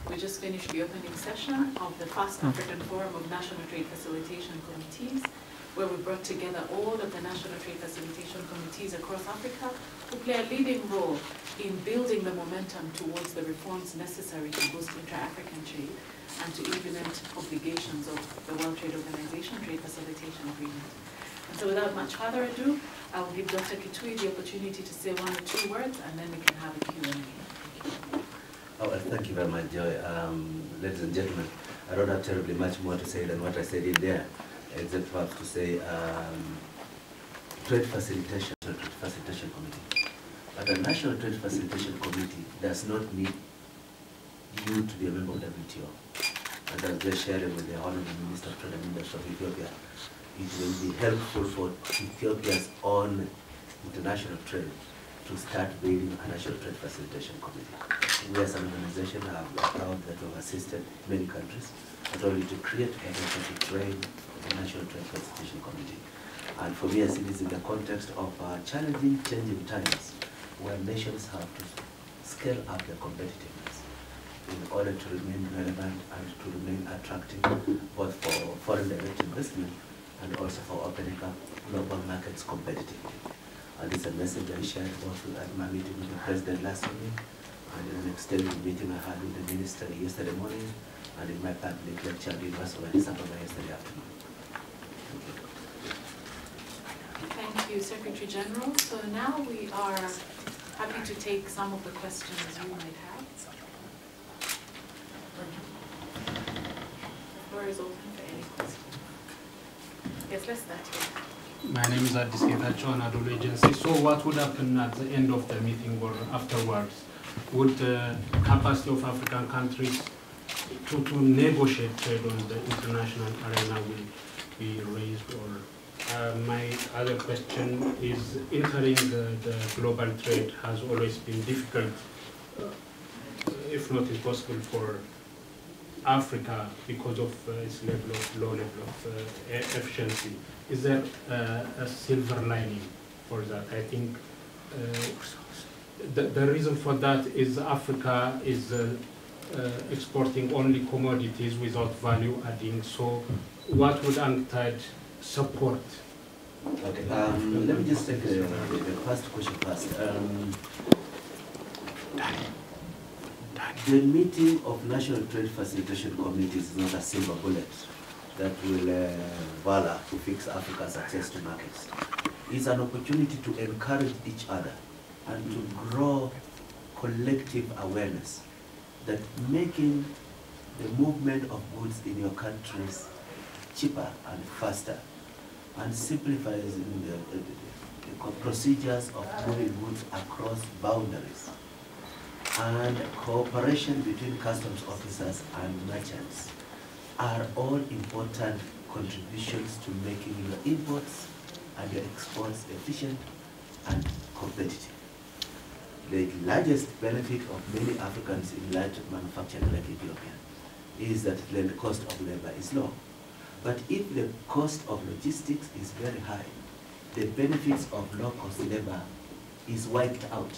We just finished the opening session of the First African Forum of National Trade Facilitation Committees, where we brought together all of the National Trade Facilitation Committees across Africa who play a leading role in building the momentum towards the reforms necessary to boost intra-African trade and to implement obligations of the World Trade Organization Trade Facilitation Agreement. And so without much further ado, I will give Dr. Kituyi the opportunity to say one or two words and then we can have a Q&A. Oh, well, thank you very much, Joy. Um, ladies and gentlemen, I don't have terribly much more to say than what I said in there, except to say um, trade facilitation, trade facilitation committee. But the National Trade Facilitation Committee does not need you to be a member of WTO. And as they're sharing with the Honorable Minister of Trade and Industry of Ethiopia, it will be helpful for Ethiopia's own international trade to start building a national trade facilitation committee. We as an organization are proud that we have assisted many countries, not only to create but also train national trade facilitation committee. And for me, I see this in the context of uh, challenging, changing times, where nations have to scale up their competitiveness in order to remain relevant and to remain attractive, both for foreign direct investment and also for opening up global markets competitively. And it's a message I shared both at my meeting with the President last week and in an extended meeting I had with the Minister yesterday morning and in my public lecture at the University of yesterday afternoon. Thank you, Secretary General. So now we are happy to take some of the questions you might have. The floor is open. My name is Addis Getachew, Anadolu Agency. So what would happen at the end of the meeting or afterwards? Would the capacity of African countries to, to negotiate trade on the international arena will be raised or uh, my other question is entering the, the global trade has always been difficult, uh, if not impossible for Africa because of uh, its level of low level of uh, efficiency. Is there uh, a silver lining for that? I think uh, the, the reason for that is Africa is uh, uh, exporting only commodities without value adding. So what would UNCTAD support? Okay, um, let me just take the, the first question first. Um, the meeting of National Trade Facilitation Committees is not a silver bullet that will uh, valor to fix Africa's access to markets. It's an opportunity to encourage each other and to grow collective awareness that making the movement of goods in your countries cheaper and faster and simplifies the, the, the, procedures of moving goods across boundaries and cooperation between customs officers and merchants are all important contributions to making your imports and your exports efficient and competitive. The largest benefit of many Africans in large manufacturing like Ethiopia is that the cost of labor is low. But if the cost of logistics is very high, the benefits of low-cost labor is wiped out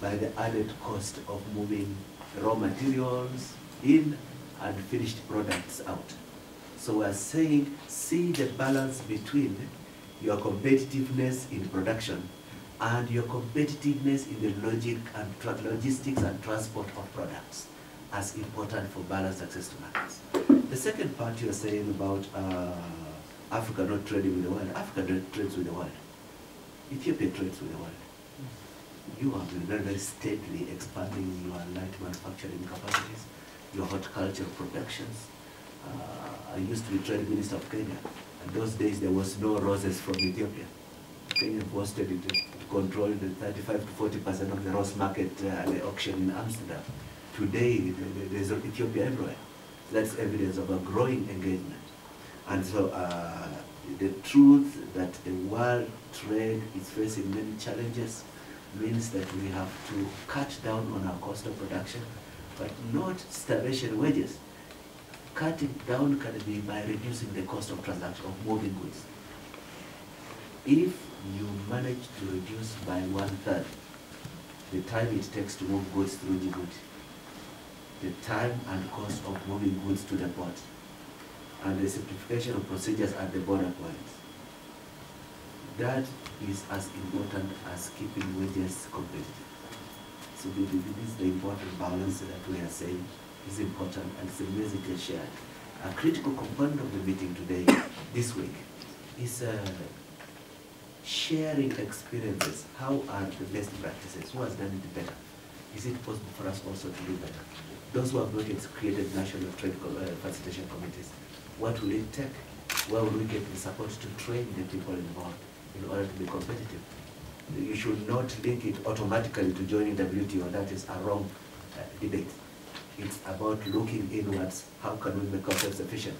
by the added cost of moving raw materials in and finished products out. So we're saying, see the balance between your competitiveness in production and your competitiveness in the logic and logistics and transport of products as important for balanced access to markets. The second part you're saying about uh, Africa not trading with the world. Africa trades with the world. Ethiopia trades with the world. You have been very, very steadily expanding your light manufacturing capacities, your horticulture productions. Uh, I used to be trade minister of Kenya. And those days there was no roses from Ethiopia. Kenya boasted it controlled 35 to 40 percent of the rose market uh, the auction in Amsterdam. Today, there's Ethiopia everywhere. That's evidence of a growing engagement. And so uh, the truth that the world trade is facing many challenges means that we have to cut down on our cost of production, but not starvation wages. Cutting down can be by reducing the cost of transaction, of moving goods. If you manage to reduce by one-third the time it takes to move goods through the Djibouti, the time and cost of moving goods to the port, and the simplification of procedures at the border points. That is as important as keeping wages competitive. So this is the important balance that we are saying is important and it's message shared. A critical component of the meeting today, this week, is uh, sharing experiences. How are the best practices? Who has done it better? Is it possible for us also to do better? Those who have not yet created national trade uh, facilitation committees, what will it take? Where will we get the support to train the people involved in order to be competitive? You should not link it automatically to joining WTO. That is a wrong uh, debate. It's about looking inwards. How can we make ourselves efficient?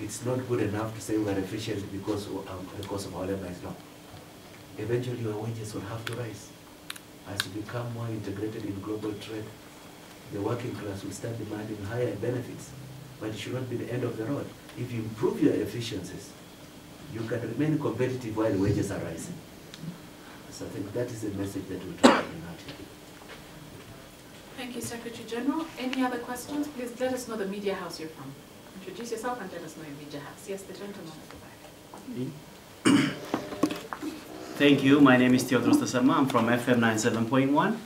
It's not good enough to say we're efficient because, um, because of our labor is low eventually your wages will have to rise. As you become more integrated in global trade, the working class will start demanding higher benefits, but it should not be the end of the road. If you improve your efficiencies, you can remain competitive while wages are rising. So I think that is the message that we're trying to bring out here. Thank you, Secretary General. Any other questions? Please let us know the media house you're from. Introduce yourself and let us know your media house. Yes, the gentleman at the back. Thank you. My name is Theodros Tasama. I'm from FM 97.1.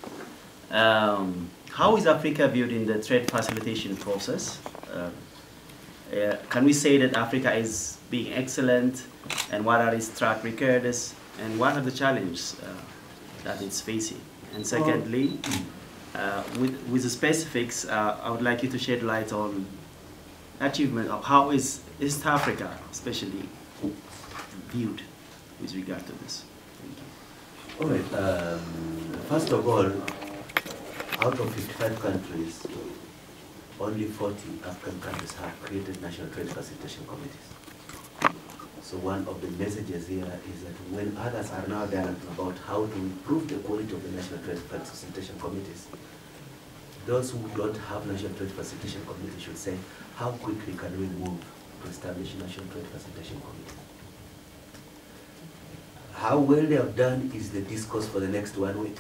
Um, how is Africa viewed in the trade facilitation process? Uh, uh, can we say that Africa is being excellent and what are its track records and what are the challenges uh, that it's facing? And secondly, uh, with, with the specifics, uh, I would like you to shed light on achievement of how is East Africa especially viewed with regard to this. All right. Um, first of all, out of 55 countries, only 40 African countries have created national trade facilitation committees. So one of the messages here is that when others are now dialoguing about how to improve the quality of the national trade facilitation committees, those who don't have national trade facilitation committees should say, how quickly can we move to establish national trade facilitation committees? How well they have done is the discourse for the next one week,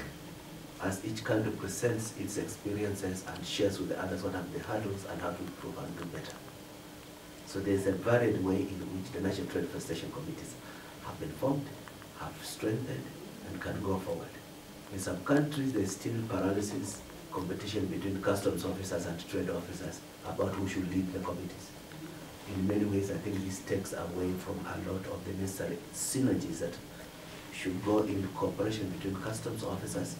as each country presents its experiences and shares with the others what are the hurdles and how to improve and do better. So there's a varied way in which the National Trade Facilitation Committees have been formed, have strengthened, and can go forward. In some countries, there's still paralysis, competition between customs officers and trade officers about who should lead the committees. In many ways, I think this takes away from a lot of the necessary synergies that should go in cooperation between customs officers,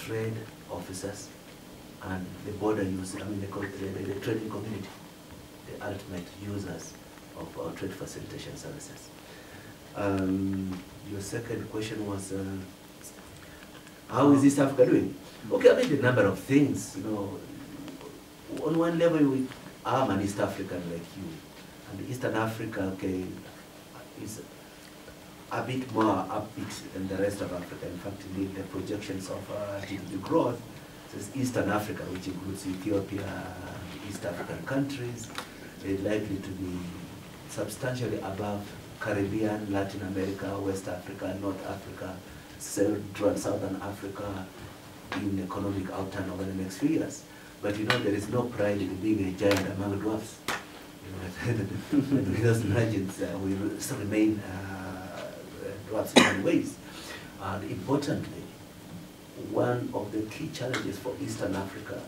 trade officers, and the border users, I mean the, the, the trading community, the ultimate users of our trade facilitation services. Um, your second question was, uh, how is East Africa doing? Okay, I mean the number of things, you know, on one level we, I'm an East African like you, and Eastern Africa, okay, is a bit more upbeat than the rest of Africa. In fact, the, the projections of uh, growth says Eastern Africa, which includes Ethiopia, East African countries, is likely to be substantially above Caribbean, Latin America, West Africa, North Africa, Central Southern Africa in economic outturn over the next few years. But you know, there is no pride in being a giant among dwarfs. Those legends uh, will remain uh, dwarfs in many ways. And importantly, one of the key challenges for Eastern Africa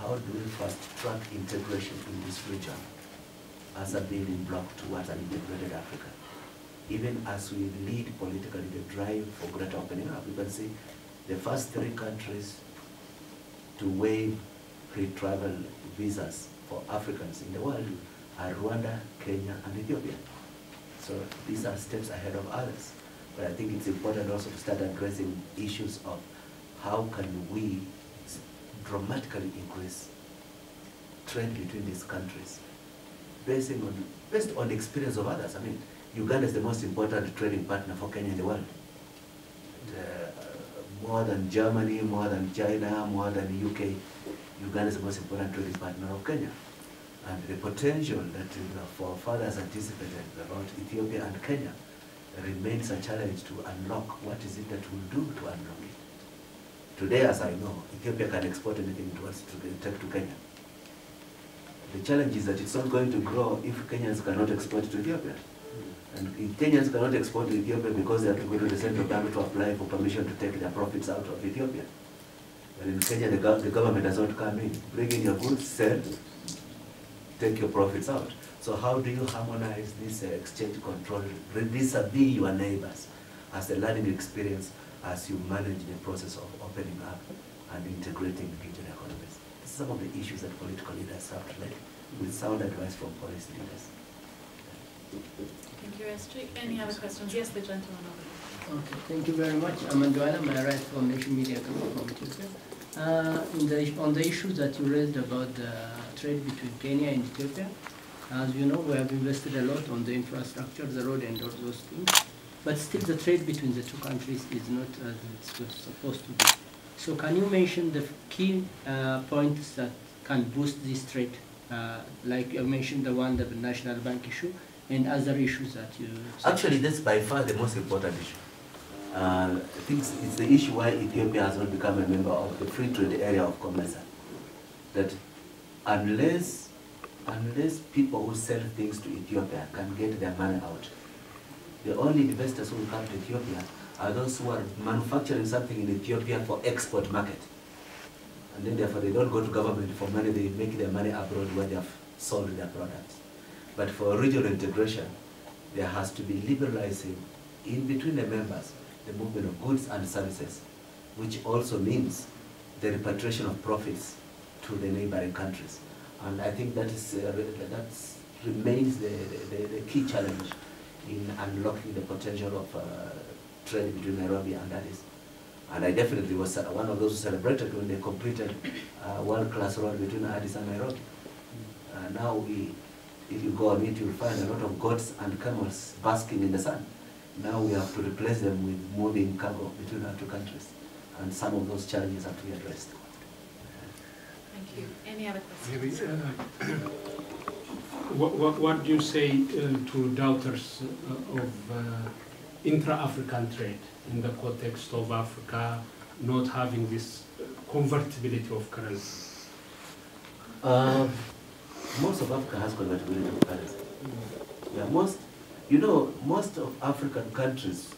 how do we fast track integration in this region as a building block towards an integrated Africa. Even as we lead politically the drive for greater opening up, you can see the first three countries to waive free travel visas for Africans in the world are Rwanda, Kenya, and Ethiopia. So these are steps ahead of others. But I think it's important also to start addressing issues of how can we dramatically increase trade between these countries based on, based on the experience of others. I mean, Uganda is the most important trading partner for Kenya in the world. Uh, more than Germany, more than China, more than the UK, Uganda is the most important trading partner of Kenya. And the potential that uh, for fathers anticipated about Ethiopia and Kenya remains a challenge to unlock what is it that we'll do to unlock. Today, as I know, Ethiopia can export anything to us to take to Kenya. The challenge is that it's not going to grow if Kenyans cannot export to Ethiopia. And Kenyans cannot export to Ethiopia because they have to go to the central bank to apply for permission to take their profits out of Ethiopia. And in Kenya, the, the government does not come in. Bring in your goods, sell, take your profits out. So how do you harmonize this uh, exchange control vis-a-vis your neighbors as a learning experience as you manage the process of opening up and integrating regional economies? These are some of the issues that political leaders have to make with sound advice from policy leaders. Thank you, SG. Any other questions? Yes, the gentleman over there. Okay, thank you very much. I'm Andwala Maharat from Nation Media Group from Ethiopia. Uh, the, on the issue that you raised about the trade between Kenya and Ethiopia, as you know, we have invested a lot on the infrastructure, the road and all those things. But still the trade between the two countries is not as it's supposed to be. So can you mention the key uh, points that can boost this trade? Uh, like you mentioned the one, that the national bank issue, and other issues that you... Actually, that's by far the most important issue. Uh, I think it's the issue why Ethiopia has not become a member of the free trade area of COMESA. That unless, unless people who sell things to Ethiopia can get their money out, the only investors who will come to Ethiopia are those who are manufacturing something in Ethiopia for export market. And then therefore they don't go to government for money, they make their money abroad where they have sold their products. But for regional integration, there has to be liberalizing in between the members the movement of goods and services, which also means the repatriation of profits to the neighboring countries. And I think that is uh, that remains the, the, the, key challenge in unlocking the potential of uh, trade between Nairobi and Addis. And I definitely was one of those who celebrated when they completed uh, world-class road between Addis and Nairobi. Uh, now, we, if you go on it, you'll find a lot of goats and camels basking in the sun. Now we have to replace them with moving cargo between our two countries. And some of those challenges have to be addressed. Thank you. Any other questions? Maybe, uh, what, what, what do you say uh, to doubters uh, of uh, intra-African trade in the context of Africa not having this convertibility of currency? Um, most of Africa has convertibility of currency. Yeah, most you know, most of African countries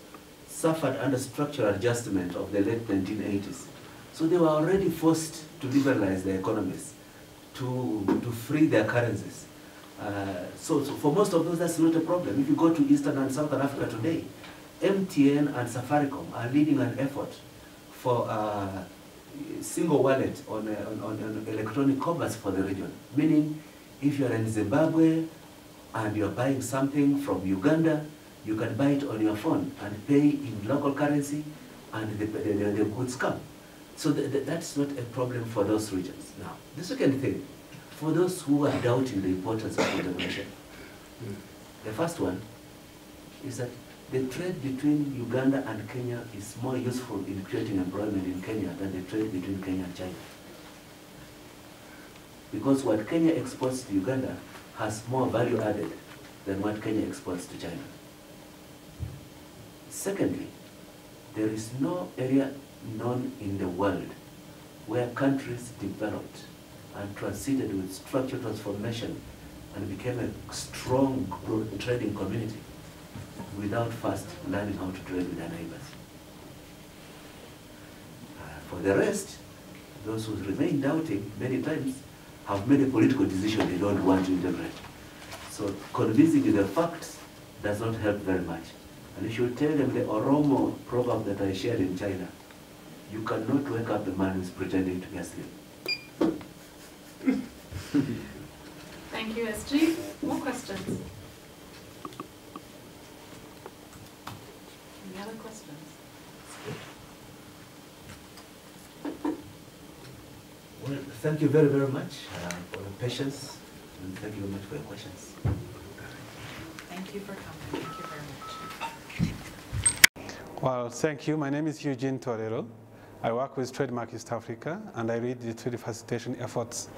suffered under structural adjustment of the late 1980s. So they were already forced to liberalize their economies, to, to free their currencies. Uh, so, so for most of those, that's not a problem. If you go to Eastern and Southern Africa today, MTN and Safaricom are leading an effort for a single wallet on, uh, on, on electronic commerce for the region. Meaning, if you're in Zimbabwe, and you're buying something from Uganda, you can buy it on your phone and pay in local currency and the, the, the goods come. So the, the, that's not a problem for those regions. Now, the second thing, for those who are doubting the importance of integration, hmm. the first one is that the trade between Uganda and Kenya is more useful in creating employment in Kenya than the trade between Kenya and China. Because what Kenya exports to Uganda has more value added than what Kenya exports to China. Secondly, there is no area known in the world where countries developed and transited with structural transformation and became a strong trading community without first learning how to trade with their neighbors. Uh, for the rest, those who remain doubting many times have made a political decision they don't want to integrate. So convincing the facts does not help very much. And you should tell them the Oromo proverb that I shared in China. You cannot wake up a man who's pretending to be asleep. Thank you, SG. More questions? Any other questions? Well, thank you very, very much uh, for your patience, and thank you very much for your questions. Thank you for coming. Thank you very much. Well, thank you. My name is Eugene Torero. I work with Trademark East Africa, and I lead the trade facilitation efforts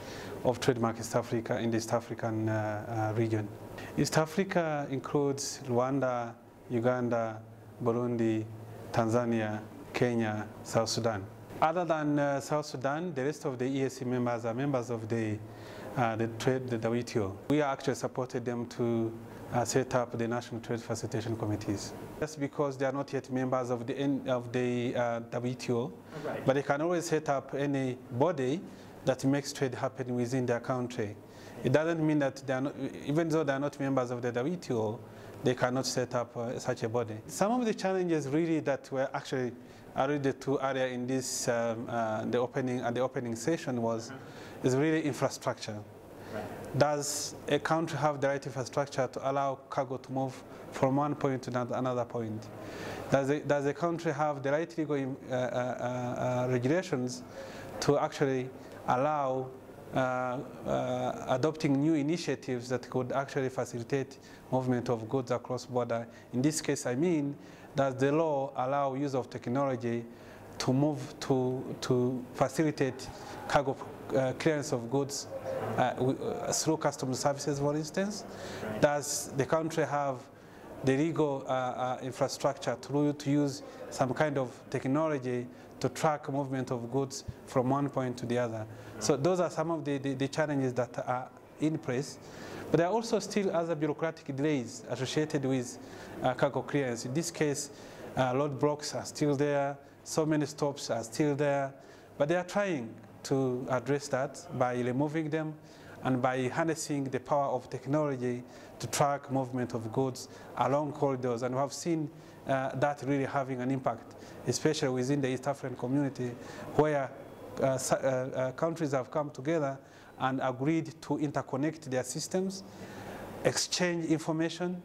of Trademark East Africa in the East African uh, uh, region. East Africa includes Rwanda, Uganda, Burundi, Tanzania, Kenya, South Sudan. Other than uh, South Sudan, the rest of the EAC members are members of the, uh, the trade, the WTO. We actually supported them to uh, set up the National Trade Facilitation Committees. That's because they are not yet members of the, of the uh, WTO, Right. but they can always set up any body that makes trade happen within their country. It doesn't mean that they are not, even though they are not members of the WTO, they cannot set up uh, such a body. Some of the challenges really that were actually alluded to earlier in this um, uh, the opening at the opening session was is really infrastructure. Does a country have the right infrastructure to allow cargo to move from one point to another- point? Does a, does a country have the right legal uh, uh, uh, regulations to actually allow uh, uh, adopting new initiatives that could actually facilitate movement of goods across border. In this case, I mean, does the law allow use of technology to move to, to facilitate cargo uh, clearance of goods uh, uh, through customs services, for instance? Does the country have the legal uh, uh, infrastructure to, to use some kind of technology to track movement of goods from one point to the other. So those are some of the, the, the challenges that are in place. But there are also still other bureaucratic delays associated with uh, cargo clearance. In this case, uh, load blocks are still there, so many stops are still there, but they are trying to address that by removing them and by harnessing the power of technology to track movement of goods along corridors. And we have seen uh, that really having an impact, especially within the East African community, where uh, uh, uh, countries have come together and agreed to interconnect their systems, exchange information,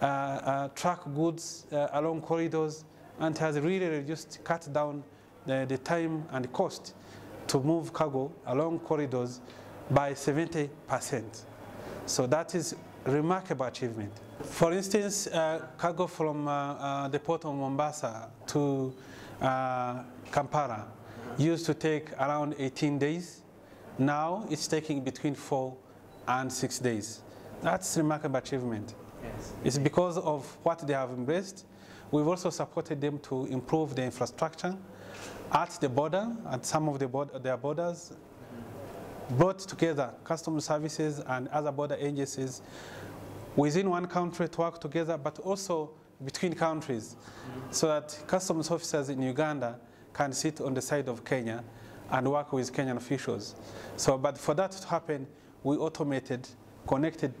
uh, uh, track goods along corridors, and has really reduced, cut down the, the time and cost to move cargo along corridors by 70%. So that is remarkable achievement. For instance, uh, cargo from uh, uh, the port of Mombasa to uh, Kampala used to take around 18 days. Now it's taking between four and six days. That's remarkable achievement. Yes. It's because of what they have embraced. We've also supported them to improve the infrastructure at the border, at some of the their borders, brought together customs services and other border agencies within one country to work together, but also between countries, so that customs officers in Uganda can sit on the side of Kenya and work with Kenyan officials. So, but for that to happen, we automated, connected,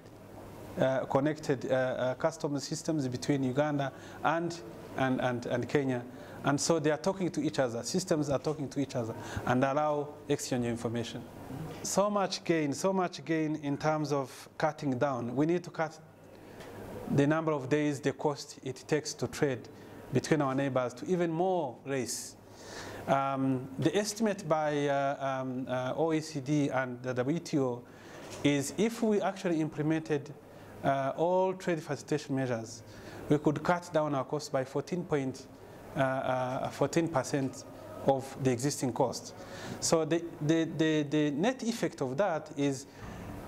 uh, connected uh, uh, customs systems between Uganda and, and, and, and Kenya. And so they are talking to each other, systems are talking to each other, and allow exchange of information. So much gain, so much gain in terms of cutting down. We need to cut the number of days, the cost it takes to trade between our neighbors to even more race. Um, the estimate by uh, um, uh, OECD and the WTO is if we actually implemented uh, all trade facilitation measures, we could cut down our cost by 14 point, uh, uh, 14% of the existing cost. So the, the, the, the net effect of that is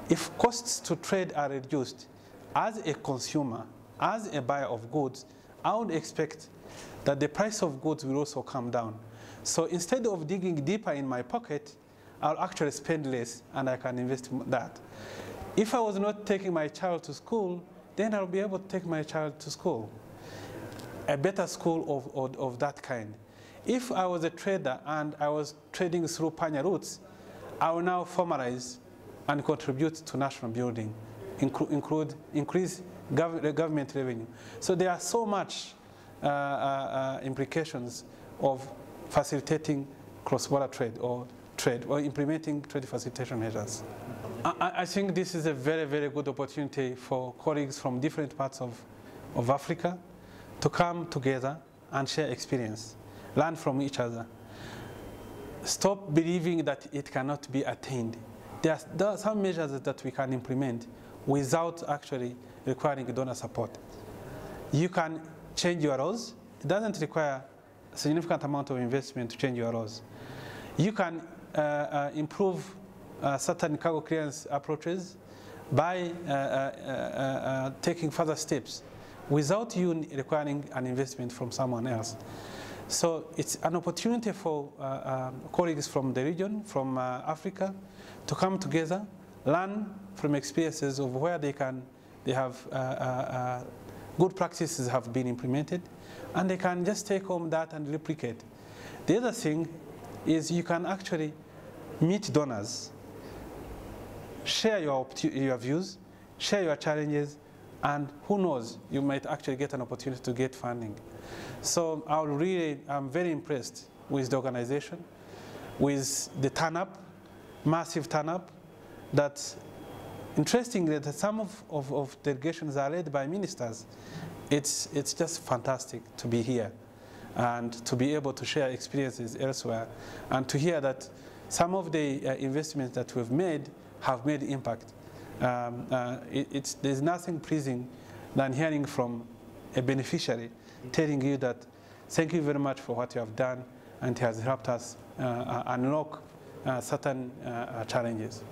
if costs to trade are reduced, as a consumer, as a buyer of goods, I would expect that the price of goods will also come down. So instead of digging deeper in my pocket, I'll actually spend less and I can invest that. If I was not taking my child to school, then I'll be able to take my child to school, a better school of, of, of that kind. If I was a trader and I was trading through panya routes, I will now formalize and contribute to national building include, include increase gov government revenue. So there are so much uh, uh, uh, implications of facilitating cross-border trade or trade or implementing trade facilitation measures. I, I, think this is a very, very good opportunity for colleagues from different parts of, of Africa to come together and share experience, learn from each other. Stop believing that it cannot be attained. There are, there are some measures that we can implement without actually requiring donor support. You can change your laws. It doesn't require a significant amount of investment to change your laws. You can uh, uh, improve uh, certain cargo clearance approaches by uh, uh, uh, taking further steps without you requiring an investment from someone else. So it's an opportunity for um, colleagues from the region, from Africa, to come together, learn from experiences of where they can, they have uh, uh, uh, good practices have been implemented, and they can just take home that and replicate. The other thing is you can actually meet donors, share your, your views, share your challenges, and who knows, you might actually get an opportunity to get funding. So I really, I'm very impressed with the organization, with the turn-up, massive turn-up, that interestingly that some of, of, of, delegations are led by ministers. It's, it's just fantastic to be here and to be able to share experiences elsewhere and to hear that some of the uh, investments that we've made have made impact. Um, uh, it, there's nothing pleasing than hearing from a beneficiary telling you that thank you very much for what you have done and it has helped us uh, uh unlock uh, certain uh, challenges.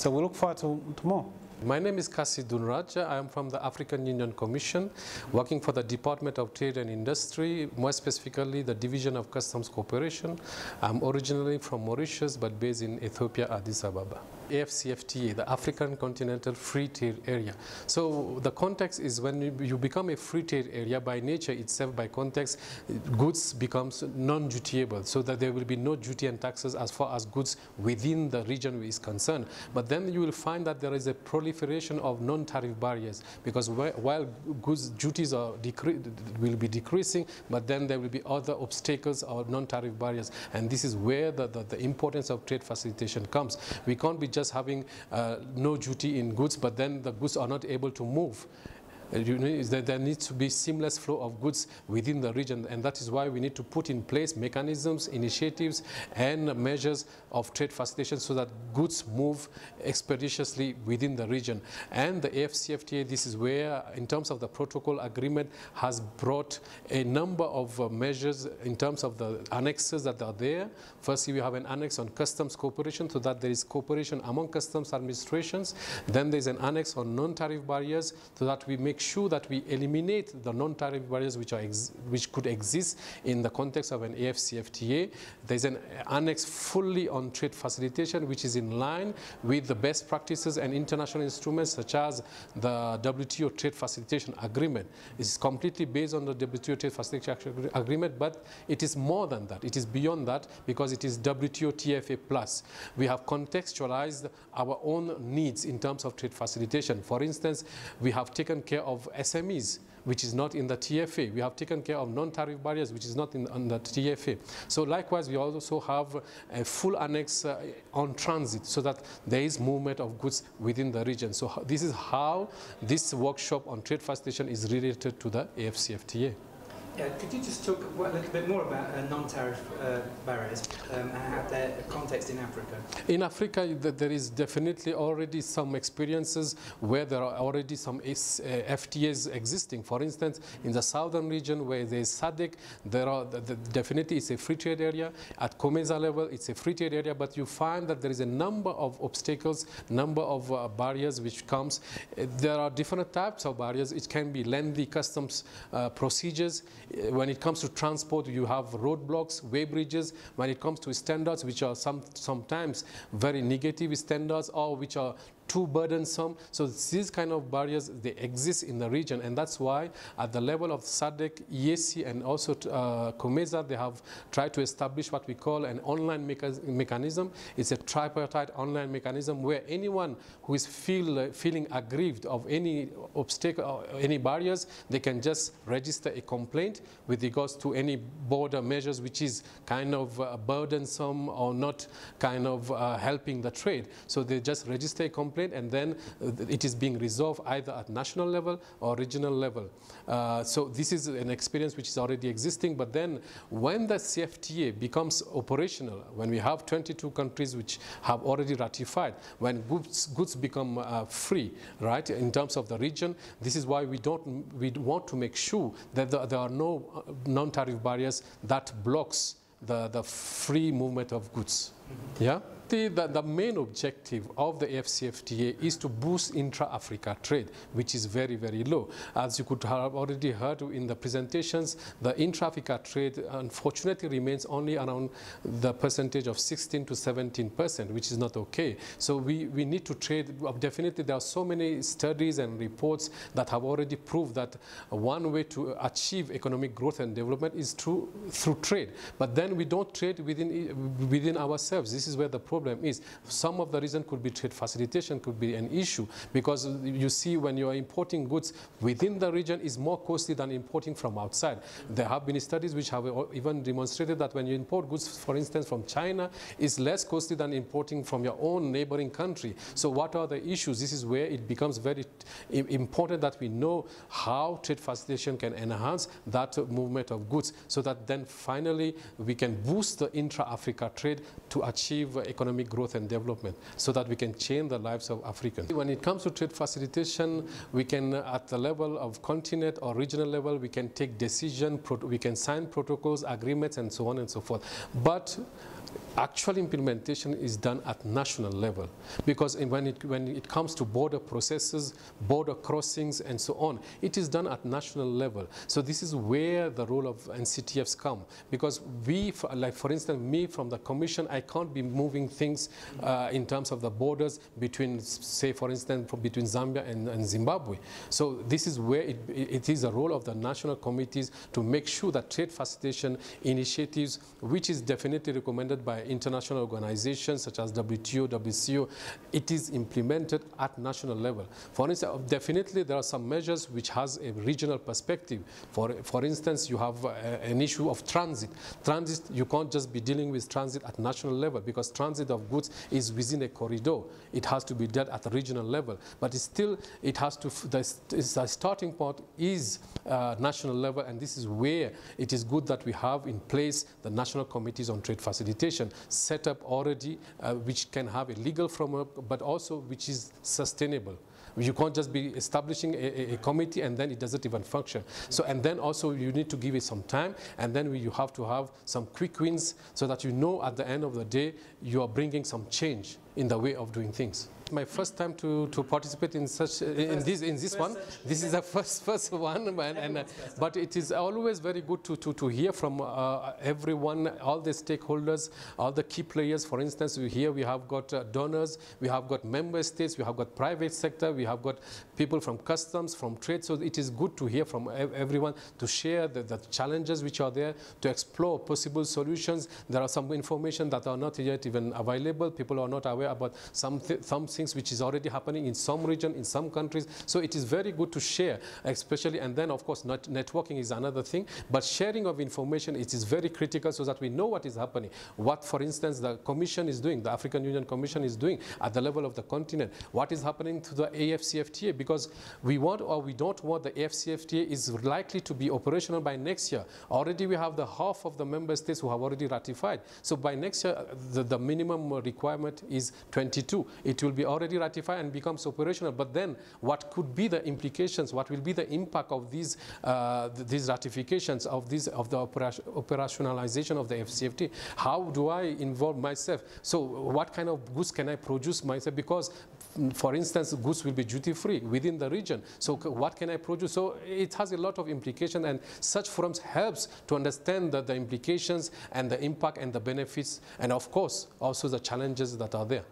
So we look forward to, to more. My name is Kasi Dunraja. I am from the African Union Commission, working for the Department of Trade and Industry, more specifically the Division of Customs Cooperation. I'm originally from Mauritius, but based in Ethiopia, Addis Ababa. AFCFTA, the African Continental Free Trade Area. So the context is when you become a free trade area, by nature itself, by context, goods becomes non-dutiable, so that there will be no duty and taxes as far as goods within the region is concerned. But then you will find that there is a proliferation of non-tariff barriers because while goods duties are will be decreasing, but then there will be other obstacles or non-tariff barriers. And this is where the, the, the, importance of trade facilitation comes. We can't be just having uh, no duty in goods, but then the goods are not able to move. You know, is that there needs to be seamless flow of goods within the region, and that is why we need to put in place mechanisms, initiatives, and measures of trade facilitation so that goods move expeditiously within the region. And the AFCFTA, this is where, in terms of the protocol agreement, has brought a number of uh, measures in terms of the annexes that are there. Firstly, we have an annex on customs cooperation, so that there is cooperation among customs administrations. Then there's an annex on non-tariff barriers, so that we make make sure that we eliminate the non-tariff barriers which, are which could exist in the context of an AFCFTA. There's an annex fully on trade facilitation which is in line with the best practices and international instruments such as the WTO Trade Facilitation Agreement. It's completely based on the WTO Trade Facilitation Agreement, but it is more than that. It is beyond that because it is WTO TFA plus. We have contextualized our own needs in terms of trade facilitation. For instance, we have taken care of SMEs, which is not in the TFA. We have taken care of non-tariff barriers, which is not in, in, the TFA. So likewise, we also have a full annex uh, on transit so that there is movement of goods within the region. So this is how this workshop on trade facilitation is related to the AFCFTA. Yeah, could you just talk a little bit more about uh, non-tariff uh, barriers um, and their context in Africa? In Africa, there is definitely already some experiences where there are already some uh, FTAs existing. For instance, in the southern region where there is SADC, there are the, the, definitely it's a free trade area. At COMESA level, it's a free trade area, but you find that there is a number of obstacles, number of uh, barriers which comes. Uh, there are different types of barriers. It can be lengthy customs uh, procedures. When it comes to transport, you have roadblocks, weighbridges. When it comes to standards, which are some, sometimes very negative standards or which are too burdensome. So these kind of barriers, they exist in the region. And that's why at the level of SADC, EAC, and also uh, COMESA, they have tried to establish what we call an online mecha mechanism. It's a tripartite online mechanism where anyone who is feel, uh, feeling aggrieved of any obstacle or any barriers, they can just register a complaint with regards to any border measures which is kind of uh, burdensome or not kind of uh, helping the trade. So they just register a complaint and then uh, it is being resolved either at national level or regional level. Uh, so this is an experience which is already existing, but then when the CFTA becomes operational, when we have 22 countries which have already ratified, when goods, goods become uh, free, right, in terms of the region, this is why we don't, we want to make sure that there are no uh, non-tariff barriers that blocks the, the free movement of goods. Yeah? The, the, the, main objective of the AFCFTA is to boost intra-Africa trade, which is very, very low. As you could have already heard in the presentations, the intra-Africa trade unfortunately remains only around the percentage of 16 to 17 percent, which is not okay. So we, we need to trade. Definitely, there are so many studies and reports that have already proved that one way to achieve economic growth and development is through, through trade. But then we don't trade within, within ourselves. This is where the problem problem is. Some of the reason could be trade facilitation, could be an issue because you see when you are importing goods within the region is more costly than importing from outside. There have been studies which have even demonstrated that when you import goods, for instance, from China, is less costly than importing from your own neighboring country. So what are the issues? This is where it becomes very important that we know how trade facilitation can enhance that movement of goods so that then finally we can boost the intra-Africa trade to achieve economic economic growth and development so that we can change the lives of Africans. When it comes to trade facilitation, we can, at the level of continent or regional level, we can take decision, we can sign protocols, agreements, and so on and so forth. But actual implementation is done at national level because when it, when it comes to border processes, border crossings and so on, it is done at national level. So this is where the role of NCTFs come because we, like for instance, me from the commission, I can't be moving things uh, in terms of the borders between, say for instance, between Zambia and, and Zimbabwe. So this is where it, it is the role of the national committees to make sure that trade facilitation initiatives, which is definitely recommended by international organizations such as WTO, WCO, it is implemented at national level. For instance, definitely there are some measures which has a regional perspective. For, for instance, you have uh, an issue of transit. Transit, you can't just be dealing with transit at national level because transit of goods is within a corridor. It has to be dealt at the regional level. But still, it has to, the, the starting point is uh, national level and this is where it is good that we have in place the national committees on trade facilitation set up already uh, which can have a legal framework, but also which is sustainable. You can't just be establishing a, a, committee and then it doesn't even function. So, and then also you need to give it some time and then you have to have some quick wins so that you know at the end of the day you are bringing some change in the way of doing things my first time to, to participate in such in first, this in this one. This is the first first one, and, and uh, but it is always very good to to, to hear from uh, everyone, all the stakeholders, all the key players. For instance, we here we have got uh, donors, we have got member states, we have got private sector, we have got people from customs, from trade. So it is good to hear from everyone to share the, the challenges which are there, to explore possible solutions. There are some information that are not yet even available. People are not aware about some some things which is already happening in some region, in some countries. So it is very good to share, especially, and then of course net networking is another thing, but sharing of information, it is very critical so that we know what is happening. What, for instance, the Commission is doing, the African Union Commission is doing at the level of the continent. What is happening to the AFCFTA? Because we want or we don't want the AFCFTA is likely to be operational by next year. Already we have the half of the member states who have already ratified. So by next year, the, the minimum requirement is 22. It will be already ratified and becomes operational. But then what could be the implications? What will be the impact of these, uh, these ratifications of, these, of the operationalization of the FCFT? How do I involve myself? So what kind of goods can I produce myself? Because for instance, goods will be duty-free within the region. So what can I produce? So it has a lot of implications and such forums helps to understand the, the implications and the impact and the benefits and of course also the challenges that are there.